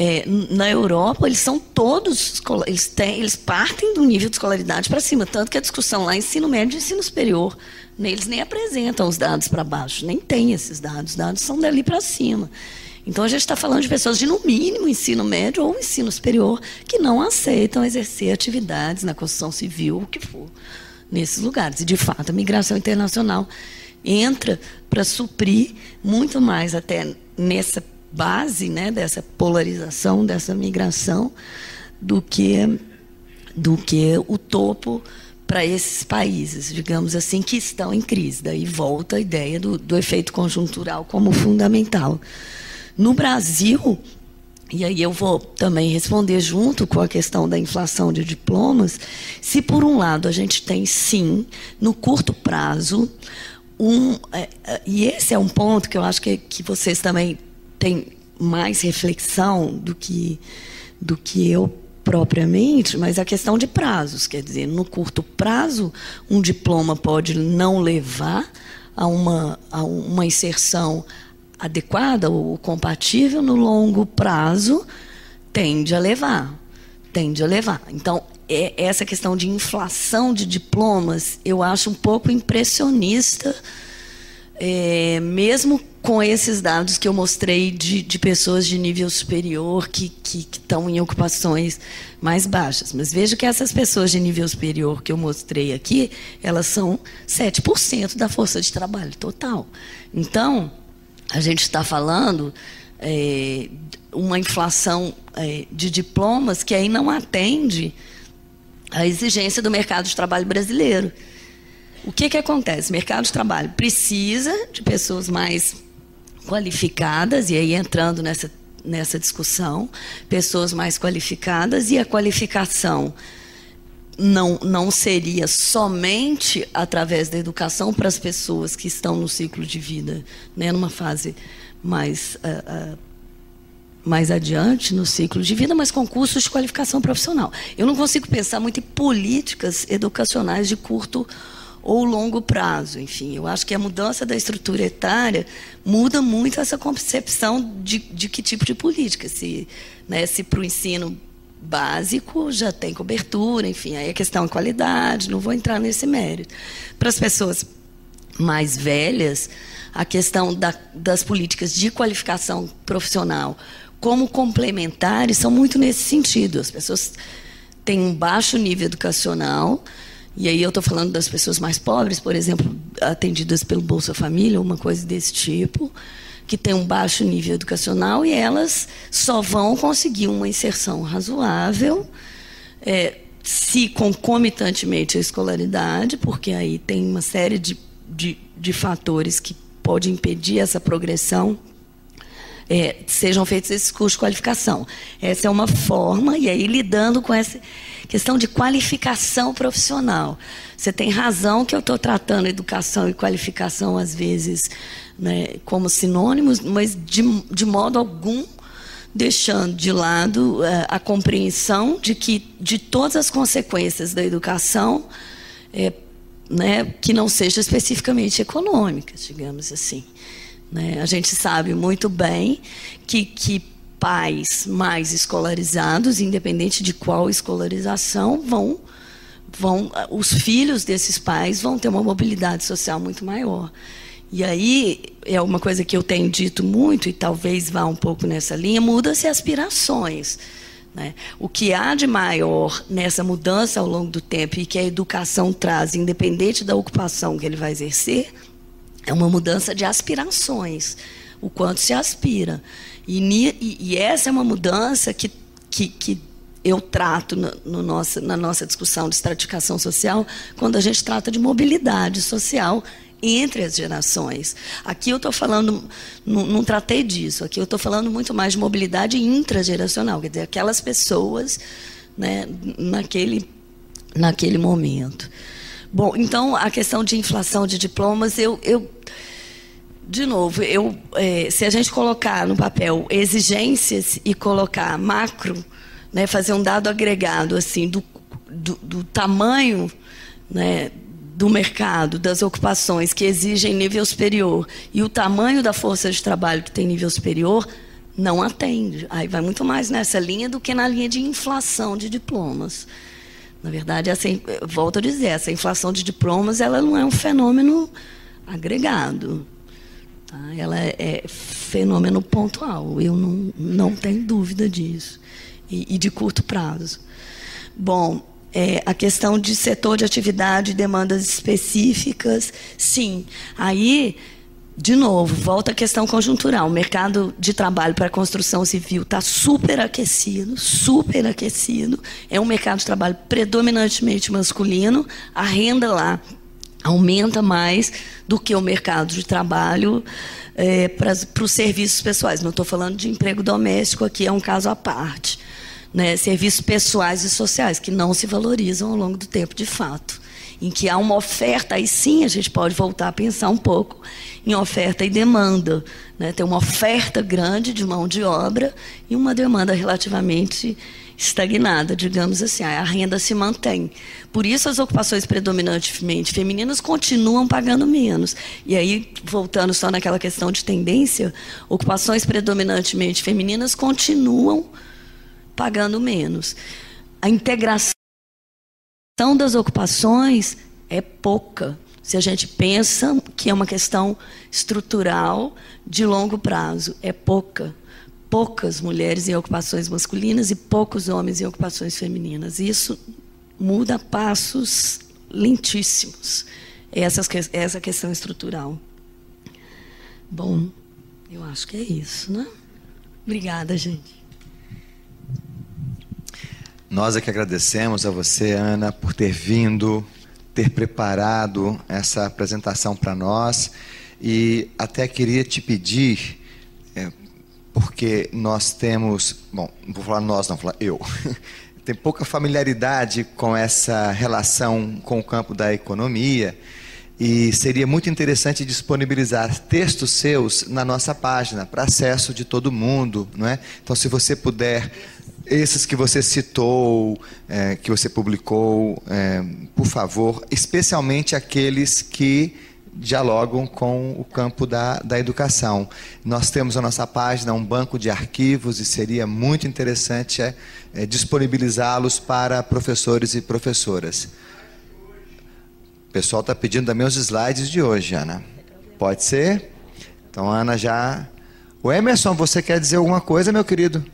É, na Europa, eles são todos, eles, têm, eles partem do nível de escolaridade para cima, tanto que a discussão lá ensino médio e ensino superior, né, eles nem apresentam os dados para baixo, nem tem esses dados, os dados são dali para cima. Então a gente está falando de pessoas de no mínimo ensino médio ou ensino superior que não aceitam exercer atividades na construção civil, o que for, nesses lugares. E de fato a migração internacional entra para suprir muito mais até nessa base né, dessa polarização, dessa migração, do que, do que o topo para esses países, digamos assim, que estão em crise. Daí volta a ideia do, do efeito conjuntural como fundamental. No Brasil, e aí eu vou também responder junto com a questão da inflação de diplomas, se por um lado a gente tem sim, no curto prazo, um, é, é, e esse é um ponto que eu acho que, que vocês também têm mais reflexão do que, do que eu propriamente, mas a questão de prazos, quer dizer, no curto prazo, um diploma pode não levar a uma, a uma inserção adequada ou compatível no longo prazo, tende a levar, tende a levar. Então, é, essa questão de inflação de diplomas, eu acho um pouco impressionista, é, mesmo com esses dados que eu mostrei de, de pessoas de nível superior que, que, que, estão em ocupações mais baixas. Mas veja que essas pessoas de nível superior que eu mostrei aqui, elas são 7% da força de trabalho total. Então, a gente está falando é, uma inflação é, de diplomas que aí não atende à exigência do mercado de trabalho brasileiro. O que, que acontece? O mercado de trabalho precisa de pessoas mais qualificadas, e aí entrando nessa, nessa discussão, pessoas mais qualificadas, e a qualificação não, não seria somente através da educação para as pessoas que estão no ciclo de vida, né, numa fase mais, uh, uh, mais adiante no ciclo de vida, mas com cursos de qualificação profissional. Eu não consigo pensar muito em políticas educacionais de curto ou longo prazo. Enfim, eu acho que a mudança da estrutura etária muda muito essa concepção de, de que tipo de política. Se, né, se para o ensino básico já tem cobertura, enfim, aí a questão é qualidade, não vou entrar nesse mérito. Para as pessoas mais velhas, a questão da, das políticas de qualificação profissional como complementares são muito nesse sentido. As pessoas têm um baixo nível educacional, e aí eu estou falando das pessoas mais pobres, por exemplo, atendidas pelo Bolsa Família, uma coisa desse tipo que têm um baixo nível educacional e elas só vão conseguir uma inserção razoável é, se concomitantemente a escolaridade, porque aí tem uma série de, de, de fatores que pode impedir essa progressão é, sejam feitos esses cursos de qualificação. Essa é uma forma, e aí lidando com essa questão de qualificação profissional. Você tem razão que eu estou tratando educação e qualificação, às vezes, né, como sinônimos, mas de, de modo algum deixando de lado uh, a compreensão de que de todas as consequências da educação, é, né, que não sejam especificamente econômicas, digamos assim. Né? A gente sabe muito bem que, que pais mais escolarizados, independente de qual escolarização, vão, vão, os filhos desses pais vão ter uma mobilidade social muito maior. E aí é uma coisa que eu tenho dito muito e talvez vá um pouco nessa linha, muda-se aspirações. Né? O que há de maior nessa mudança ao longo do tempo e que a educação traz, independente da ocupação que ele vai exercer, é uma mudança de aspirações, o quanto se aspira. E, e, essa é uma mudança que, que, que eu trato no, no nossa, na nossa discussão de estratificação social, quando a gente trata de mobilidade social entre as gerações. Aqui eu estou falando, não, não, tratei disso, aqui eu estou falando muito mais de mobilidade intrageracional, quer dizer, aquelas pessoas né, naquele, naquele momento. Bom, então a questão de inflação de diplomas, eu, eu de novo, eu, é, se a gente colocar no papel exigências e colocar macro, né, fazer um dado agregado assim do, do, do tamanho né, do mercado, das ocupações que exigem nível superior e o tamanho da força de trabalho que tem nível superior, não atende. Aí vai muito mais nessa linha do que na linha de inflação de diplomas. Na verdade, essa, volto a dizer, essa inflação de diplomas ela não é um fenômeno agregado. Tá? Ela é, é fenômeno pontual. Eu não, não tenho dúvida disso. E, e de curto prazo. Bom, é, a questão de setor de atividade, demandas específicas, sim. Aí de novo, volta à questão conjuntural. O mercado de trabalho para a construção civil está super aquecido, super aquecido. É um mercado de trabalho predominantemente masculino. A renda lá aumenta mais do que o mercado de trabalho é, para, para os serviços pessoais. Não estou falando de emprego doméstico aqui, é um caso à parte. Né? Serviços pessoais e sociais que não se valorizam ao longo do tempo, de fato em que há uma oferta, aí sim a gente pode voltar a pensar um pouco em oferta e demanda. Né? Tem uma oferta grande de mão de obra e uma demanda relativamente estagnada, digamos assim, a renda se mantém. Por isso as ocupações predominantemente femininas continuam pagando menos. E aí, voltando só naquela questão de tendência, ocupações predominantemente femininas continuam pagando menos. A integração das ocupações é pouca. Se a gente pensa que é uma questão estrutural de longo prazo, é pouca. Poucas mulheres em ocupações masculinas e poucos homens em ocupações femininas. Isso muda passos lentíssimos. Essa, essa questão estrutural. Bom, eu acho que é isso, né? Obrigada, gente. Nós é que agradecemos a você, Ana, por ter vindo, ter preparado essa apresentação para nós. E até queria te pedir, é, porque nós temos, bom, não vou falar nós, não, vou falar eu, <laughs> tem pouca familiaridade com essa relação com o campo da economia. E seria muito interessante disponibilizar textos seus na nossa página, para acesso de todo mundo. Não é? Então, se você puder esses que você citou, é, que você publicou, é, por favor, especialmente aqueles que dialogam com o campo da, da educação. Nós temos na nossa página um banco de arquivos e seria muito interessante é, é disponibilizá-los para professores e professoras. O pessoal está pedindo também os slides de hoje, Ana. Pode ser? Então, Ana já. O Emerson, você quer dizer alguma coisa, meu querido?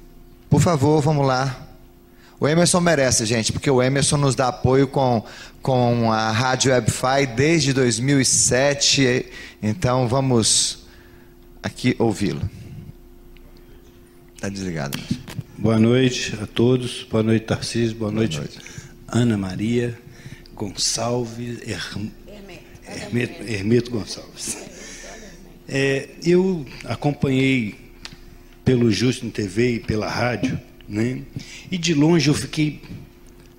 Por favor, vamos lá. O Emerson merece, gente, porque o Emerson nos dá apoio com, com a Rádio Webfi desde 2007. Então vamos aqui ouvi-lo. Está desligado. Boa noite a todos. Boa noite, Tarcísio. Boa, Boa noite, noite, Ana Maria Gonçalves. Hermeto, Hermeto Gonçalves. É, eu acompanhei pelo Justo TV e pela rádio, né? E de longe eu fiquei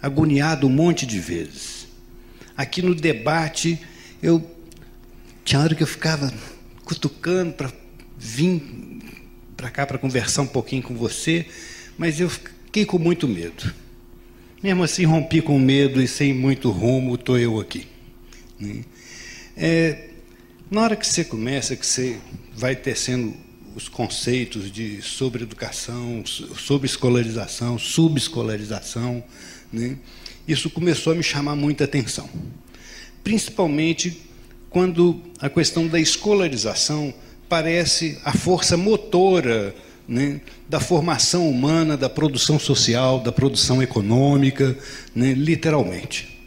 agoniado um monte de vezes. Aqui no debate eu tinha hora que eu ficava cutucando para vir para cá para conversar um pouquinho com você, mas eu fiquei com muito medo. Mesmo assim, rompi com medo e sem muito rumo, estou eu aqui. Né? É, na hora que você começa, que você vai tecendo os conceitos de sobre educação, sobre escolarização, subescolarização, né? isso começou a me chamar muita atenção. Principalmente quando a questão da escolarização parece a força motora né, da formação humana, da produção social, da produção econômica, né, literalmente.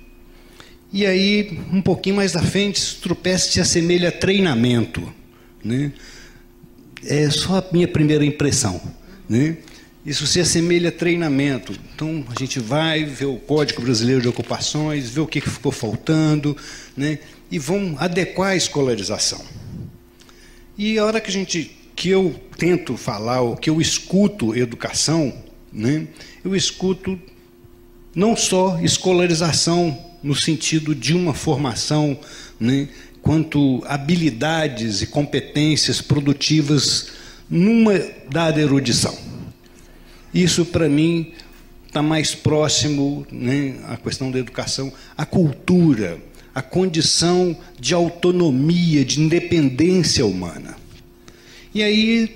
E aí, um pouquinho mais à frente, Strupest se assemelha a treinamento. Né? É só a minha primeira impressão. Né? Isso se assemelha a treinamento. Então, a gente vai ver o Código Brasileiro de Ocupações, ver o que ficou faltando, né? e vão adequar a escolarização. E a hora que, a gente, que eu tento falar, ou que eu escuto educação, né? eu escuto não só escolarização no sentido de uma formação né, quanto habilidades e competências produtivas numa dada erudição. Isso, para mim, está mais próximo né, à questão da educação, à cultura, à condição de autonomia, de independência humana. E aí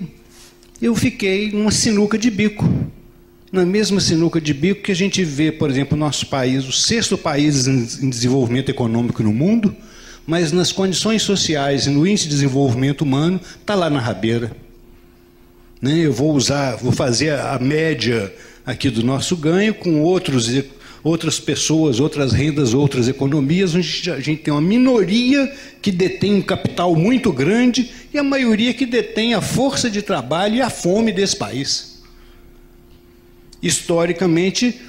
eu fiquei numa sinuca de bico. Na mesma sinuca de bico que a gente vê, por exemplo, no nosso país, o sexto país em desenvolvimento econômico no mundo, mas nas condições sociais e no índice de desenvolvimento humano, está lá na rabeira. Né? Eu vou usar, vou fazer a média aqui do nosso ganho com outros, outras pessoas, outras rendas, outras economias, onde a gente tem uma minoria que detém um capital muito grande e a maioria que detém a força de trabalho e a fome desse país. Historicamente,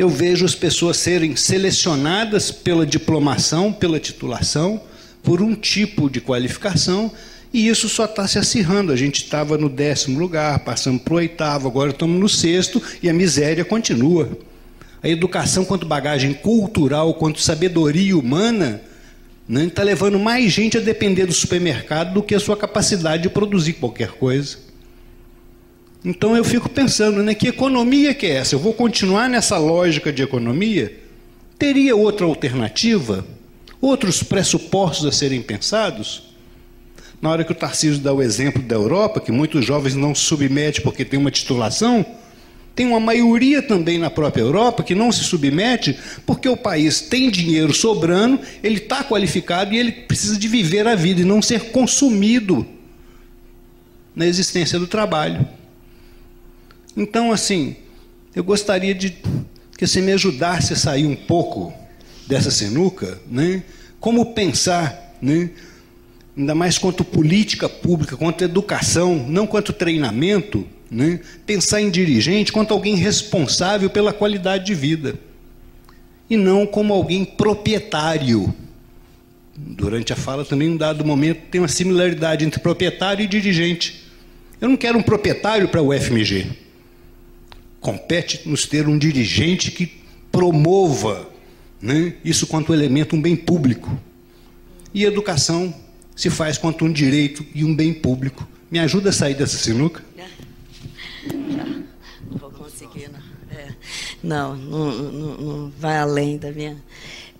eu vejo as pessoas serem selecionadas pela diplomação, pela titulação, por um tipo de qualificação, e isso só está se acirrando. A gente estava no décimo lugar, passamos para o oitavo, agora estamos no sexto e a miséria continua. A educação, quanto bagagem cultural, quanto sabedoria humana, está né, tá levando mais gente a depender do supermercado do que a sua capacidade de produzir qualquer coisa. Então eu fico pensando, né, que economia que é essa? Eu vou continuar nessa lógica de economia? Teria outra alternativa? Outros pressupostos a serem pensados? Na hora que o Tarcísio dá o exemplo da Europa, que muitos jovens não se submetem porque tem uma titulação, tem uma maioria também na própria Europa que não se submete porque o país tem dinheiro sobrando, ele está qualificado e ele precisa de viver a vida e não ser consumido na existência do trabalho. Então, assim, eu gostaria de que você me ajudasse a sair um pouco dessa sinuca, né? Como pensar, né? ainda mais quanto política pública, quanto educação, não quanto treinamento, né? pensar em dirigente quanto alguém responsável pela qualidade de vida, e não como alguém proprietário. Durante a fala também, um dado momento, tem uma similaridade entre proprietário e dirigente. Eu não quero um proprietário para o FMG. Compete nos ter um dirigente que promova né, isso quanto elemento, um bem público. E educação se faz quanto um direito e um bem público. Me ajuda a sair dessa sinuca? Não vou conseguir, não. É. Não, não, não, vai além da minha.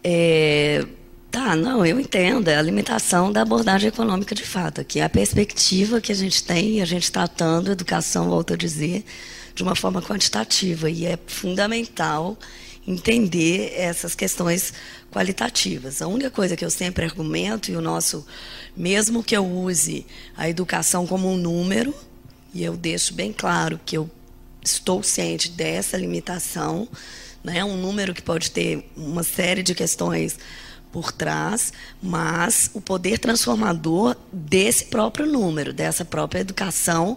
É, tá, não, eu entendo. É a limitação da abordagem econômica de fato, que é a perspectiva que a gente tem, a gente tratando educação, volto a dizer, de uma forma quantitativa. E é fundamental entender essas questões qualitativas. A única coisa que eu sempre argumento, e o nosso, mesmo que eu use a educação como um número, e eu deixo bem claro que eu estou ciente dessa limitação, né, um número que pode ter uma série de questões por trás, mas o poder transformador desse próprio número, dessa própria educação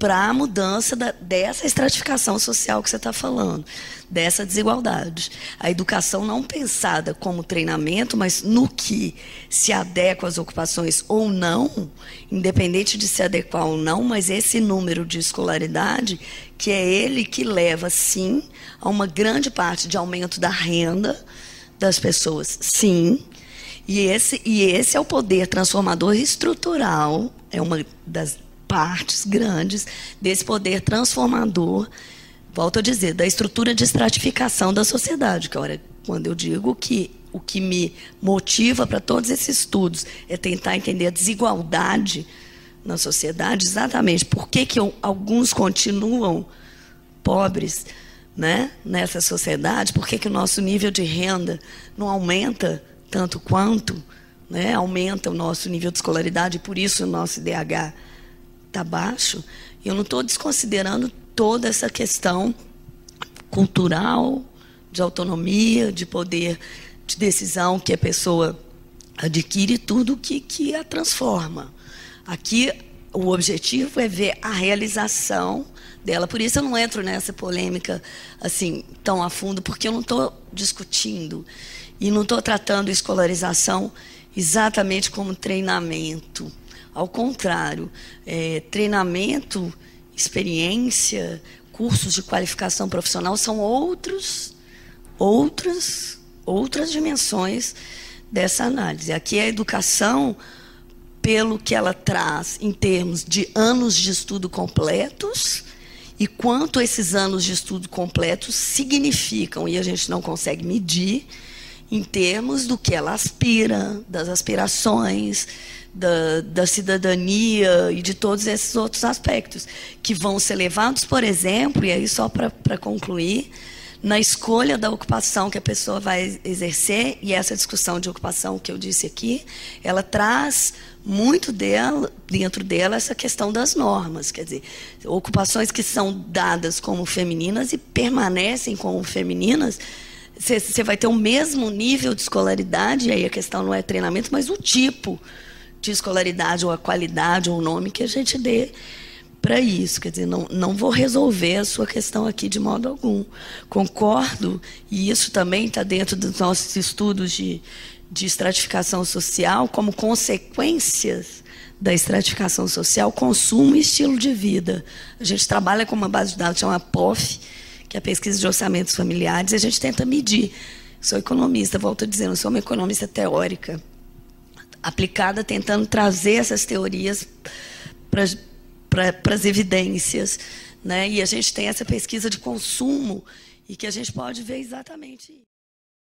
para a mudança da, dessa estratificação social que você está falando, dessa desigualdade. A educação não pensada como treinamento, mas no que se adequa às ocupações ou não, independente de se adequar ou não, mas esse número de escolaridade, que é ele que leva, sim, a uma grande parte de aumento da renda das pessoas, sim. E esse, e esse é o poder transformador estrutural, é uma das partes grandes desse poder transformador, volto a dizer, da estrutura de estratificação da sociedade, que é quando eu digo que o que me motiva para todos esses estudos é tentar entender a desigualdade na sociedade, exatamente por que, que alguns continuam pobres né, nessa sociedade, por que, que o nosso nível de renda não aumenta tanto quanto, né, aumenta o nosso nível de escolaridade, por isso o nosso IDH está baixo, eu não estou desconsiderando toda essa questão cultural, de autonomia, de poder de decisão que a pessoa adquire, tudo que, que a transforma. Aqui, o objetivo é ver a realização dela. Por isso eu não entro nessa polêmica assim tão a fundo, porque eu não estou discutindo e não estou tratando escolarização exatamente como treinamento. Ao contrário, é, treinamento, experiência, cursos de qualificação profissional são outros, outras, outras dimensões dessa análise. Aqui é a educação, pelo que ela traz em termos de anos de estudo completos e quanto esses anos de estudo completos significam, e a gente não consegue medir, em termos do que ela aspira, das aspirações, da, da cidadania e de todos esses outros aspectos, que vão ser levados, por exemplo, e aí só para concluir, na escolha da ocupação que a pessoa vai exercer, e essa discussão de ocupação que eu disse aqui, ela traz muito dela, dentro dela essa questão das normas, quer dizer, ocupações que são dadas como femininas e permanecem como femininas, você vai ter o mesmo nível de escolaridade, e aí a questão não é treinamento, mas o tipo de escolaridade, ou a qualidade, ou o nome que a gente dê para isso. Quer dizer, não, não vou resolver a sua questão aqui de modo algum. Concordo, e isso também está dentro dos nossos estudos de, de estratificação social, como consequências da estratificação social, consumo e estilo de vida. A gente trabalha com uma base de dados chamada POF, que é a pesquisa de orçamentos familiares, e a gente tenta medir. Sou economista, volto a dizer, não sou uma economista teórica, aplicada tentando trazer essas teorias para para as evidências. Né? E a gente tem essa pesquisa de consumo e que a gente pode ver exatamente